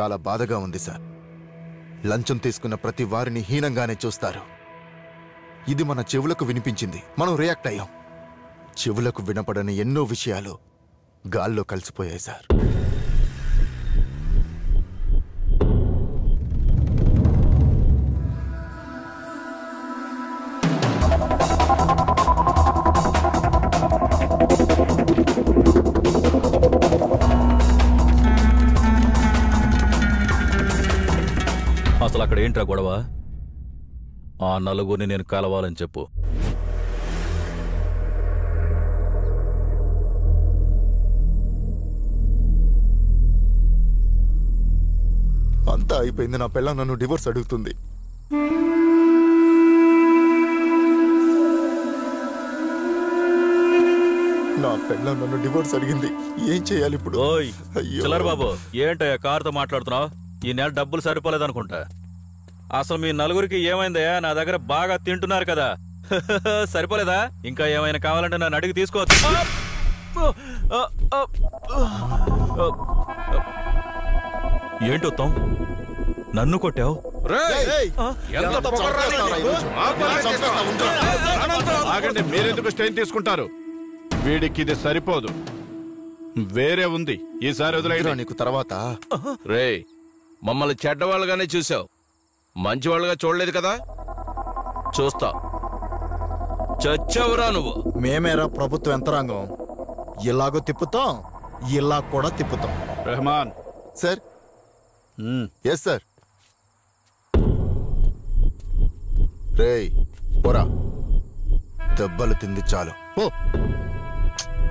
చాలా బాధగా ఉంది సార్. లంచం తీసుకున్న ప్రతి వారిని హీనంగానే చూస్తారు. ఇది మన చెవులకు వినిపించింది. మనం రియాక్ట్ అయ్యాం. చెవులకు వినపడని ఎన్నో విషయాలు గాల్లో కలిసిపోయాయి సార్. అసలు అక్కడ ఏంట్రా గొడవ? ఆ నలుగురిని నేను కలవాలని చెప్పు. అంతా అయిపోయింది. నా పిల్ల నన్ను డివోర్స్ అడుగుతుంది. నా పిల్ల నన్ను డివోర్స్ అడిగింది. ఏం చేయాలి ఇప్పుడు? బాబు ఏంటయ్యా కారుతో మాట్లాడుతున్నావు? ఈ నెల డబ్బులు సరిపోలేదనుకుంటా. అసలు మీ నలుగురికి ఏమైందయ్యా? నా దగ్గర బాగా తింటున్నారు కదా. సరిపోలేదా? ఇంకా ఏమైనా కావాలంటే నన్ను అడిగి తీసుకోవచ్చు ఏంటి నన్ను కొట్టావు? ఆగండి మీరెందుకు స్టైన్ తీసుకుంటారు? వీడికి ఇది సరిపోదు. వేరే ఉంది. ఈసారి వదిలేయడం. నీకు తర్వాత. రే మమ్మల్ని చెడ్డవాళ్ళుగానే చూసావు. మంచివాళ్ళుగా చూడలేదు కదా? చూస్తా. చచ్చావురా నువ్వు. మేమేరా ప్రభుత్వ యంత్రాంగం. ఇలాగో తిప్పుతాం ఇలా కూడా తిప్పుతాం. రెహమాన్. సార్. Yes sir. రేయ్ పోరా. దెబ్బలు తింది చాలు. పో.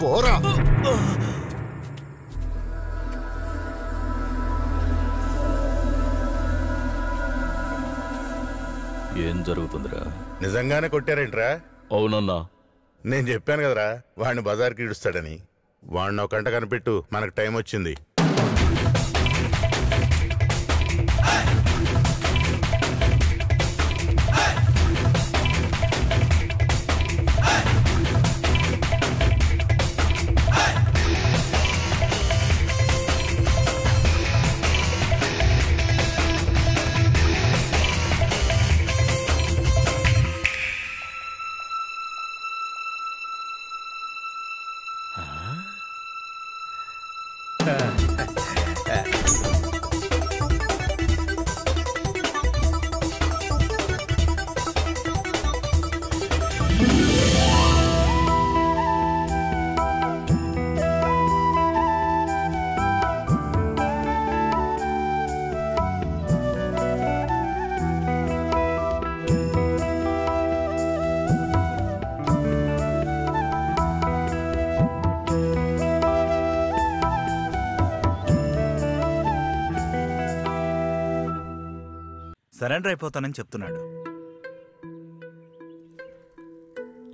పోరా. ఏం జరుగుతుందిరా? నిజంగానే కొట్టారేంట్రా? అవునన్నా. నేను చెప్పాను కదరా వాడిని బజార్కి ఇడుస్తాడని వాడిని ఒక గంట కనిపెట్టు మనకు టైం వచ్చింది. సరెండర్ అయిపోతానని చెప్తున్నాడు.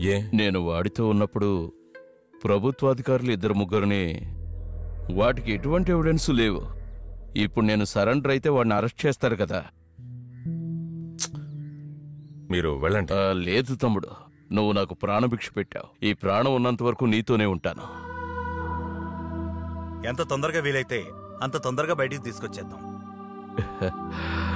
ఏ? నేను వాడితో ఉన్నప్పుడు ప్రభుత్వాధికారులు ఇద్దరు ముగ్గురిని వాటికి ఎటువంటి ఎవిడెన్స్ లేవు. ఇప్పుడు నేను సరెండర్ అయితే వాడిని అరెస్ట్ చేస్తారు కదా. మీరు వెళ్ళండి. లేదు తమ్ముడు. నువ్వు నాకు ప్రాణభిక్ష పెట్టావు. ఈ ప్రాణం ఉన్నంత వరకు నీతోనే ఉంటాను. ఎంత తొందరగా వీలైతే అంత తొందరగా బయటికి తీసుకొచ్చేద్దాం.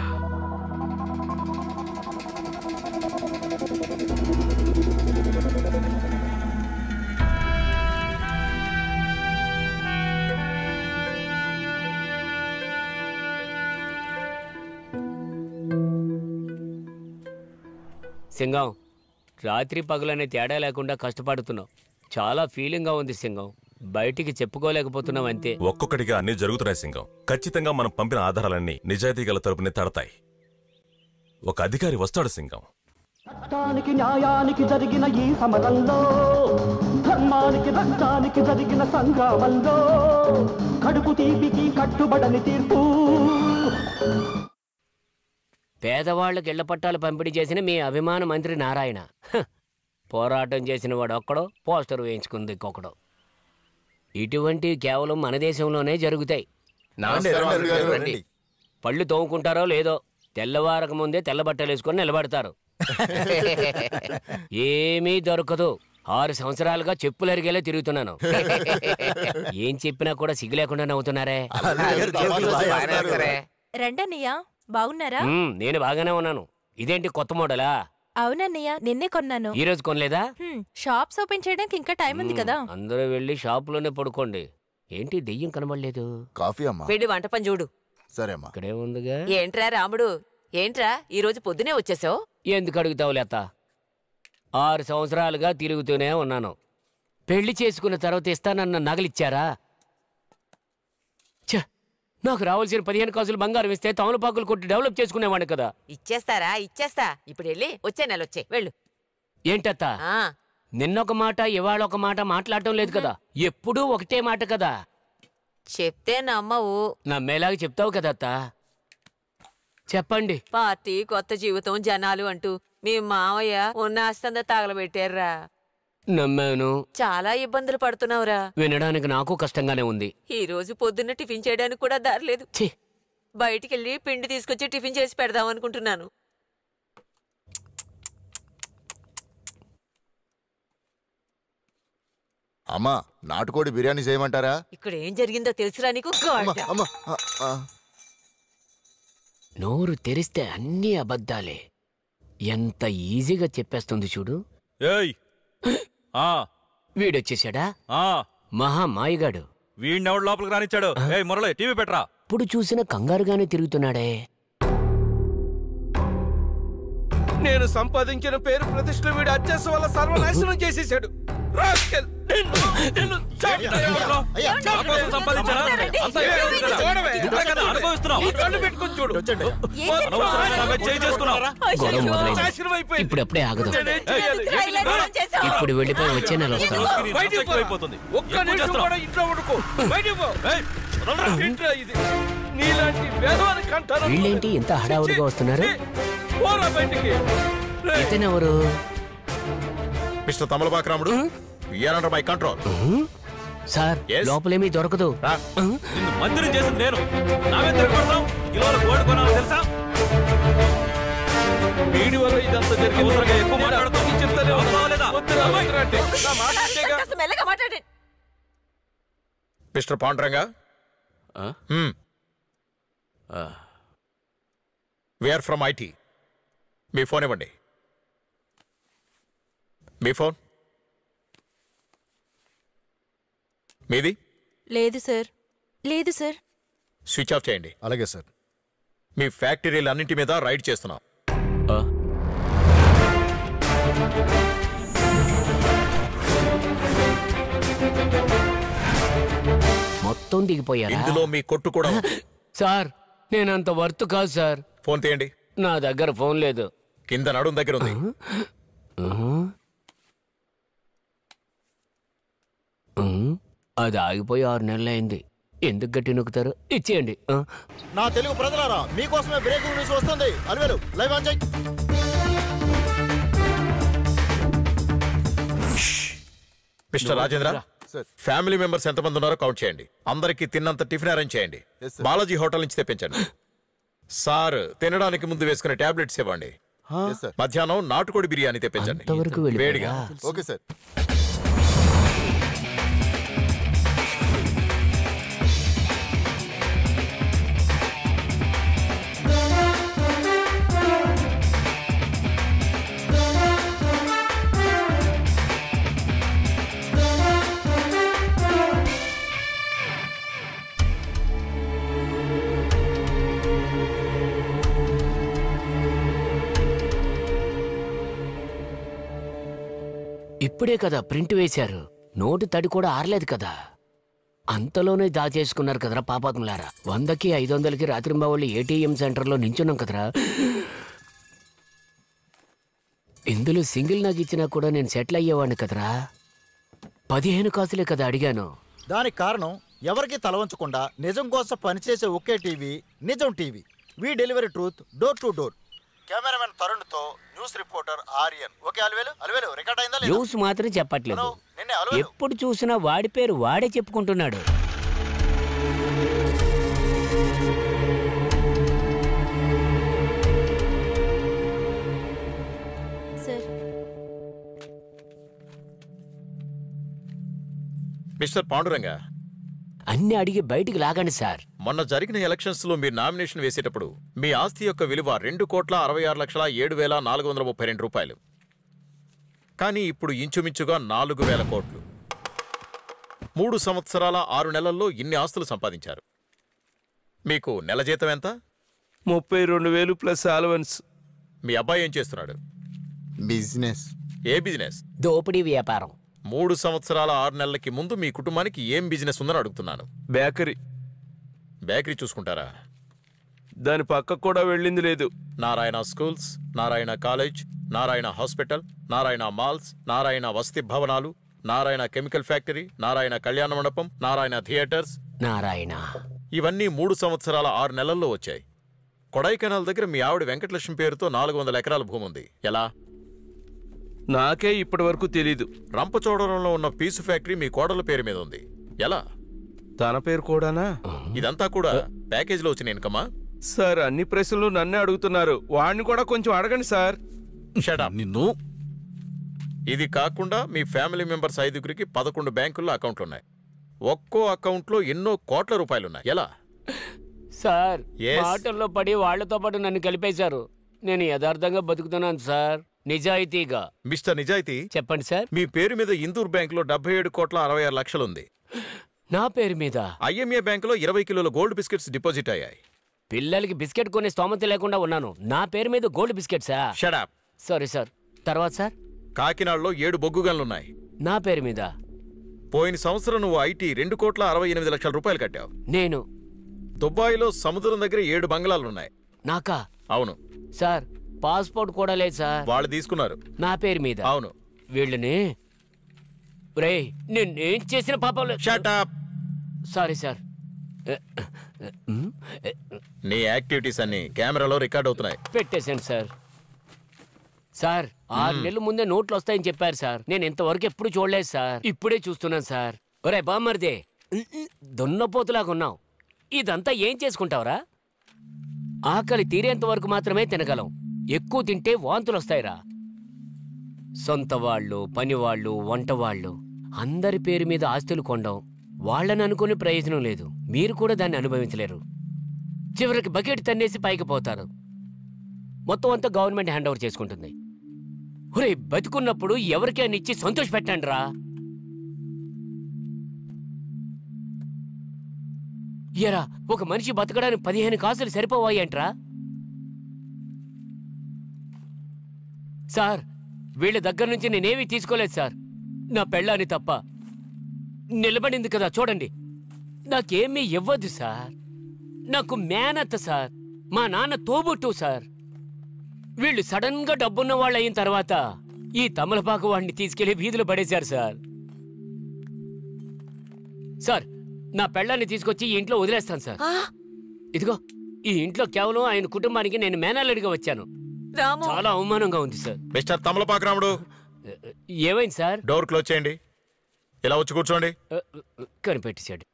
సింగం రాత్రి పగలనే తేడా లేకుండా కష్టపడుతున్నావు. చాలా ఫీలింగ్గా ఉంది సింగం. బయటికి చెప్పుకోలేకపోతున్నావు అంతే. ఒక్కొక్కటిగా అన్ని జరుగుతున్నాయి సింగం. ఖచ్చితంగా మనం పంపిన ఆధారాలన్నీ నిజాయితీ గల తరపునే తడతాయి. ఒక అధికారి వస్తాడు సింగం. రక్తానికి న్యాయానికి జరిగిన ఈ సమరంలో ధర్మానికి రక్తానికి జరిగిన సంగ్రామంలో కడుపు తీపికి కట్టుబడని తీర్పు. పేదవాళ్ళకి ఇళ్ళ పట్టాలు పంపిణీ చేసిన మీ అభిమాన మంత్రి నారాయణ! పోరాటం చేసిన వాడు ఒక్కడో పోస్టర్ వేయించుకుంది ఇంకొకడు. ఇటువంటివి కేవలం మన దేశంలోనే జరుగుతాయి. పళ్ళు తోముకుంటారో లేదో తెల్లవారక ముందే తెల్ల బట్టలు వేసుకొని నిలబడతారు. ఏమీ దొరకదు. ఆరు సంవత్సరాలుగా చెప్పులు అరిగేలా తిరుగుతున్నాను. ఏం చెప్పినా కూడా సిగ్గు లేకుండా నవ్వుతున్నారే రండన్నయ్య బాగున్నారా? నేను బాగానే ఉన్నాను. ఇదేంటి కొత్త మోడలా? అవునన్నయ్య నిన్నే కొన్నాను. ఈ రోజు కొనలేదా? షాప్స్ ఓపెన్ చేయడానికి ఇంకా టైం ఉంది కదా. అందరూ వెళ్ళి షాపులోనే పడుకోండి. ఏంటి దెయ్యం కనబడలేదు? కాఫీ అమ్మా. వెళ్ళి వంట పని చూడు. సరే ఇక్కడే ఉందిగా. ఏంట్రా రాముడు? ఏంట్రా? ఈ రోజు పొద్దునే వచ్చేసావు? ఎందుకు అడుగుతావు లేత ఆరు సంవత్సరాలుగా తిరుగుతూనే ఉన్నాను. పెళ్ళి చేసుకున్న తర్వాత ఇస్తానన్న నగలిచ్చారా? ఛ, నాకు రావాల్సిన పదిహేను కాసులు బంగారం ఇస్తే తమలపాకులు కొట్టి డెవలప్ చేసుకునేవాడిని కదా. ఇచ్చేస్తారా? ఇచ్చేస్తా. ఇప్పుడు వెళ్ళి వచ్చే నెల వచ్చే. వెళ్ళు. ఏంటత్త? ఆ. నిన్నొక మాట ఇవాళ ఒక మాట మాట్లాడటం లేదు కదా. ఎప్పుడూ ఒకటే మాట కదా. చెప్తే నమ్మవు. నమ్మేలాగా చెప్తావు కదా అత్త. చెప్పండి. పార్టీ కొత్త జీవితం జనాలు అంటూ మీ మావయ్య ఉన్న ఆస్తంతా తగలబెట్టారా నమ్మాను. చాలా ఇబ్బందులు పడుతున్నావురా. వినడానికి నాకు కష్టంగానే ఉంది. ఈ రోజు పొద్దున్న టిఫిన్ చేయడానికి కూడా దారి లేదు. బయటికెళ్ళి పిండి తీసుకొచ్చి టిఫిన్ చేసి పెడదాం అనుకుంటున్నాను. అమ్మా నాటుకోడి బిర్యానీ చేయమంటారా? ఇక్కడ ఏం జరిగిందో తెలుసురా నీకు. నోరు తెరిస్తే అన్నీ అబద్ధాలే. ఎంత ఈజీగా చెప్పేస్తుంది చూడు. ఏయ్! ఆ. వీడొచ్చేసాడా? ఆ. మహా మాయగాడు. వీడినెవడు లోపలికి రానిచ్చాడు? ఏయ్ మురళి టీవీ పెట్టరా? ఇప్పుడు చూసిన కంగారుగానే తిరుగుతున్నాడే. నేను సంపాదించిన పేరు ప్రతిష్టలు వీడు అత్యాస వల్ల సర్వనాశనం చేసేసాడు. రాస్కెల్! ఇప్పుడప్పుడే ఆగదు? ఇప్పుడు వెళ్ళిపోయి వచ్చే నెల వీళ్ళేంటి ఇంత హడావుడిగా వస్తున్నారు? ఇతనెవరు? Mister Tamalapaka Ramudu? Under my control sir లోపలేమీ దొరకదు. నిన్ను మంత్రిని చేసింది నేను. నావే తిరగబడతాం. కిలోల గోల్డ్ కొనాలి తెలుసా? ఇదంతా ఎక్కువ చెప్తానే మాట్లాడండి. Mister Pandranga? We are from IT me phone ఇవ్వండి. మీ ఫోన్? మీది? లేదు సార్. లేదు సార్. స్విచ్ ఆఫ్ చేయండి. అలాగే సార్. మీ ఫ్యాక్టరీలు అన్నింటి మీద రైడ్ చేస్తున్నాం. మొత్తం దిగిపోయారా? ఇందులో మీ కొట్టు కూడా ఉంది. సార్ నేనంత వర్త్ కాదు సార్. ఫోన్ తీయండి. నా దగ్గర ఫోన్ లేదు. కింద నడుం దగ్గర ఉంది. ఉమ్, అది ఆగిపోయి ఆరు నెలలైంది ఎందుకు గట్టి నొక్కుతారు? ఇచ్చేయండి. నా తెలుగు ప్రజలారా మీకోసమే బ్రేకింగ్ న్యూస్ వస్తుంది. అలివేలు లైవ్ ఆన్ చేయి మిస్టర్ రాజేంద్ర ఫ్యామిలీ మెంబర్స్ ఎంతమంది ఉన్నారో కౌంట్ చేయండి. అందరికి తిన్నంత టిఫిన్ అరేంజ్ చేయండి. బాలాజీ హోటల్ నుంచి తెప్పించండి. సార్ తినడానికి ముందు వేసుకునే టాబ్లెట్స్ ఇవ్వండి. మధ్యాహ్నం నాటుకోడి బిర్యానీ తెప్పించండి. అంతవరకు వేడిగా. ఓకే సార్ ఇప్పుడే కదా ప్రింట్ వేశారు. నోటి తడి కూడా ఆరలేదు కదా. అంతలోనే దాచేసుకున్నారు కదరా పాపాత్ములారా. వందకి ఐదు వందలకి రాత్రింబావాళ్ళు ఏటీఎం సెంటర్లో నించున్నాం కదరా. ఇందులో సింగిల్ నాకు ఇచ్చినా కూడా నేను సెటిల్ అయ్యేవాడిని కదరా. పదిహేను కాసులే కదా అడిగాను. దానికి కారణం ఎవరికి తలవంచకుండా నిజం కోసం పనిచేసే ఒకే TV Nijam TV. We delivery truth door to door. Cameraman తరుణ్తో news reporter Aryan. Okay Alavelu? Alavelu record అయిందా లేదా? న్యూస్ మాత్రం చెప్పట్లేదు. నిన్నే అలవేలు. ఎప్పుడు చూసినా వాడి పేరు వాడే చెప్పుకుంటున్నాడు. సార్. మిస్టర్ పాండురంగ అన్ని అడిగి బయటికి లాగండి సార్. మొన్న జరిగిన ఎలక్షన్స్లో మీరు నామినేషన్ వేసేటప్పుడు మీ ఆస్తి యొక్క విలువ రెండు కోట్ల అరవై ఆరు లక్షల ఏడు వేల నాలుగు వందల ముప్పై రెండు రూపాయలు. కానీ ఇప్పుడు ఇంచుమించుగా నాలుగు వేల కోట్లు. మూడు సంవత్సరాల ఆరు నెలల్లో ఇన్ని ఆస్తులు సంపాదించారు. మీకు నెల జీతం ఎంత? ముప్పై రెండు వేలు ప్లస్ అలవెన్స్ మీ అబ్బాయి ఏం చేస్తున్నాడు? బిజినెస్. ఏ బిజినెస్? దోపిడీ వ్యాపారం. మూడు సంవత్సరాల ఆరు నెలలకి ముందు మీ కుటుంబానికి ఏం బిజినెస్ ఉందని అడుగుతున్నాను. బేకరీ. బేకరీ చూసుకుంటారా? దాని పక్కకు కూడా వెళ్ళింది లేదు. Narayana schools Narayana college Narayana hospital Narayana malls Narayana వసతి భవనాలు నారాయణ కెమికల్ ఫ్యాక్టరీ నారాయణ కళ్యాణ మండపం నారాయణ థియేటర్స్. నారాయణ. ఇవన్నీ మూడు సంవత్సరాల ఆరు నెలల్లో వచ్చాయి. కొడైకెనాల్ దగ్గర మీ ఆవిడ వెంకటలక్ష్మి పేరుతో నాలుగు వందల ఎకరాల భూమి ఉంది ఎలా? నాకే ఇప్పటి వరకు తెలీదు. రంపచోడవరంలో ఉన్న పీసు ఫ్యాక్టరీ మీ కోడల పేరు మీద ఉంది. ఎలా? తన పేరు కూడానా? ఇదంతా కూడా ప్యాకేజీలో వచ్చిన ఇన్కమా సార్ అన్ని ప్రశ్నలు నన్నే అడుగుతున్నారు. వాడిని కూడా కొంచెం అడగండి సార్. నిన్ను? ఇది కాకుండా మీ ఫ్యామిలీ మెంబర్స్ ఐదుగురికి పదకొండు బ్యాంకుల్లో అకౌంట్లు ఉన్నాయి ఒక్కో అకౌంట్లో ఎన్నో కోట్ల రూపాయలున్నాయి. ఎలా? సార్. మాటల్లో పడి వాళ్ళతో పాటు నన్ను కలిపేశారు. నేను యథార్థంగా బతుకుతున్నాను సార్. నిజాయితీగా. మిస్టర్ నిజాయితీ చెప్పండి సార్. మీ పేరు మీద ఇందూర్ బ్యాంకులో డెబ్బై ఏడు కోట్ల అరవై ఆరు లక్షలుంది. నా పేరు మీద? ఐఎంఏ బ్యాంకులో ఇరవై కిలోల గోల్డ్ బిస్కెట్స్ డిపాజిట్ అయ్యాయి. పిల్లలకి బిస్కెట్ కొనే స్తోమత లేకుండా ఉన్నాను. నా పేరు మీద గోల్డ్ బిస్కెట్సా? షడాప్ సారీ సార్ తర్వాత సార్ కాకినాడలో ఏడు బొగ్గు గన్లున్నాయి నా పేరు మీద? పోయిన సంవత్సరం నువ్వు ఐటీ రెండు కోట్ల అరవై ఎనిమిది లక్షల రూపాయలు కట్టావు. నేను. దుబాయ్లో సముద్రం దగ్గర ఏడు బంగ్లాలున్నాయి. నాకా? అవును. సార్ పాస్పోర్ట్ కూడా లేదు సార్. వాళ్ళు తీసుకున్నారు. నా పేరు మీద. అవును. వీళ్ళని రే నేనేం చేసిన పాపం సారీ సార్ నీ యాక్టివిటీస్ అన్ని కెమెరాలో రికార్డ్ అవుతున్నాయి. పెట్టేశాను సార్ సార్ ఆరు నెలల ముందే నోట్లు వస్తాయని చెప్పారు సార్ నేను ఇంతవరకు ఎప్పుడు చూడలేదు సార్ ఇప్పుడే చూస్తున్నాను సార్ ఒరే బామ్మర్దే. దున్నపోతులాగా ఉన్నావు. ఇదంతా ఏం చేసుకుంటావురా? ఆకలి తీరేంత వరకు మాత్రమే తినగలం. ఎక్కువ తింటే వాంతులు వస్తాయిరా సొంత వాళ్ళు పనివాళ్ళు వంటవాళ్ళు అందరి పేరు మీద ఆస్తులు కొండం వాళ్ళని అనుకునే ప్రయోజనం లేదు. మీరు కూడా దాన్ని అనుభవించలేరు. చివరికి బకెట్ తన్నేసి పైకి పోతారు. మొత్తం అంతా గవర్నమెంట్ హ్యాండ్ ఓవర్ చేసుకుంటుంది. ఒరే బతుకున్నప్పుడు ఎవరికైనా ఇచ్చి సంతోష పెట్టండి రా ఎరా ఒక మనిషి బతకడానికి పదిహేను కాసులు సరిపోవాయంట్రా? సార్ వీళ్ళ దగ్గర నుంచి నేనేమీ తీసుకోలేదు సార్. నా పెళ్ళాన్ని తప్ప. నిలబడింది కదా చూడండి. నాకేమీ ఇవ్వద్దు సార్. నాకు మేనత్త సార్. మా నాన్న తోబుట్టు సార్. వీళ్ళు సడన్గా డబ్బున్న వాళ్ళు అయిన తర్వాత ఈ తమలపాకు వాడిని తీసుకెళ్ళి వీధిలో పడేశారు సార్. సార్ నా పెళ్ళాన్ని తీసుకొచ్చి ఈ ఇంట్లో వదిలేస్తాను సార్. ఇదిగో ఈ ఇంట్లో కేవలం ఆయన కుటుంబానికి నేను మేనల్లుడిగా వచ్చాను. రాము. చాలా అవమానంగా ఉంది సార్. మిస్టర్ తమలపాకు రాముడు ఏమైంది సార్? డోర్ క్లోజ్ చేయండి. ఇలా వచ్చి కూర్చోండి. కనిపెట్టేశాడు.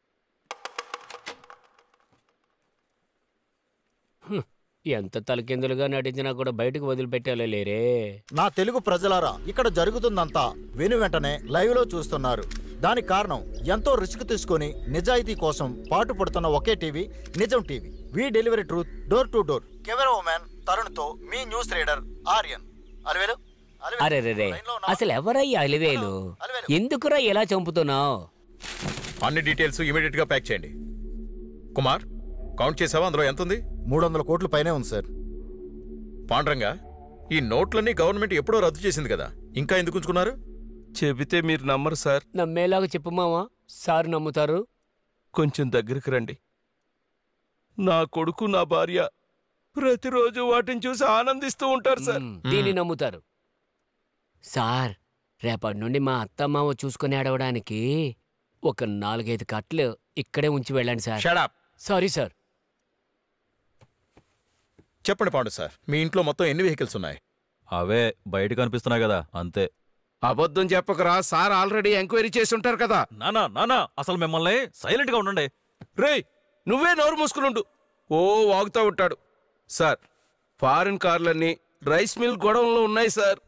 ఎంత తలకిందులుగా నటించినా కూడా బయటకు వదిలిపెట్టాలే లేరే. నా తెలుగు ప్రజలారా ఇక్కడ జరుగుతుందంతా వెను వెంటనే లైవ్లో చూస్తున్నారు. దానికి కారణం ఎంతో రిస్క్ తీసుకొని నిజాయితీ కోసం పాటు పడుతున్న ఒకే TV Nijam TV. We delivery truth door to door. Camera woman తరుణ్తో మీ న్యూస్ రీడర్ ఆర్యన్. అలవేలు? అరే రే రే అసలు ఎవరయ్యా అలివేలు? ఎందుకురా ఎలా చంపుతున్నావు? అన్ని డీటెయిల్స్ ఇమీడియట్గా ప్యాక్ చేయండి. కుమార్ కౌంట్ చేసావా? అందులో ఎంత ఉంది మూడు వందల కోట్ల పైనే ఉంది సార్. పాండ్రంగా ఈ నోట్లన్నీ గవర్నమెంట్ ఎప్పుడో రద్దు చేసింది కదా. ఇంకా ఎందుకు ఉంచుకున్నారు? చెబితే మీరు నమ్మరు సార్. నమ్మేలాగా చెప్పు మావా. సార్ నమ్ముతారు. కొంచెం దగ్గరికి రండి. నా కొడుకు నా భార్య ప్రతిరోజు వాటిని చూసి ఆనందిస్తూ ఉంటారు సార్. దీన్ని నమ్ముతారు. సార్ రేపటి నుండి మా అత్తమ్మావ చూసుకుని ఆడవడానికి ఒక నాలుగైదు కట్లు ఇక్కడే ఉంచి వెళ్ళండి sir. Shut up. Sorry sir చెప్పండి పాండు సార్. మీ ఇంట్లో మొత్తం ఎన్ని వెహికల్స్ ఉన్నాయి? అవే బయట కనిపిస్తున్నాయి కదా అంతే. అబద్ధం చెప్పకరా సార్ ఆల్రెడీ ఎంక్వైరీ చేసి ఉంటారు కదా. నానా నానా అసలు మిమ్మల్ని సైలెంట్గా ఉండండి. రేయ్ నువ్వే నోరు మూసుకునుండు. ఓ వాగుతా ఉంటాడు. సార్ ఫారిన్ కార్లన్నీ రైస్ మిల్ గొడవల్లో ఉన్నాయి సార్.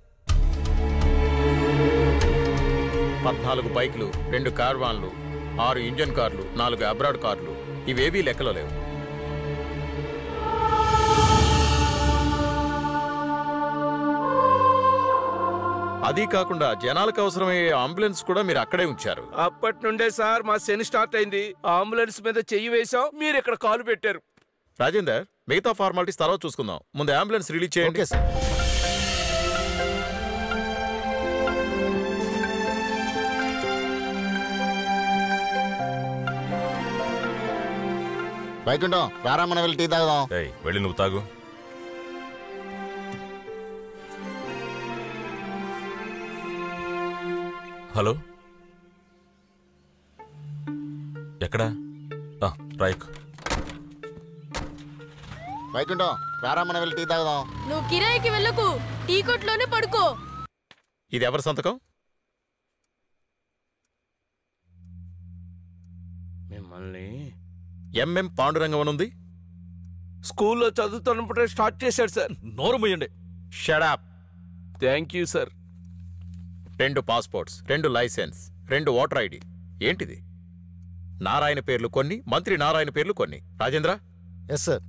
పద్నాలుగు బైక్లు రెండు కార్వాన్లు ఆరు ఇంజన్ కార్లు నాలుగు అబ్రాడ్ కార్లు ఇవేవీ లెక్కలో లేవు. అదీ కాకుండా జనాలకు అవసరమయ్యే అంబులెన్స్ కూడా మీరు అక్కడే ఉంచారు. అప్పటి నుండే సార్ మా శని స్టార్ట్ అయింది. అంబులెన్స్ మీద చెయ్యి వేశాం మీరు ఇక్కడ కాలు పెట్టారు. రాజేందర్ మిగతా ఫార్మాలిటీస్ తర్వాత చూసుకుందాం. ముందు అంబులెన్స్ రిలీజ్ చేయండి. వైకుంఠం రారా మనం వెళ్ళి టీ తాగుదాం. ఏయ్ వెళ్ళి నువ్వు తాగు. హలో? ఎక్కడా? రాయక్. వైకుంఠం రారా మనం వెళ్ళి టీ తాగుదాం. నువ్వు కిరాయికి వెళ్ళకు టీ కొట్లోనే పడుకో. ఇది ఎవరి సంతకం? మిమ్మల్ని ఎంఎం పాండురంగం అని ఉంది? స్కూల్లో చదువుతున్నప్పుడే స్టార్ట్ చేశాడు సార్. నోరు ముయ్యండి shut up thank you sir రెండు పాస్పోర్ట్స్ రెండు లైసెన్స్ రెండు ఓటర్ ఐడి. ఏంటిది? నారాయణ పేర్లు కొన్ని మంత్రి నారాయణ పేర్లు కొన్ని. రాజేంద్ర? ఎస్ సార్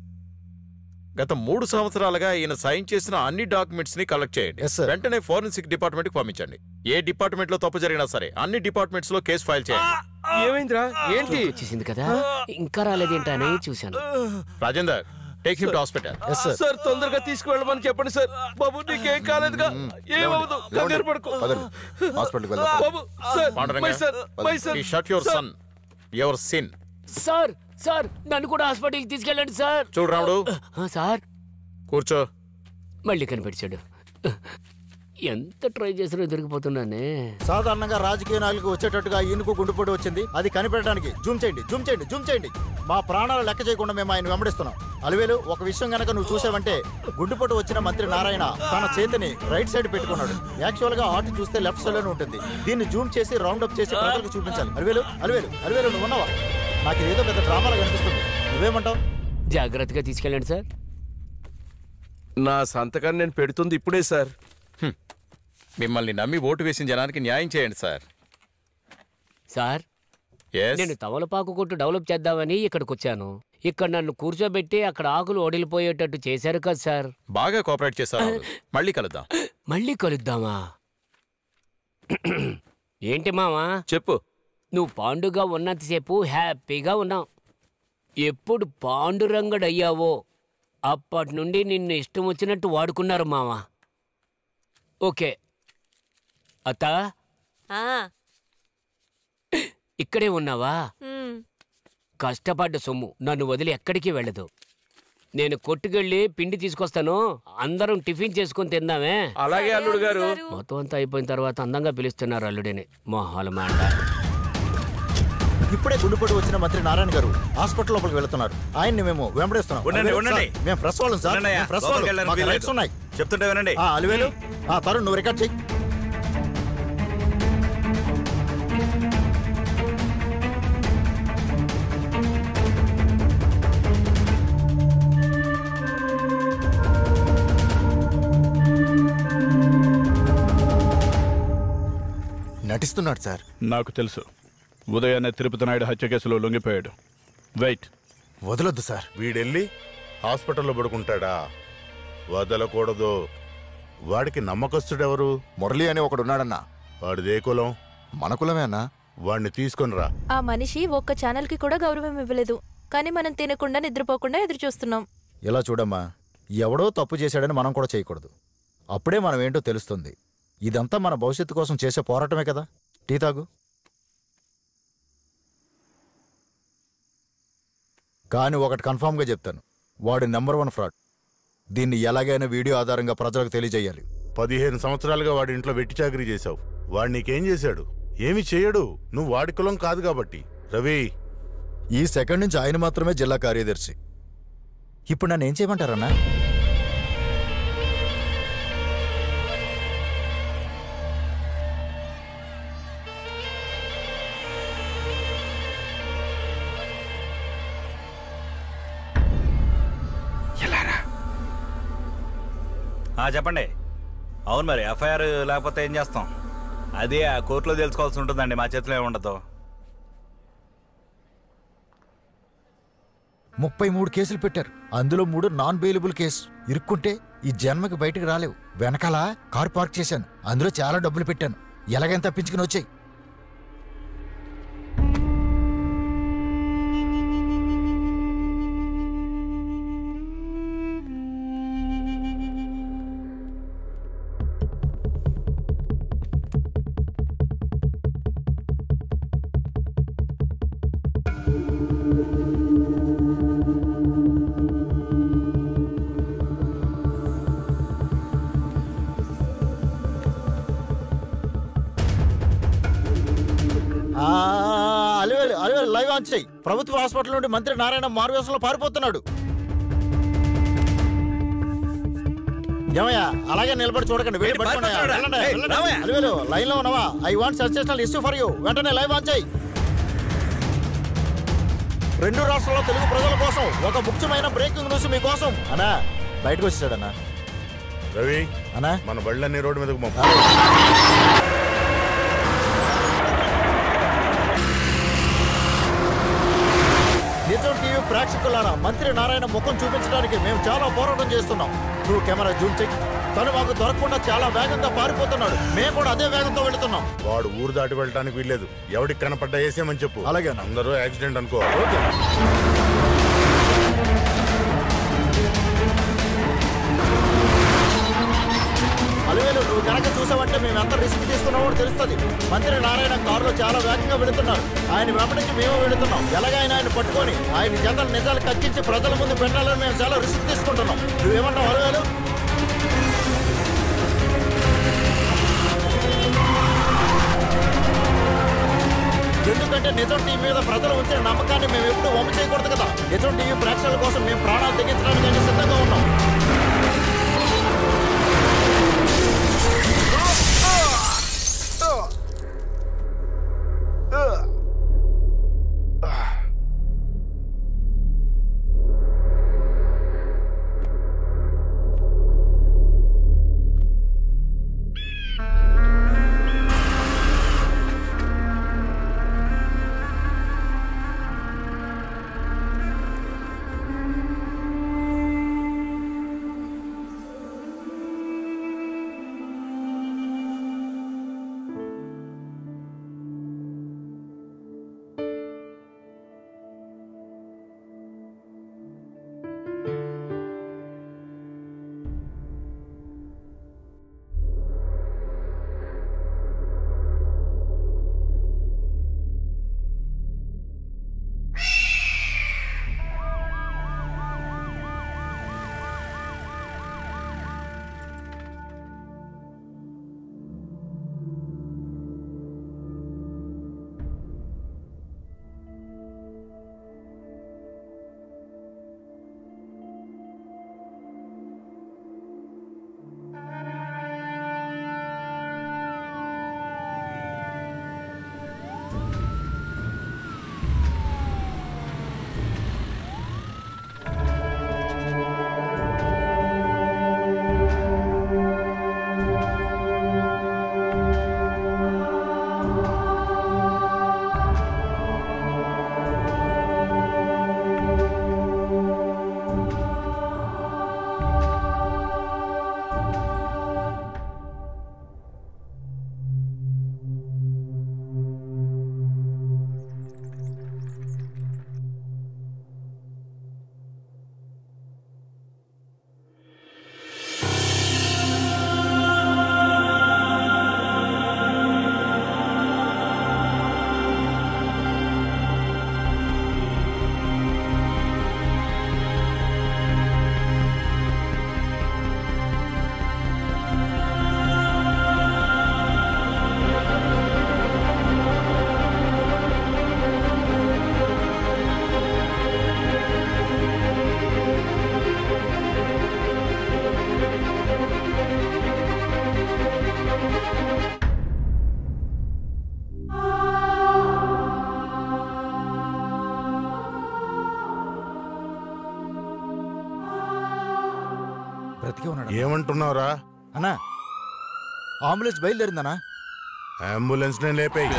గత మూడు సంవత్సరాలుగా ఈయన సైన్ చేసిన అన్ని డాక్యుమెంట్స్ని కలెక్ట్ చేయండి. వెంటనే ఫోరెన్సిక్ డిపార్ట్మెంట్కి పంపించండి. ఏ డిపార్ట్మెంట్లో తప్పు జరిగినా సరే అన్ని డిపార్ట్మెంట్స్లో కేసు ఫైల్ చేయండి. ఏమైందిరా? ఏంటి? వచ్చేసింది కదా? ఇంకా రాలేదేంటని చూశాను. Rajender take him to hospital sir తొందరగా తీసుకువెళ్ళమని చెప్పండి సార్ బాబు నీకేం కాలేదుగా? ఏమవదు కంగారు పడుకో. హాస్పిటల్కి బాబు sir my sir my sir shut your son your sin sir sir నన్ను కూడా హాస్పిటల్కి తీసుకెళ్ళండి సార్. చూడు రాముడు. సార్. కూర్చో. మళ్ళీ కనిపెట్టాడు ఎంత ట్రై చేసినా దొరికిపోతున్నానే. సాధారణంగా రాజకీయ నాయకులకు వచ్చేటట్టుగా ఈయనకు గుండెపోటు వచ్చింది. అది కనిపెట్టడానికి జూమ్ చేయండి జూమ్ చేయండి జూమ్ చేయండి. మా ప్రాణాలు లెక్క చేయకుండా మేము ఆయన వెంబడిస్తున్నాం. అలివేలు ఒక విషయం గనక నువ్వు చూసావంటే గుండెపోటు వచ్చిన మంత్రి నారాయణ తన చేతిని రైట్ సైడ్ పెట్టుకున్నాడు. యాక్చువల్గా హార్ట్ చూస్తే లెఫ్ట్ సైడ్లోనే ఉంటుంది. దీన్ని జూమ్ చేసి రౌండ్ అప్ చేసి ప్రజలకు చూపించాలి. అలివేలు అలివేలు అలివేలు నువ్వు ఉన్నావా? నాకు ఏదో పెద్ద డ్రామాలా కనిపిస్తుంది. నువ్వేమంటావు? జాగ్రత్తగా తీసుకెళ్ళండి సార్. నా సంతకాన్ని నేను పెడుతుంది ఇప్పుడే సార్. మిమ్మల్ని నమ్మి ఓటు వేసిన జనానికి న్యాయం చేయండి సార్. సార్? నేను తమలపాకు కొట్టు డెవలప్ చేద్దామని ఇక్కడికి వచ్చాను ఇక్కడ నన్ను కూర్చోబెట్టి అక్కడ ఆకులు ఒడిలిపోయేటట్టు చేశారు కదా సార్. బాగా కోఆపరేట్ చేశారు. మళ్ళీ కలుద్దాం. మళ్ళీ కలుద్దామా? ఏంటి మావా చెప్పు. నువ్వు పాండుగా ఉన్నంతసేపు హ్యాపీగా ఉన్నావు. ఎప్పుడు పాండురంగడయ్యావో అప్పటి నుండి నిన్ను ఇష్టం వచ్చినట్టు వాడుకున్నారు మావా ఓకే అత్త? ఆ, ఇక్కడే ఉన్నావా? ఉమ్. కష్టపడ్డ సొమ్ము. నన్ను వదిలి ఎక్కడికి వెళ్ళదు. నేను కొట్టుకెళ్ళి పిండి తీసుకొస్తాను. అందరం టిఫిన్ చేసుకొని తిందామే. అలాగే అల్లుడు గారు. మొత్తం అంతా అయిపోయిన తర్వాత అందంగా పిలుస్తున్నారు అల్లుడిని. మొహాల మాట. ఇప్పుడే గుండెపోటు వచ్చిన మంత్రి నారాయణ గారు హాస్పిటల్ లోపలికి వెళ్తున్నారు. ఆయన్ని మేము వెంబడిస్తున్నాం. ఉండండి, అలివేలు, ఉండండి. సార్, మేము ఫ్రెష్ వాళ్ళం సార్. ఉండండి, మేము ఫ్రెష్ లోపలికి వాళ్ళం. వెళ్ళడానికి మాకు వీల్లేదు. రైట్స్ ఉన్నాయి. చెప్తుంటే వినండి. ఆ, అలివేలు. ఆ, తరుణ్ నువ్వు రికార్డ్ చెయ్యి. నటిస్తున్నాడు సార్. నాకు తెలుసు. ఉదయాన్నే తిరుపతి నాయుడు హత్య కేసులో లొంగిపోయాడు. వెయిట్. వదలొద్దు సార్. వీడెళ్ళి హాస్పిటల్లో పడుకుంటాడా? వదలకూడదు. వాడికి నమ్మకస్తుడెవరు? మురళి అని ఒకడు ఉన్నాడన్నా. వాడిదే కులం. మన కులమే అన్నా. వాడిని తీసుకొని రా ఆ మనిషి ఒక్క ఛానల్కి కూడా గౌరవం ఇవ్వలేదు. కానీ మనం తినకుండా నిద్రపోకుండా ఎదురు చూస్తున్నాం ఇలా చూడమ్మా. ఎవడో తప్పు చేశాడని మనం కూడా చేయకూడదు. అప్పుడే మనం ఏంటో తెలుస్తుంది. ఇదంతా మన భవిష్యత్తు కోసం చేసే పోరాటమే కదా. టీ తాగు. కానీ ఒకటి కన్ఫామ్గా చెప్తాను. వాడు నెంబర్ వన్ ఫ్రాడ్. దీన్ని ఎలాగైనా వీడియో ఆధారంగా ప్రజలకు తెలియజేయాలి. పదిహేను సంవత్సరాలుగా వాడి ఇంట్లో వెట్టి చాకరీ చేశావు. వాడు నీకేం చేశాడు? ఏమి చేయడు. నువ్వు వాడి కులం కాదు కాబట్టి. రవి. ఈ సెకండ్ నుంచి ఆయన మాత్రమే జిల్లా కార్యదర్శి. ఇప్పుడు నన్ను ఏం చేయమంటారన్నా? చెప్పండి. అవును మరి ఎఫ్ఐఆర్ లేకపోతే ఏం చేస్తాం? అదే ఆ కోర్టులో తెలుసుకోవాల్సి ఉంటుందండి మా చేతిలో ఏముండదు ముప్పై మూడు కేసులు పెట్టారు. అందులో మూడు నాన్ బెయిలబుల్ కేసు ఇరుక్కుంటే ఈ జన్మకి బయటకు రాలేవు. వెనకాల కారు పార్క్ చేశాను. అందులో చాలా డబ్బులు పెట్టాను. ఎలాగైనా తప్పించుకుని వచ్చాయి. ప్రభుత్వ హాస్పిటల్ నుండి మంత్రి నారాయణ మారువేషంలో పారిపోతున్నాడు. ఏమయ్యా అలాగే నిలబడి చూడకండి. పట్టుకోండి. లైన్లో ఉన్నావా? I want sensational issue for you. వెంటనే లైవ్ ఆన్ చేయి. రెండు రాష్ట్రాల్లో తెలుగు ప్రజల కోసం ఒక ముఖ్యమైన బ్రేకింగ్ న్యూస్ మీకోసం అన్నా బయటకు వచ్చాడన్నా రవి అన్నా? మన బళ్ళన్నీ రోడ్డు మీదకు పంపు. ప్రేక్షకులారా మంత్రి నారాయణ ముఖం చూపించడానికి మేము చాలా పోరాటం చేస్తున్నాం. నువ్వు కెమెరా జూమ్ చెయ్యి. తను మాకు దొరకకుండా చాలా వేగంగా పారిపోతున్నాడు. మేము కూడా అదే వేగంతో వెళుతున్నాం. వాడు ఊరు దాటి వెళ్ళటానికి వీల్లేదు. ఎవడికి కనపడ్డా వేసేయమని చెప్పు. అలాగే అందరూ యాక్సిడెంట్ అనుకో. ఓకే. నువ్వు కనుక చూసావంటే మేము ఎంత రిస్క్ తీసుకున్నామో తెలుస్తుంది. మంత్రి నారాయణ కారులో చాలా వేగంగా వెళుతున్నారు. ఆయన వెంబడించి మేము వెళుతున్నాం. ఎలాగైనా ఆయన పట్టుకొని ఆయన జతలు నిజాలు కక్కించి ప్రజల ముందు పెట్టాలని మేము చాలా రిస్క్ తీసుకుంటున్నాం. నువ్వేమన్నావు అరవేలు? ఎందుకంటే నిజం టీవీ మీద ప్రజలు ఉంచిన నమ్మకాన్ని మేము ఎప్పుడు వమ్మ చేయకూడదు కదా. నిజం టీవీ ప్రేక్షకుల కోసం మేము ప్రాణాలు తెగించడానికి సిద్ధంగా ఉన్నాం. ఏమంటున్నావురా అన్నా అంబులెన్స్ బయలుదేరిందనా అంబులెన్స్ నే లేపేయి